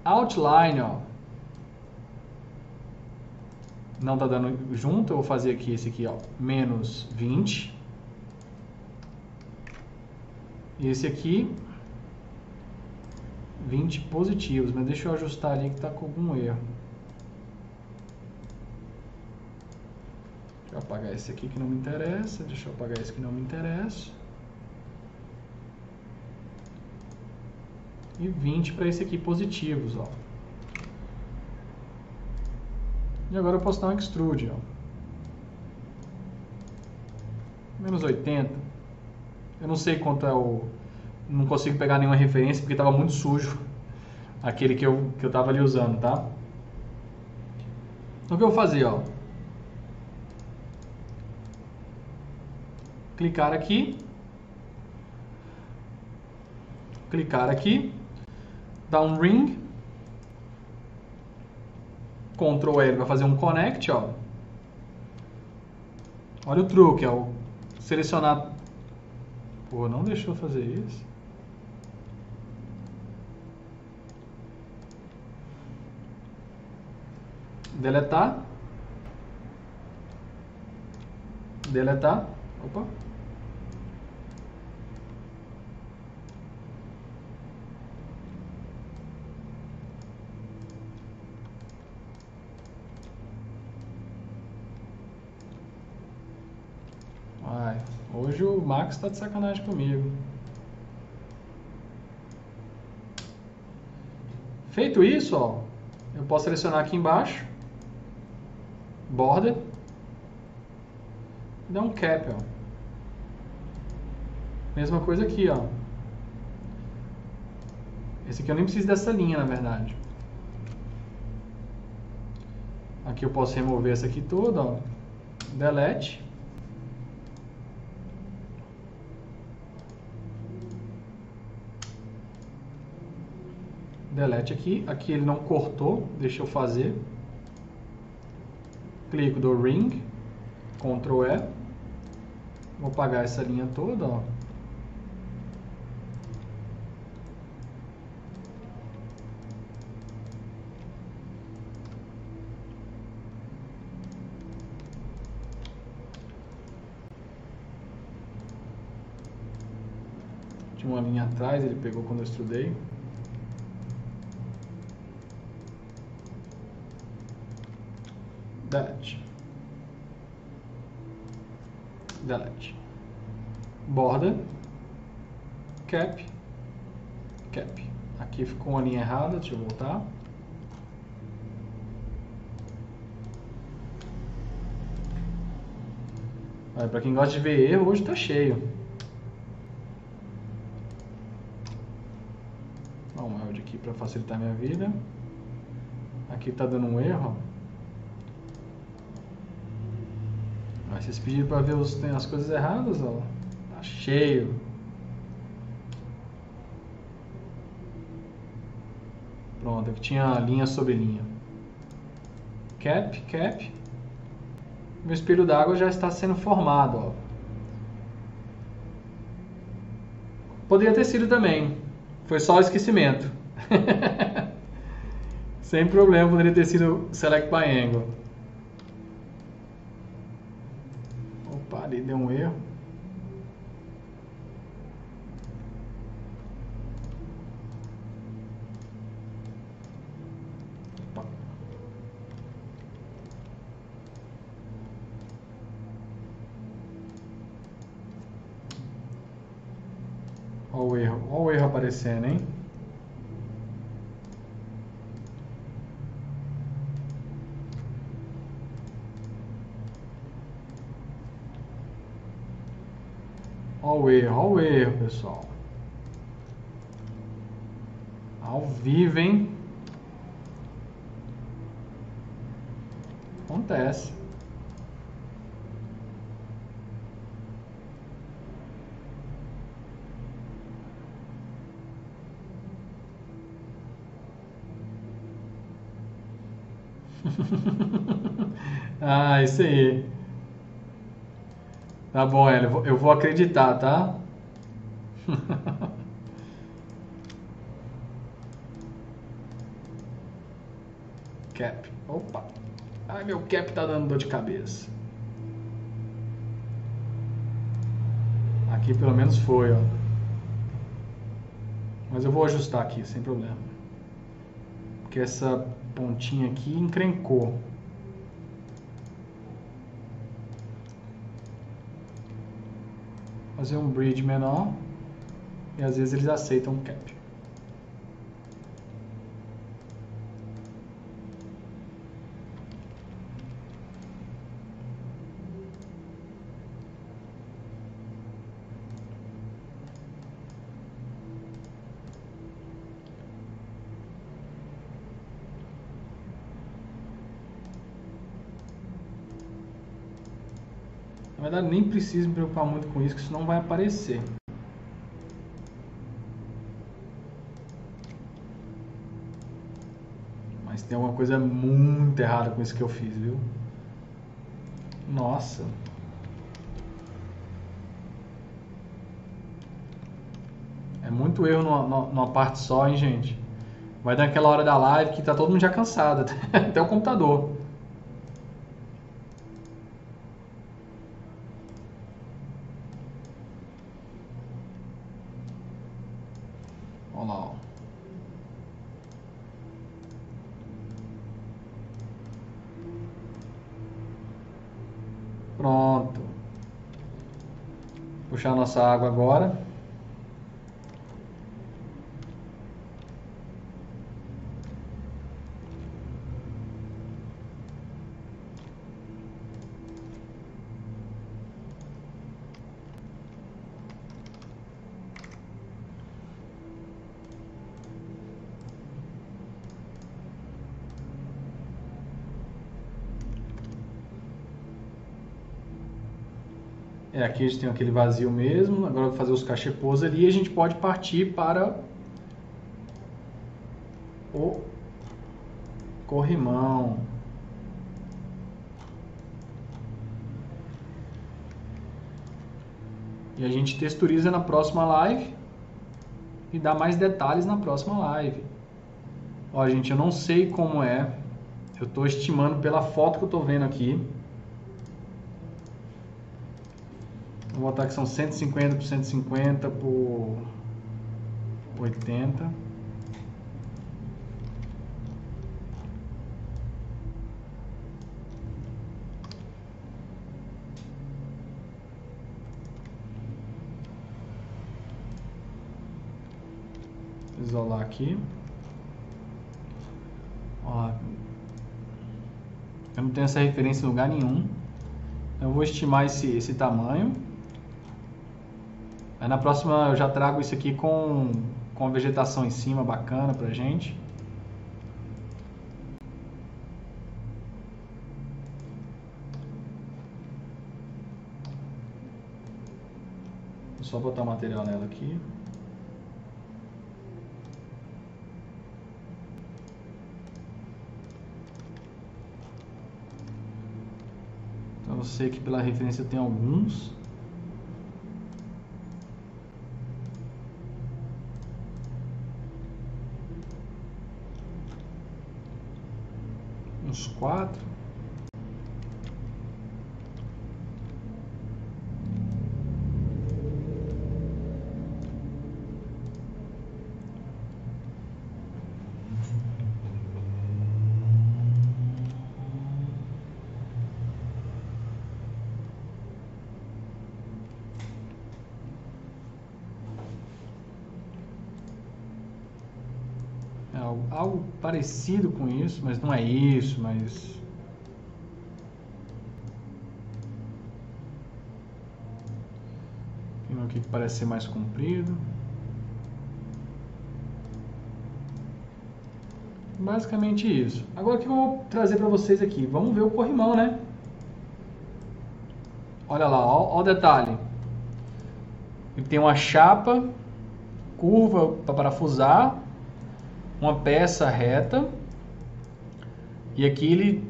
outline, ó. Não está dando junto, eu vou fazer aqui esse aqui, ó, menos 20. E esse aqui, 20 positivos, mas deixa eu ajustar ali que está com algum erro. Deixa eu apagar esse aqui que não me interessa. Deixa eu apagar esse que não me interessa. E 20 para esse aqui positivos, ó. E agora eu posso dar um extrude, ó. Menos 80. Eu não sei quanto é o... Não consigo pegar nenhuma referência porque estava muito sujo. Aquele que eu, que eu tava ali usando, tá? Então o que eu vou fazer, ó. Clicar aqui, clicar aqui, dar um ring, Ctrl L vai fazer um connect, ó. Olha o truque, ó. Selecionar. Pô, não deixou fazer isso. Deletar. Deletar. Opa. Hoje o Max está de sacanagem comigo. Feito isso, ó, eu posso selecionar aqui embaixo, border, e dar um cap, ó. Mesma coisa aqui, ó. Esse aqui eu nem preciso dessa linha, na verdade. Aqui eu posso remover essa aqui toda, ó. Delete. Delete aqui. Aqui ele não cortou, deixa eu fazer. Clico do ring, Ctrl E. Vou apagar essa linha toda, ó. Tinha uma linha atrás, ele pegou quando eu estudei. Delete. Delete. Borda. Cap. Cap. Aqui ficou uma linha errada, deixa eu voltar. Para quem gosta de ver erro, hoje está cheio. para facilitar minha vida. Aqui está dando um erro. Mas vocês pediram para ver os, tem as coisas erradas, ó. Tá cheio. Pronto, aqui tinha linha sobre linha. Cap, cap. Meu espelho d'água já está sendo formado, ó. Poderia ter sido também. Foi só esquecimento. Sem problema, poderia ter sido Select by Angle. Opa, ali deu um erro. Olha o erro, olha o erro aparecendo, hein? Olha o erro, olha o erro, pessoal. Ao vivo, hein? Acontece. Ah, isso aí. Tá bom, Hélio, eu vou acreditar, tá? cap. Opa. Ai, meu cap tá dando dor de cabeça. Aqui pelo menos foi, ó. Mas eu vou ajustar aqui, sem problema. Porque essa pontinha aqui encrencou. Fazer um bridge menor e às vezes eles aceitam um cap. Verdade, nem preciso me preocupar muito com isso, que isso não vai aparecer. Mas tem alguma coisa muito errada com isso que eu fiz, viu? Nossa. É muito erro numa, numa parte só, hein, gente? Vai dar aquela hora da live que tá todo mundo já cansado, até o computador. Puxar nossa água agora. A gente tem aquele vazio mesmo. Agora vou fazer os cachepôs ali e a gente pode partir para corrimão. E a gente texturiza na próxima live e dá mais detalhes na próxima live. Ó, gente, eu não sei como é. Eu estou estimando pela foto que eu estou vendo aqui. Vou botar que são 150 por 150 por 80. Isolar aqui. Ó, eu não tenho essa referência em lugar nenhum. Eu vou estimar esse, esse tamanho. Aí na próxima eu já trago isso aqui com, com a vegetação em cima bacana pra gente. Vou só botar o material nela aqui. Então eu sei que pela referência tem alguns. uns quatro. Parecido com isso, mas não é isso, mas tem um aqui que parece ser mais comprido. Basicamente isso. Agora o que eu vou trazer para vocês aqui? Vamos ver o corrimão, né? Olha lá, ó, ó o detalhe. Ele tem uma chapa curva para parafusar, uma peça reta e aqui ele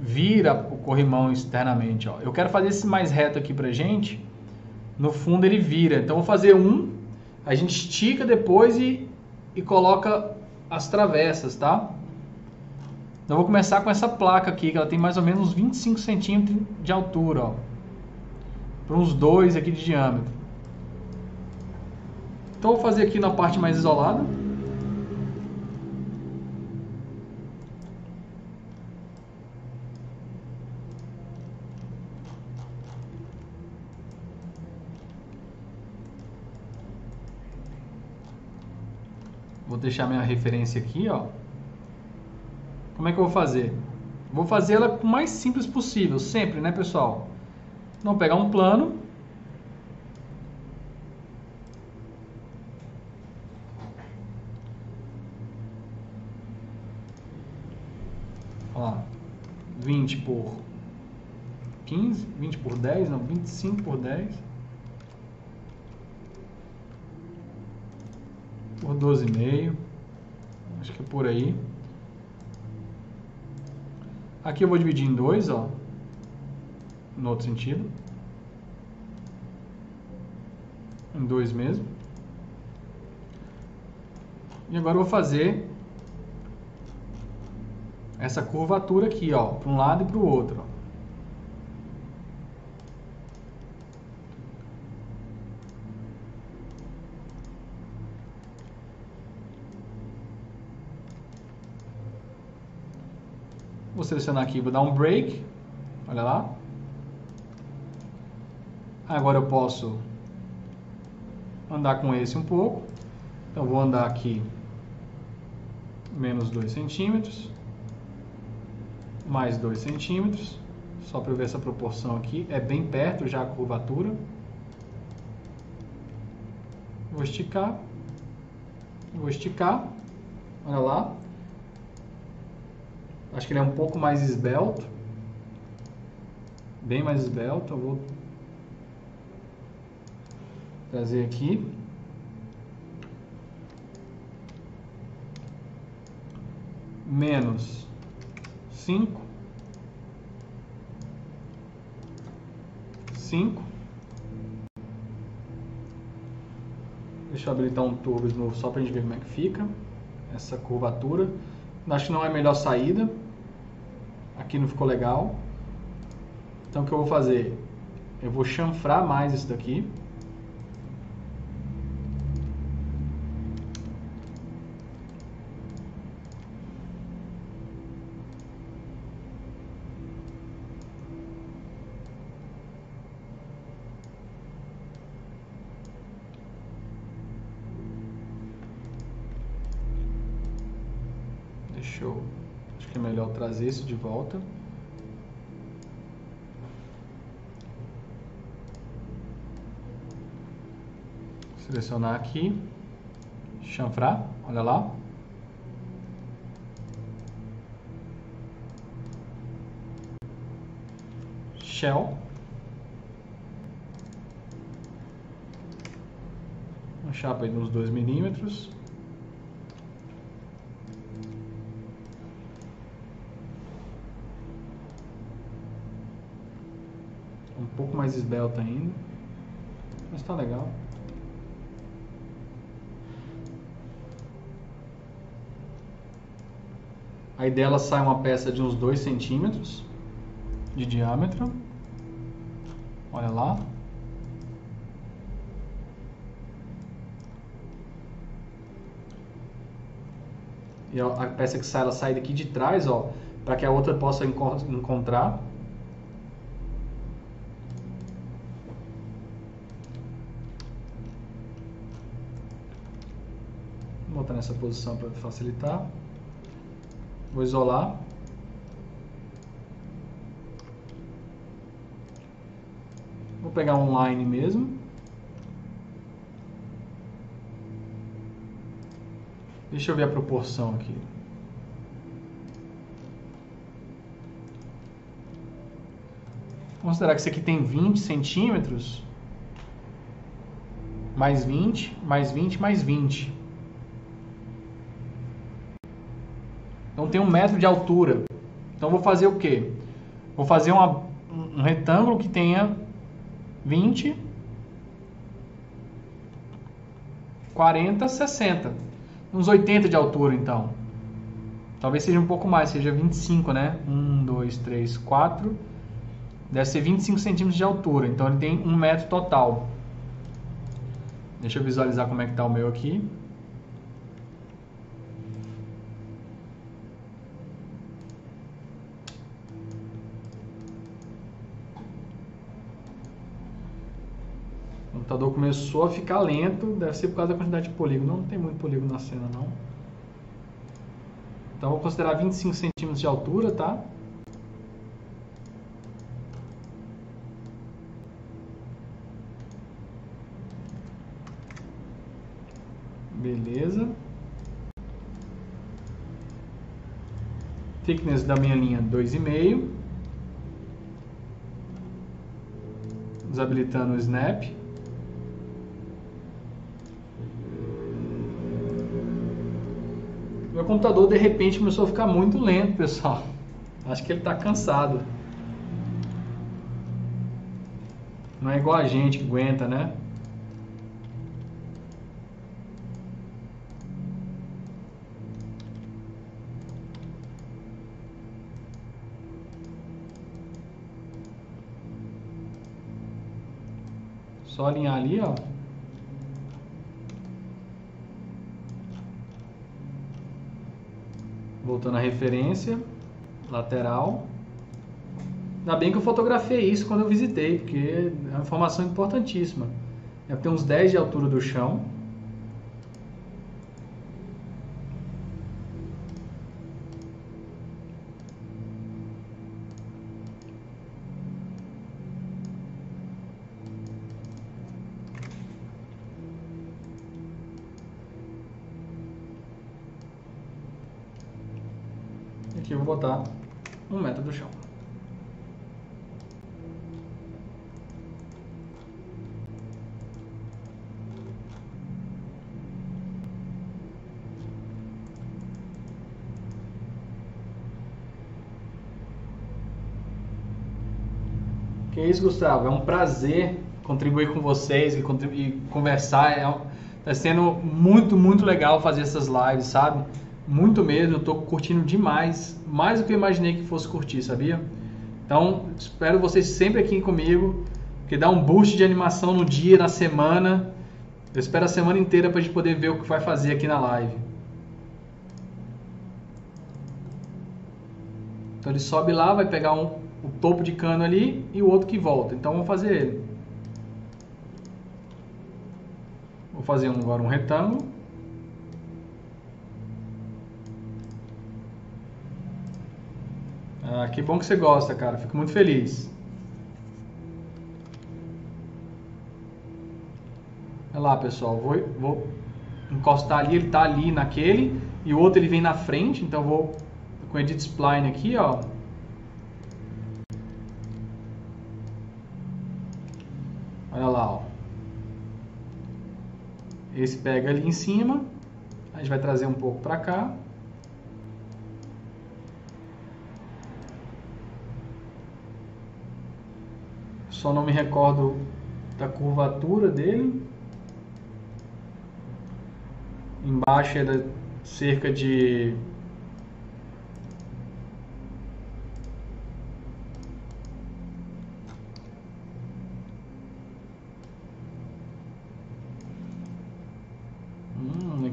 vira o corrimão externamente. Ó. Eu quero fazer esse mais reto aqui pra gente. No fundo ele vira. Então vou fazer um, a gente estica depois e, e coloca as travessas, tá? Então vou começar com essa placa aqui, que ela tem mais ou menos 25 centímetros de altura, ó. Para uns dois aqui de diâmetro. Então vou fazer aqui na parte mais isolada. Vou deixar minha referência aqui, ó. Como é que eu vou fazer? Vou fazer ela o mais simples possível, sempre, né, pessoal? Então, pegar um plano. Ó, 20 por 15, 20 por 10, não, 25 por 10. Por 12,5. Acho que é por aí. Aqui eu vou dividir em dois, ó. No outro sentido. Em dois mesmo. E agora eu vou fazer essa curvatura aqui, ó, para um lado e para o outro. Ó. selecionar aqui, vou dar um break. Olha lá. Agora eu posso andar com esse um pouco. Então vou andar aqui menos 2 centímetros, mais 2 centímetros, só para ver essa proporção aqui, é bem perto já a curvatura. Vou esticar, vou esticar, olha lá, Acho que ele é um pouco mais esbelto. Bem mais esbelto. Eu vou trazer aqui. Menos cinco, cinco. Deixa eu habilitar um turbo de novo só para a gente ver como é que fica essa curvatura. Acho que não é a melhor saída. Aqui não ficou legal. Então o que eu vou fazer? Eu vou chanfrar mais isso daqui. Deixa eu. Acho que é melhor trazer isso de volta. Selecionar aqui, chanfrar, olha lá. Shell. Uma chapa aí nos 2 milímetros. Um pouco mais esbelta ainda. Mas tá legal. Aí dela sai uma peça de uns 2 centímetros de diâmetro. Olha lá. E a peça que sai, ela sai daqui de trás, ó, para que a outra possa encontrar. Vou botar nessa posição para facilitar. Vou isolar. Vou pegar um line mesmo. Deixa eu ver a proporção aqui. Considerar que isso aqui tem 20 centímetros. Mais 20, mais 20, mais 20. Então tem um metro de altura. Então vou fazer o quê? Vou fazer uma, um retângulo que tenha 20, 40, 60. Uns 80 de altura então. Talvez seja um pouco mais, seja 25, né? 1, 2, 3, 4. Deve ser 25 centímetros de altura. Então ele tem um metro total. Deixa eu visualizar como é que está o meu aqui. Computador começou a ficar lento, deve ser por causa da quantidade de polígono. Não tem muito polígono na cena, não. Então, vou considerar 25 centímetros de altura, tá? Beleza. Thickness da minha linha 2,5. Desabilitando o snap. Computador de repente começou a ficar muito lento, pessoal. Acho que ele está cansado. Não é igual a gente que aguenta, né? Só alinhar ali, ó. Voltando à referência, lateral. Ainda bem que eu fotografei isso quando eu visitei, porque é uma informação importantíssima. Deve ter uns 10 de altura do chão. Aqui eu vou botar um metro do chão. Que isso, Gustavo? É um prazer contribuir com vocês e, contribuir, conversar. É, tá sendo muito, muito legal fazer essas lives, sabe? Muito mesmo. Eu tô curtindo demais. Mais do que eu imaginei que fosse curtir, sabia? Então, espero vocês sempre aqui comigo. Que dá um boost de animação no dia, na semana. Eu espero a semana inteira para gente poder ver o que vai fazer aqui na live. Então ele sobe lá, vai pegar um, o topo de cano ali e o outro que volta. Então vamos fazer ele. Vou fazer agora um retângulo. Ah, que bom que você gosta, cara. Fico muito feliz. Olha lá, pessoal. Vou, vou encostar ali. Ele está ali naquele. E o outro ele vem na frente. Então vou com Edit Spline aqui, ó. Olha lá, ó. Esse pega ali em cima. A gente vai trazer um pouco para cá. Só não me recordo da curvatura dele. Embaixo é cerca de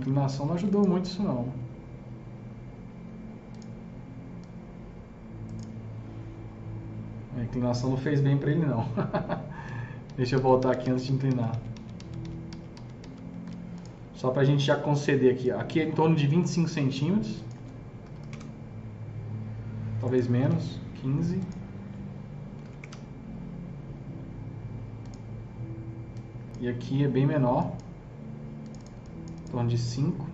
inclinação não ajudou muito isso não. A inclinação não fez bem para ele não. Deixa eu voltar aqui antes de inclinar. Só para a gente já conceder aqui. Aqui é em torno de 25 centímetros. Talvez menos. 15. E aqui é bem menor torno de 5.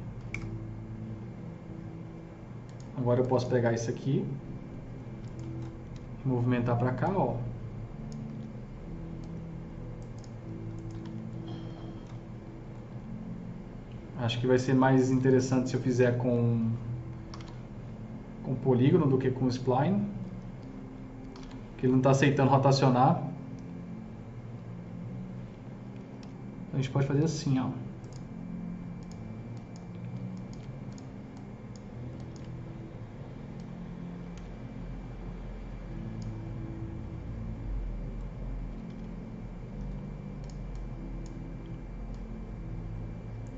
Agora eu posso pegar isso aqui movimentar para cá, ó. Acho que vai ser mais interessante se eu fizer com com polígono do que com spline. Que ele não está aceitando rotacionar. A gente pode fazer assim, ó.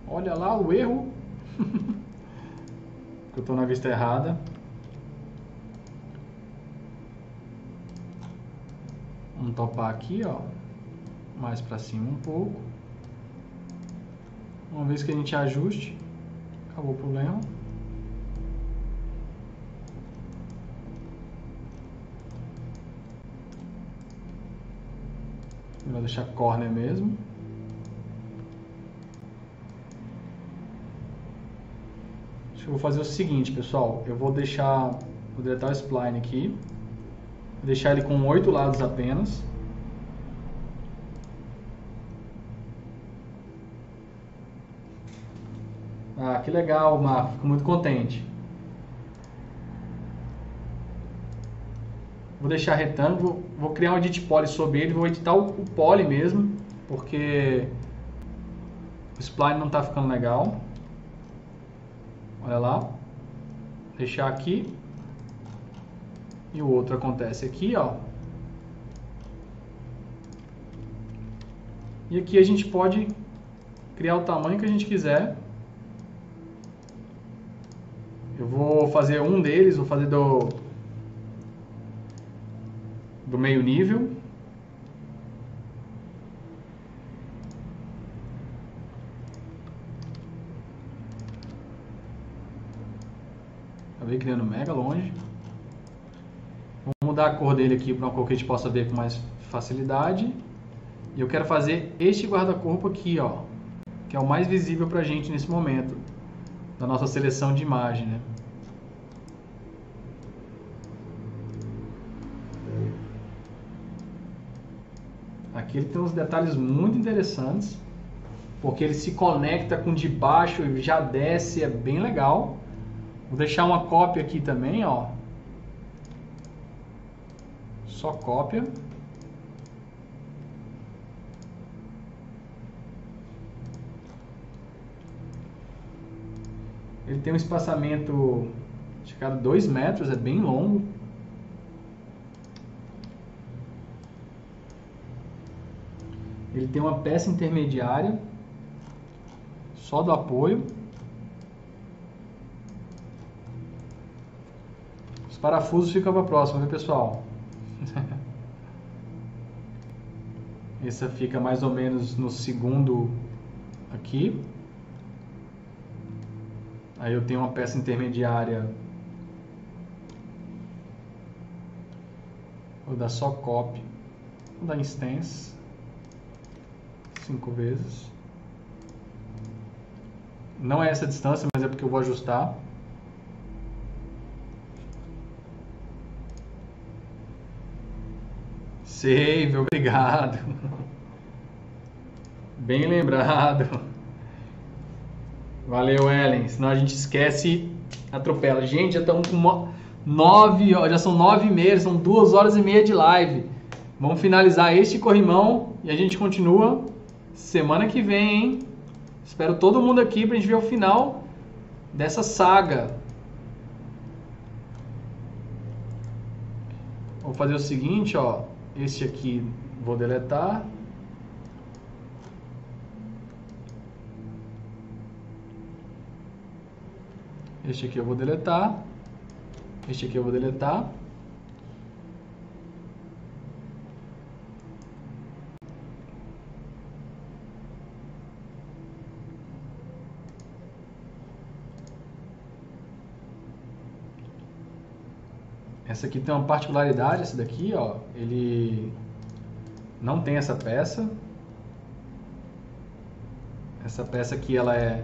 Olha lá o erro. eu estou na vista errada. Vamos topar aqui, ó. Mais para cima um pouco. Uma vez que a gente ajuste, acabou o problema. Vai deixar corner mesmo. Eu vou fazer o seguinte, pessoal. Eu vou deixar, vou deletar o spline aqui. Vou deixar ele com oito lados apenas. Ah, que legal, Marco. Fico muito contente. Vou deixar retângulo. Vou criar um edit poly sobre ele. Vou editar o, o poly mesmo, porque o spline não está ficando legal. Olha lá. Deixar aqui. E o outro acontece aqui, ó. E aqui a gente pode criar o tamanho que a gente quiser. Eu vou fazer um deles, vou fazer do, do meio nível. Acabei criando mega longe. Vou mudar a cor dele aqui para uma cor que a gente possa ver com mais facilidade. E eu quero fazer este guarda-corpo aqui, ó, que é o mais visível para a gente nesse momento da nossa seleção de imagem, né? Aqui ele tem uns detalhes muito interessantes, porque ele se conecta com de baixo e já desce, é bem legal. Vou deixar uma cópia aqui também, ó. Só cópia. Ele tem um espaçamento de cada 2 metros, é bem longo. Ele tem uma peça intermediária, só do apoio. Parafusos ficam para a próxima, viu pessoal? Essa fica mais ou menos no segundo aqui. Aí eu tenho uma peça intermediária. Vou dar só copy. Vou dar instance. Cinco vezes. Não é essa distância, mas é porque eu vou ajustar. Save, obrigado. Bem lembrado. Valeu, Ellen. Senão a gente esquece, atropela. Gente, já estamos com nove, já são nove e meia, são duas horas e meia de live. Vamos finalizar este corrimão e a gente continua semana que vem, hein? Espero todo mundo aqui para a gente ver o final dessa saga. Vou fazer o seguinte, ó. Este aqui vou deletar. Este aqui eu vou deletar. Este aqui eu vou deletar. Essa aqui tem uma particularidade, esse daqui, ó, ele não tem essa peça. Essa peça aqui, ela é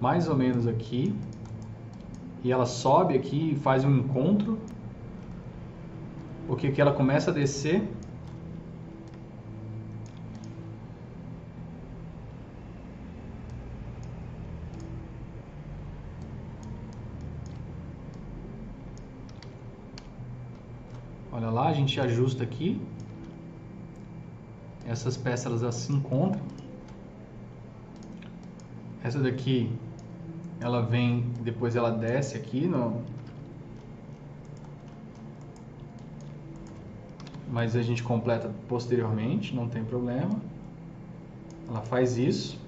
mais ou menos aqui. E ela sobe aqui e faz um encontro. Porque aqui ela começa a descer Olha lá, a gente ajusta aqui. Essas peças elas se encontram. Essa daqui, ela vem, depois ela desce aqui no... Mas a gente completa posteriormente, não tem problema. Ela faz isso.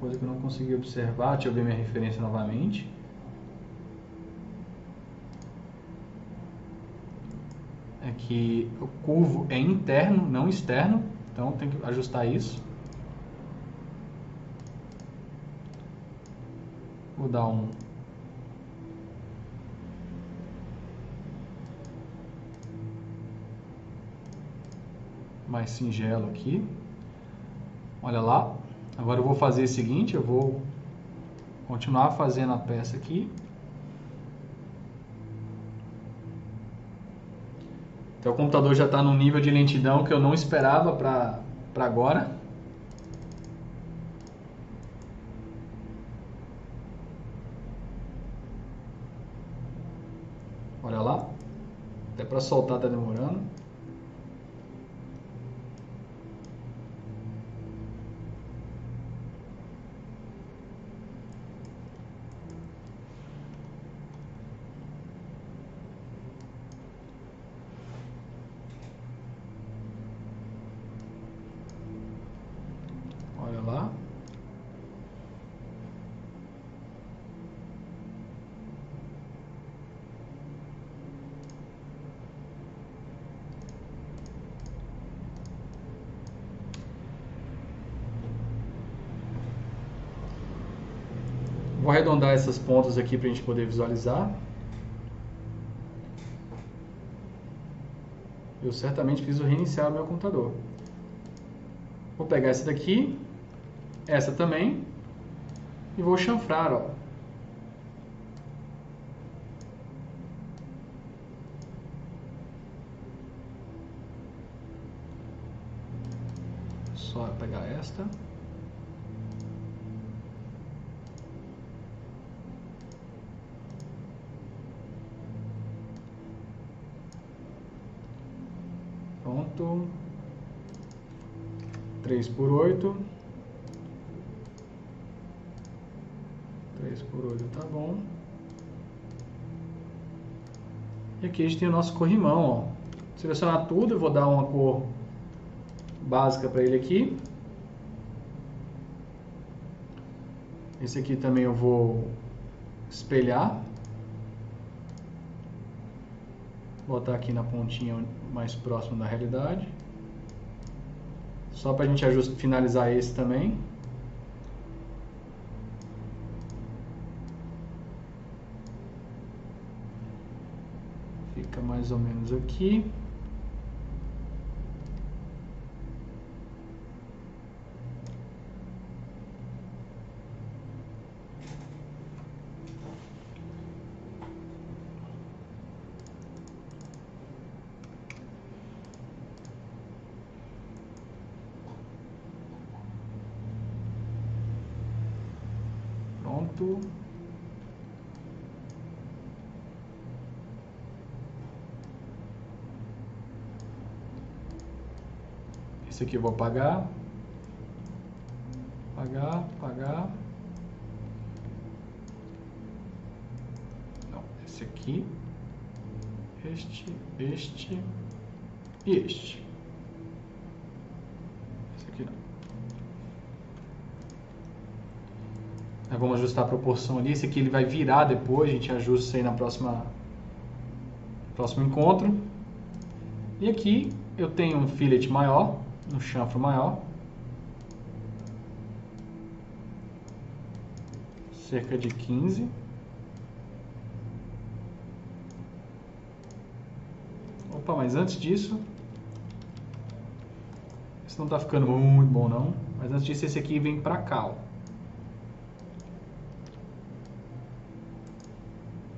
Coisa que eu não consegui observar. Deixa eu ver minha referência novamente. É que o curvo é interno, não externo. Então tem que ajustar isso. Vou dar um mais singelo aqui. Olha lá, Agora eu vou fazer o seguinte, eu vou continuar fazendo a peça aqui. Então o computador já está num nível de lentidão que eu não esperava para agora. Olha lá, até para soltar está demorando. Vou arredondar essas pontas aqui para a gente poder visualizar. Eu certamente preciso reiniciar o meu computador. Vou pegar essa daqui, essa também, e vou chanfrar, ó. Só pegar esta. Pronto. 3 por 8. 3 por 8 tá bom. E aqui a gente tem o nosso corrimão, ó. Selecionar tudo, eu vou dar uma cor básica para ele aqui. Esse aqui também eu vou espelhar. Botar aqui na pontinha mais próximo da realidade. Só para a gente ajustar, finalizar esse também. Fica mais ou menos aqui. Pronto. Esse aqui eu vou apagar. Apagar, apagar. Não, esse aqui. Este, este e este. Esse aqui não. Nós vamos ajustar a proporção ali. Esse aqui ele vai virar depois. A gente ajusta isso aí na próxima próximo encontro. E aqui eu tenho um fillet maior no chanfro maior. Cerca de 15. Opa, mas antes disso... Esse não está ficando muito bom não. Mas antes disso, esse aqui vem para cá, ó.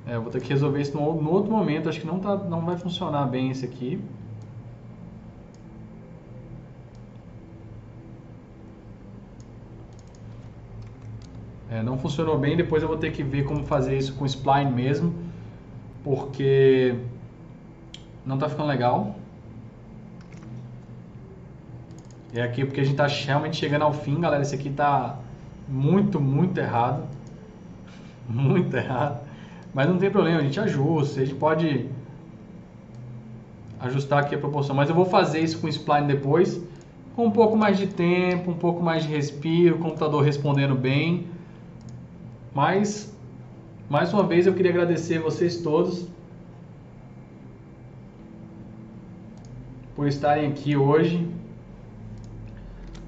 É, eu vou ter que resolver isso no outro momento. Acho que não, tá, não vai funcionar bem esse aqui. É, não funcionou bem, depois eu vou ter que ver como fazer isso com spline mesmo, porque não está ficando legal. É aqui porque a gente está realmente chegando ao fim, galera. Esse aqui está muito, muito errado. Muito errado. Mas não tem problema, a gente ajusta, a gente pode ajustar aqui a proporção. Mas eu vou fazer isso com spline depois, com um pouco mais de tempo, um pouco mais de respiro, o computador respondendo bem. Mas, mais uma vez, eu queria agradecer vocês todos por estarem aqui hoje.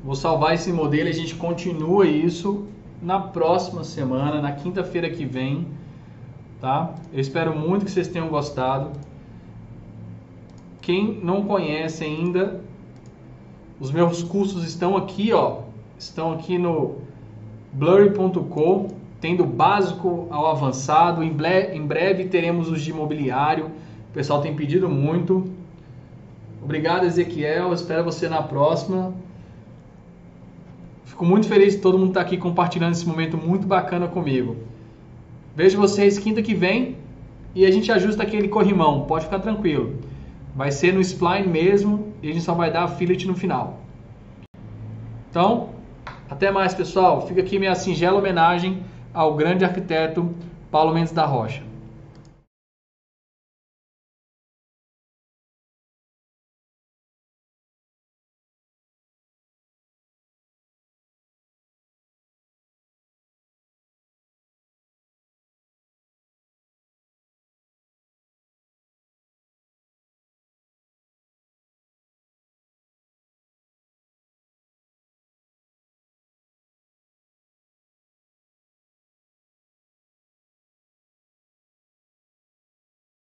Vou salvar esse modelo e a gente continua isso na próxima semana, na quinta-feira que vem, tá? Eu espero muito que vocês tenham gostado. Quem não conhece ainda, os meus cursos estão aqui, ó, estão aqui no blurry.com tem do básico ao avançado. Em, em breve teremos os de imobiliário. O pessoal tem pedido muito. Obrigado, Ezequiel. Espero você na próxima. Fico muito feliz de todo mundo estar aqui compartilhando esse momento muito bacana comigo. Vejo vocês quinta que vem e a gente ajusta aquele corrimão. Pode ficar tranquilo. Vai ser no spline mesmo e a gente só vai dar a fillet no final. Então, até mais, pessoal. Fica aqui minha singela homenagem ao grande arquiteto Paulo Mendes da Rocha.